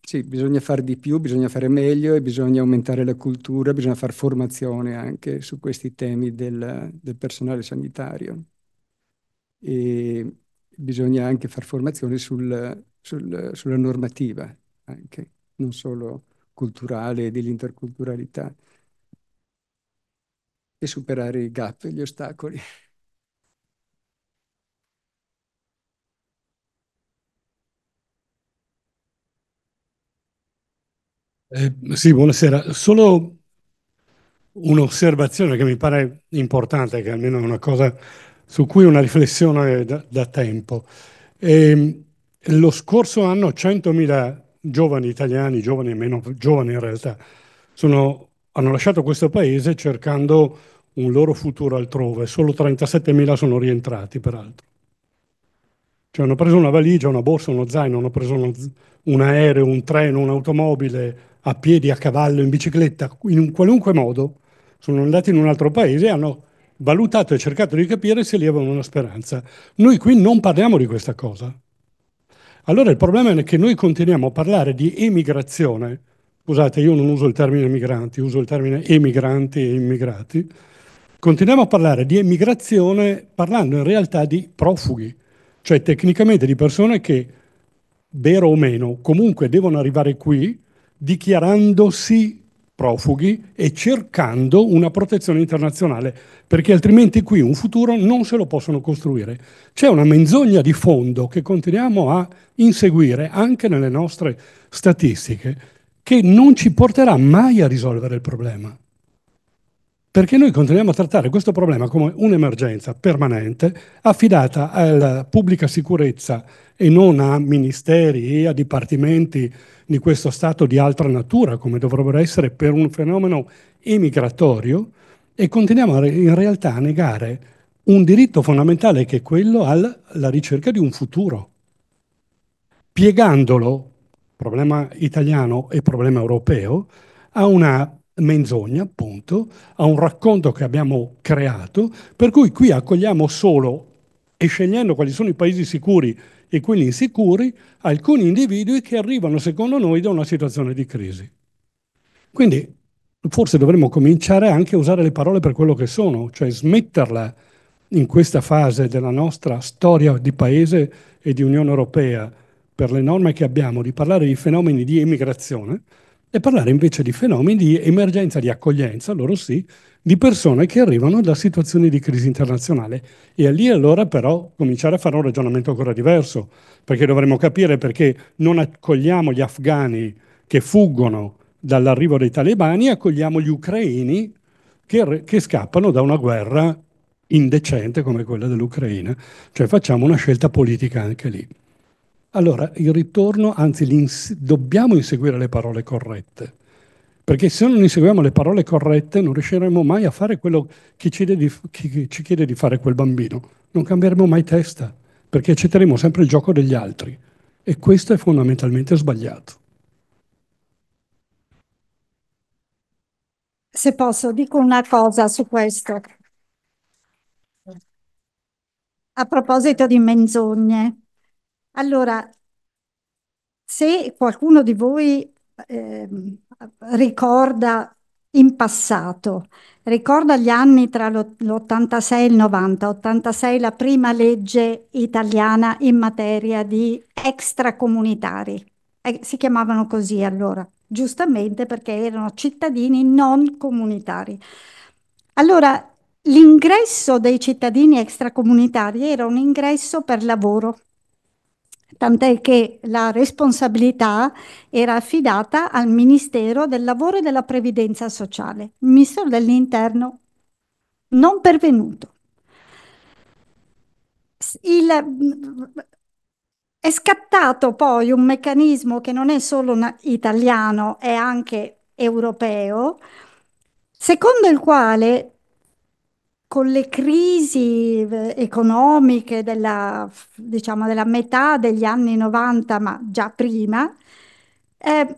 sì, bisogna fare di più, bisogna fare meglio e bisogna aumentare la cultura, bisogna fare formazione anche su questi temi del, del personale sanitario. E bisogna anche fare formazione sul, sul, sulla normativa, anche, non solo culturale e dell'interculturalità, e superare i gap e gli ostacoli. Eh, sì, buonasera. Solo un'osservazione che mi pare importante, che almeno è una cosa su cui una riflessione da, da tempo. Eh, lo scorso anno 100.000 giovani italiani, giovani e meno giovani in realtà, sono, hanno lasciato questo paese cercando un loro futuro altrove. Solo 37.000 sono rientrati, peraltro. Cioè hanno preso una valigia, una borsa, uno zaino, hanno preso uno, un aereo, un treno, un'automobile, a piedi, a cavallo, in bicicletta, in un qualunque modo, sono andati in un altro paese e hanno valutato e cercato di capire se lì avevano una speranza. Noi qui non parliamo di questa cosa. Allora il problema è che noi continuiamo a parlare di emigrazione, scusate io non uso il termine migranti, uso il termine emigranti e immigrati, continuiamo a parlare di emigrazione parlando in realtà di profughi, cioè tecnicamente di persone che, vero o meno, comunque devono arrivare qui dichiarandosi profughi e cercando una protezione internazionale, perché altrimenti qui un futuro non se lo possono costruire. C'è una menzogna di fondo che continuiamo a inseguire anche nelle nostre statistiche, che non ci porterà mai a risolvere il problema. Perché noi continuiamo a trattare questo problema come un'emergenza permanente affidata alla pubblica sicurezza e non a ministeri e a dipartimenti di questo stato di altra natura, come dovrebbero essere per un fenomeno emigratorio, e continuiamo in realtà a negare un diritto fondamentale che è quello alla ricerca di un futuro. piegandolo, problema italiano e problema europeo, a una menzogna, appunto, a un racconto che abbiamo creato, per cui qui accogliamo solo e scegliendo quali sono i paesi sicuri e quelli insicuri, alcuni individui che arrivano, secondo noi, da una situazione di crisi. Quindi forse dovremmo cominciare anche a usare le parole per quello che sono, cioè smetterla in questa fase della nostra storia di paese e di Unione Europea per le norme che abbiamo di parlare di fenomeni di emigrazione e parlare invece di fenomeni di emergenza, di accoglienza, loro sì, di persone che arrivano da situazioni di crisi internazionale. E lì allora però cominciare a fare un ragionamento ancora diverso, perché dovremmo capire perché non accogliamo gli afghani che fuggono dall'arrivo dei talebani, accogliamo gli ucraini che, che scappano da una guerra indecente come quella dell'Ucraina, cioè facciamo una scelta politica anche lì. Allora, il ritorno, anzi, dobbiamo inseguire le parole corrette, perché se non inseguiamo le parole corrette non riusciremo mai a fare quello che ci, di, che ci chiede di fare quel bambino. Non cambieremo mai testa, perché accetteremo sempre il gioco degli altri. E questo è fondamentalmente sbagliato. Se posso, dico una cosa su questo. A proposito di menzogne, allora, se qualcuno di voi eh, ricorda in passato, ricorda gli anni tra l'86 e il 90, 86 la prima legge italiana in materia di extracomunitari, eh, si chiamavano così allora, giustamente perché erano cittadini non comunitari. Allora, l'ingresso dei cittadini extracomunitari era un ingresso per lavoro tant'è che la responsabilità era affidata al Ministero del Lavoro e della Previdenza Sociale, il Ministero dell'Interno non pervenuto. Il, è scattato poi un meccanismo che non è solo italiano, è anche europeo, secondo il quale con le crisi eh, economiche della, diciamo, della metà degli anni 90, ma già prima, eh,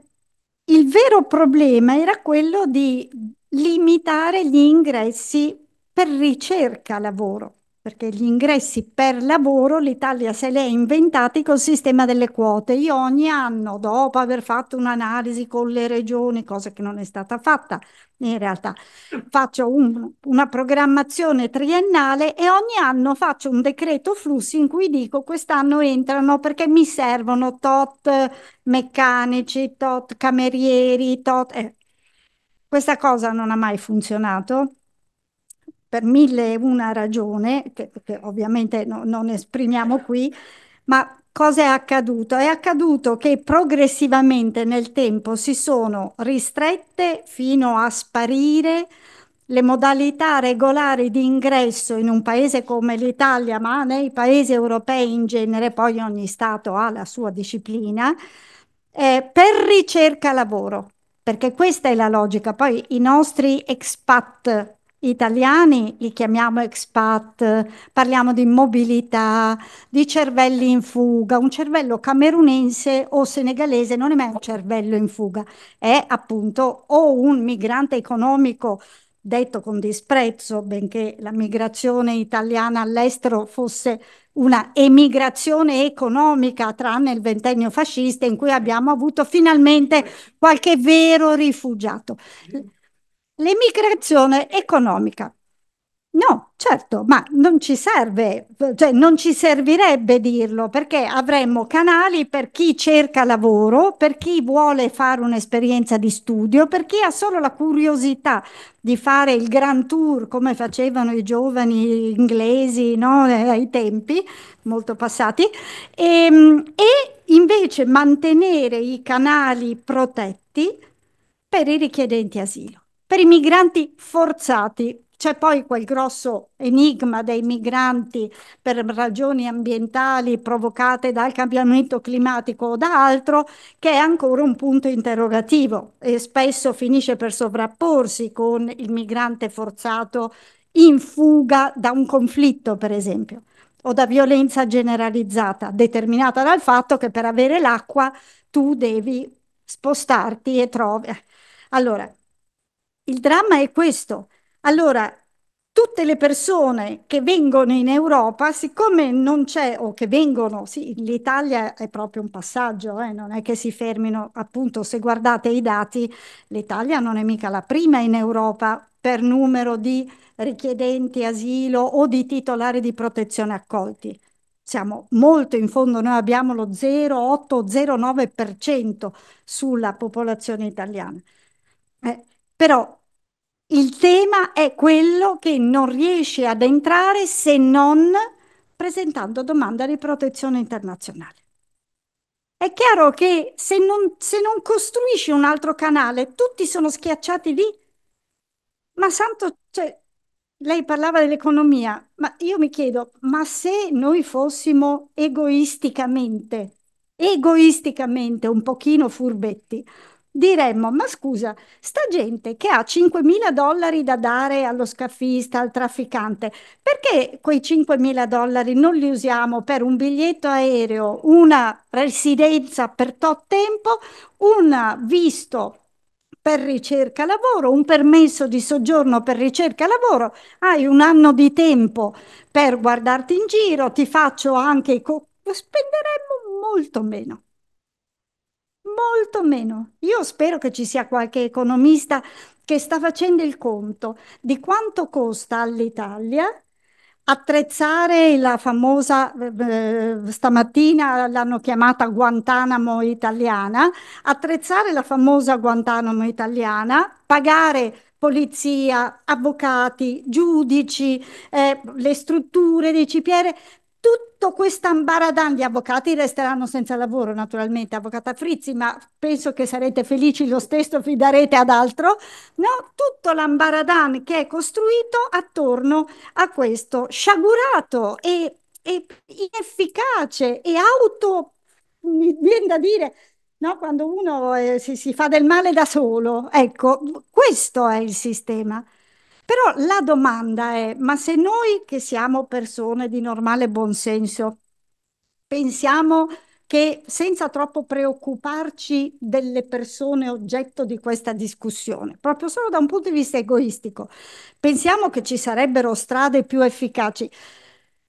il vero problema era quello di limitare gli ingressi per ricerca lavoro perché gli ingressi per lavoro l'Italia se li è inventati col sistema delle quote. Io ogni anno, dopo aver fatto un'analisi con le regioni, cosa che non è stata fatta in realtà, faccio un, una programmazione triennale e ogni anno faccio un decreto flussi in cui dico quest'anno entrano perché mi servono tot meccanici, tot camerieri, tot... Eh. Questa cosa non ha mai funzionato per mille e una ragione, che, che ovviamente no, non esprimiamo qui, ma cosa è accaduto? È accaduto che progressivamente nel tempo si sono ristrette fino a sparire le modalità regolari di ingresso in un paese come l'Italia, ma nei paesi europei in genere, poi ogni Stato ha la sua disciplina, eh, per ricerca lavoro, perché questa è la logica. Poi i nostri expat italiani li chiamiamo expat, parliamo di mobilità, di cervelli in fuga. Un cervello camerunense o senegalese non è mai un cervello in fuga, è appunto o un migrante economico detto con disprezzo, benché la migrazione italiana all'estero fosse una emigrazione economica, tranne il ventennio fascista in cui abbiamo avuto finalmente qualche vero rifugiato. L'emigrazione economica. No, certo, ma non ci serve, cioè non ci servirebbe dirlo perché avremmo canali per chi cerca lavoro, per chi vuole fare un'esperienza di studio, per chi ha solo la curiosità di fare il grand tour come facevano i giovani inglesi no? ai tempi molto passati, e, ehm, e invece mantenere i canali protetti per i richiedenti asilo. Per i migranti forzati, c'è poi quel grosso enigma dei migranti per ragioni ambientali provocate dal cambiamento climatico o da altro, che è ancora un punto interrogativo e spesso finisce per sovrapporsi con il migrante forzato in fuga da un conflitto, per esempio. o da violenza generalizzata, determinata dal fatto che per avere l'acqua tu devi spostarti e trovi. Allora, il dramma è questo. Allora, tutte le persone che vengono in Europa, siccome non c'è, o che vengono, sì, l'Italia è proprio un passaggio, eh, non è che si fermino, appunto, se guardate i dati, l'Italia non è mica la prima in Europa per numero di richiedenti asilo o di titolari di protezione accolti. Siamo molto in fondo, noi abbiamo lo 0,8-0,9% sulla popolazione italiana. Eh, però il tema è quello che non riesce ad entrare se non presentando domanda di protezione internazionale. È chiaro che se non, se non costruisci un altro canale, tutti sono schiacciati lì. Ma santo, cioè, lei parlava dell'economia, ma io mi chiedo, ma se noi fossimo egoisticamente, egoisticamente un pochino furbetti, diremmo, ma scusa, sta gente che ha 5.000 dollari da dare allo scaffista, al trafficante, perché quei 5.000 dollari non li usiamo per un biglietto aereo, una residenza per tot tempo, un visto per ricerca lavoro, un permesso di soggiorno per ricerca lavoro, hai un anno di tempo per guardarti in giro, ti faccio anche. Co- spenderemmo molto meno. Molto meno. Io spero che ci sia qualche economista che sta facendo il conto di quanto costa all'Italia attrezzare la famosa, eh, stamattina l'hanno chiamata Guantanamo italiana, attrezzare la famosa Guantanamo italiana, pagare polizia, avvocati, giudici, eh, le strutture dei CPR, tutto questo ambaradan, gli avvocati resteranno senza lavoro naturalmente, avvocata Frizzi, ma penso che sarete felici lo stesso, fidarete ad altro, no? Tutto l'ambaradan che è costruito attorno a questo sciagurato e, e inefficace e auto, mi viene da dire, no? Quando uno eh, si, si fa del male da solo, ecco, questo è il sistema. Però la domanda è, ma se noi che siamo persone di normale buonsenso pensiamo che senza troppo preoccuparci delle persone oggetto di questa discussione, proprio solo da un punto di vista egoistico, pensiamo che ci sarebbero strade più efficaci,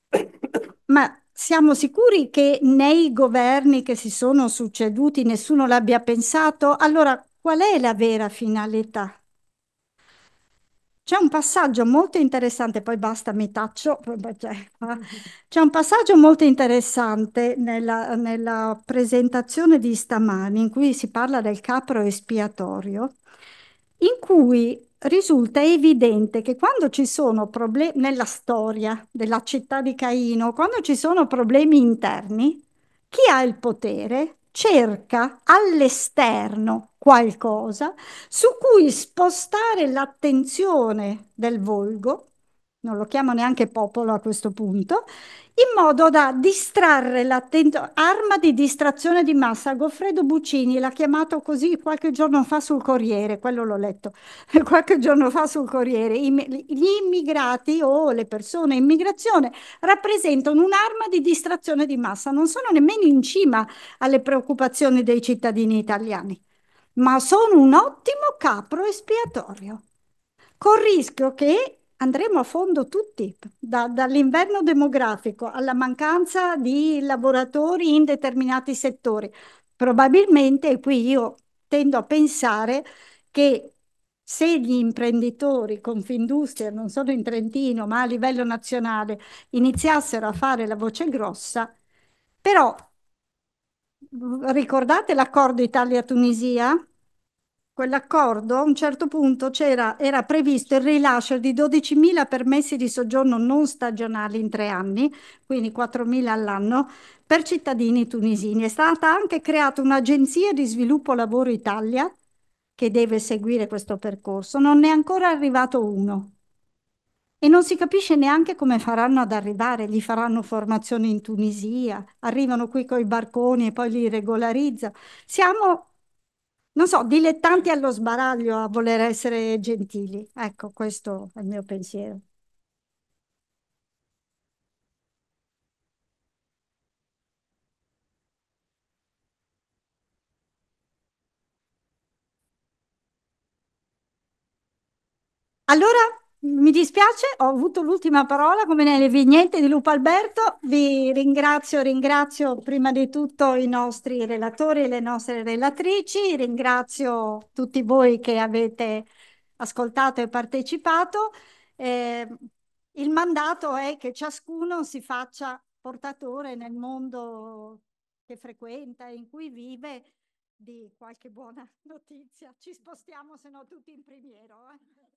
ma siamo sicuri che nei governi che si sono succeduti nessuno l'abbia pensato? Allora, qual è la vera finalità? C'è un passaggio molto interessante, poi basta, mi taccio. C'è un passaggio molto interessante nella, nella presentazione di stamani in cui si parla del capro espiatorio, in cui risulta evidente che quando ci sono problemi nella storia della città di Caino, quando ci sono problemi interni, chi ha il potere cerca all'esterno qualcosa su cui spostare l'attenzione del volgo, non lo chiamo neanche popolo a questo punto, in modo da distrarre l'attenzione, arma di distrazione di massa. Goffredo Buccini l'ha chiamato così qualche giorno fa sul Corriere, quello l'ho letto, qualche giorno fa sul Corriere. Gli immigrati o le persone in migrazione rappresentano un'arma di distrazione di massa, non sono nemmeno in cima alle preoccupazioni dei cittadini italiani, ma sono un ottimo capro espiatorio, col rischio che andremo a fondo tutti, da, dall'inverno demografico alla mancanza di lavoratori in determinati settori. Probabilmente, e qui io tendo a pensare che se gli imprenditori Confindustria, non solo in Trentino, ma a livello nazionale, iniziassero a fare la voce grossa, però ricordate l'accordo Italia-Tunisia? Quell'accordo, a un certo punto c'era, era previsto il rilascio di 12.000 permessi di soggiorno non stagionali in tre anni, quindi 4.000 all'anno, per cittadini tunisini. È stata anche creata un'agenzia di sviluppo lavoro Italia che deve seguire questo percorso. Non è ancora arrivato uno. E non si capisce neanche come faranno ad arrivare, gli faranno formazione in Tunisia, arrivano qui con i barconi e poi li regolarizzano. Siamo non so, dilettanti allo sbaraglio a voler essere gentili. Ecco, questo è il mio pensiero. Allora mi dispiace, ho avuto l'ultima parola come nelle vignette di Lupo Alberto. Vi ringrazio, ringrazio prima di tutto i nostri relatori e le nostre relatrici, ringrazio tutti voi che avete ascoltato e partecipato. Eh, il mandato è che ciascuno si faccia portatore nel mondo che frequenta in cui vive di qualche buona notizia. Ci spostiamo se no tutti in primiero. Eh?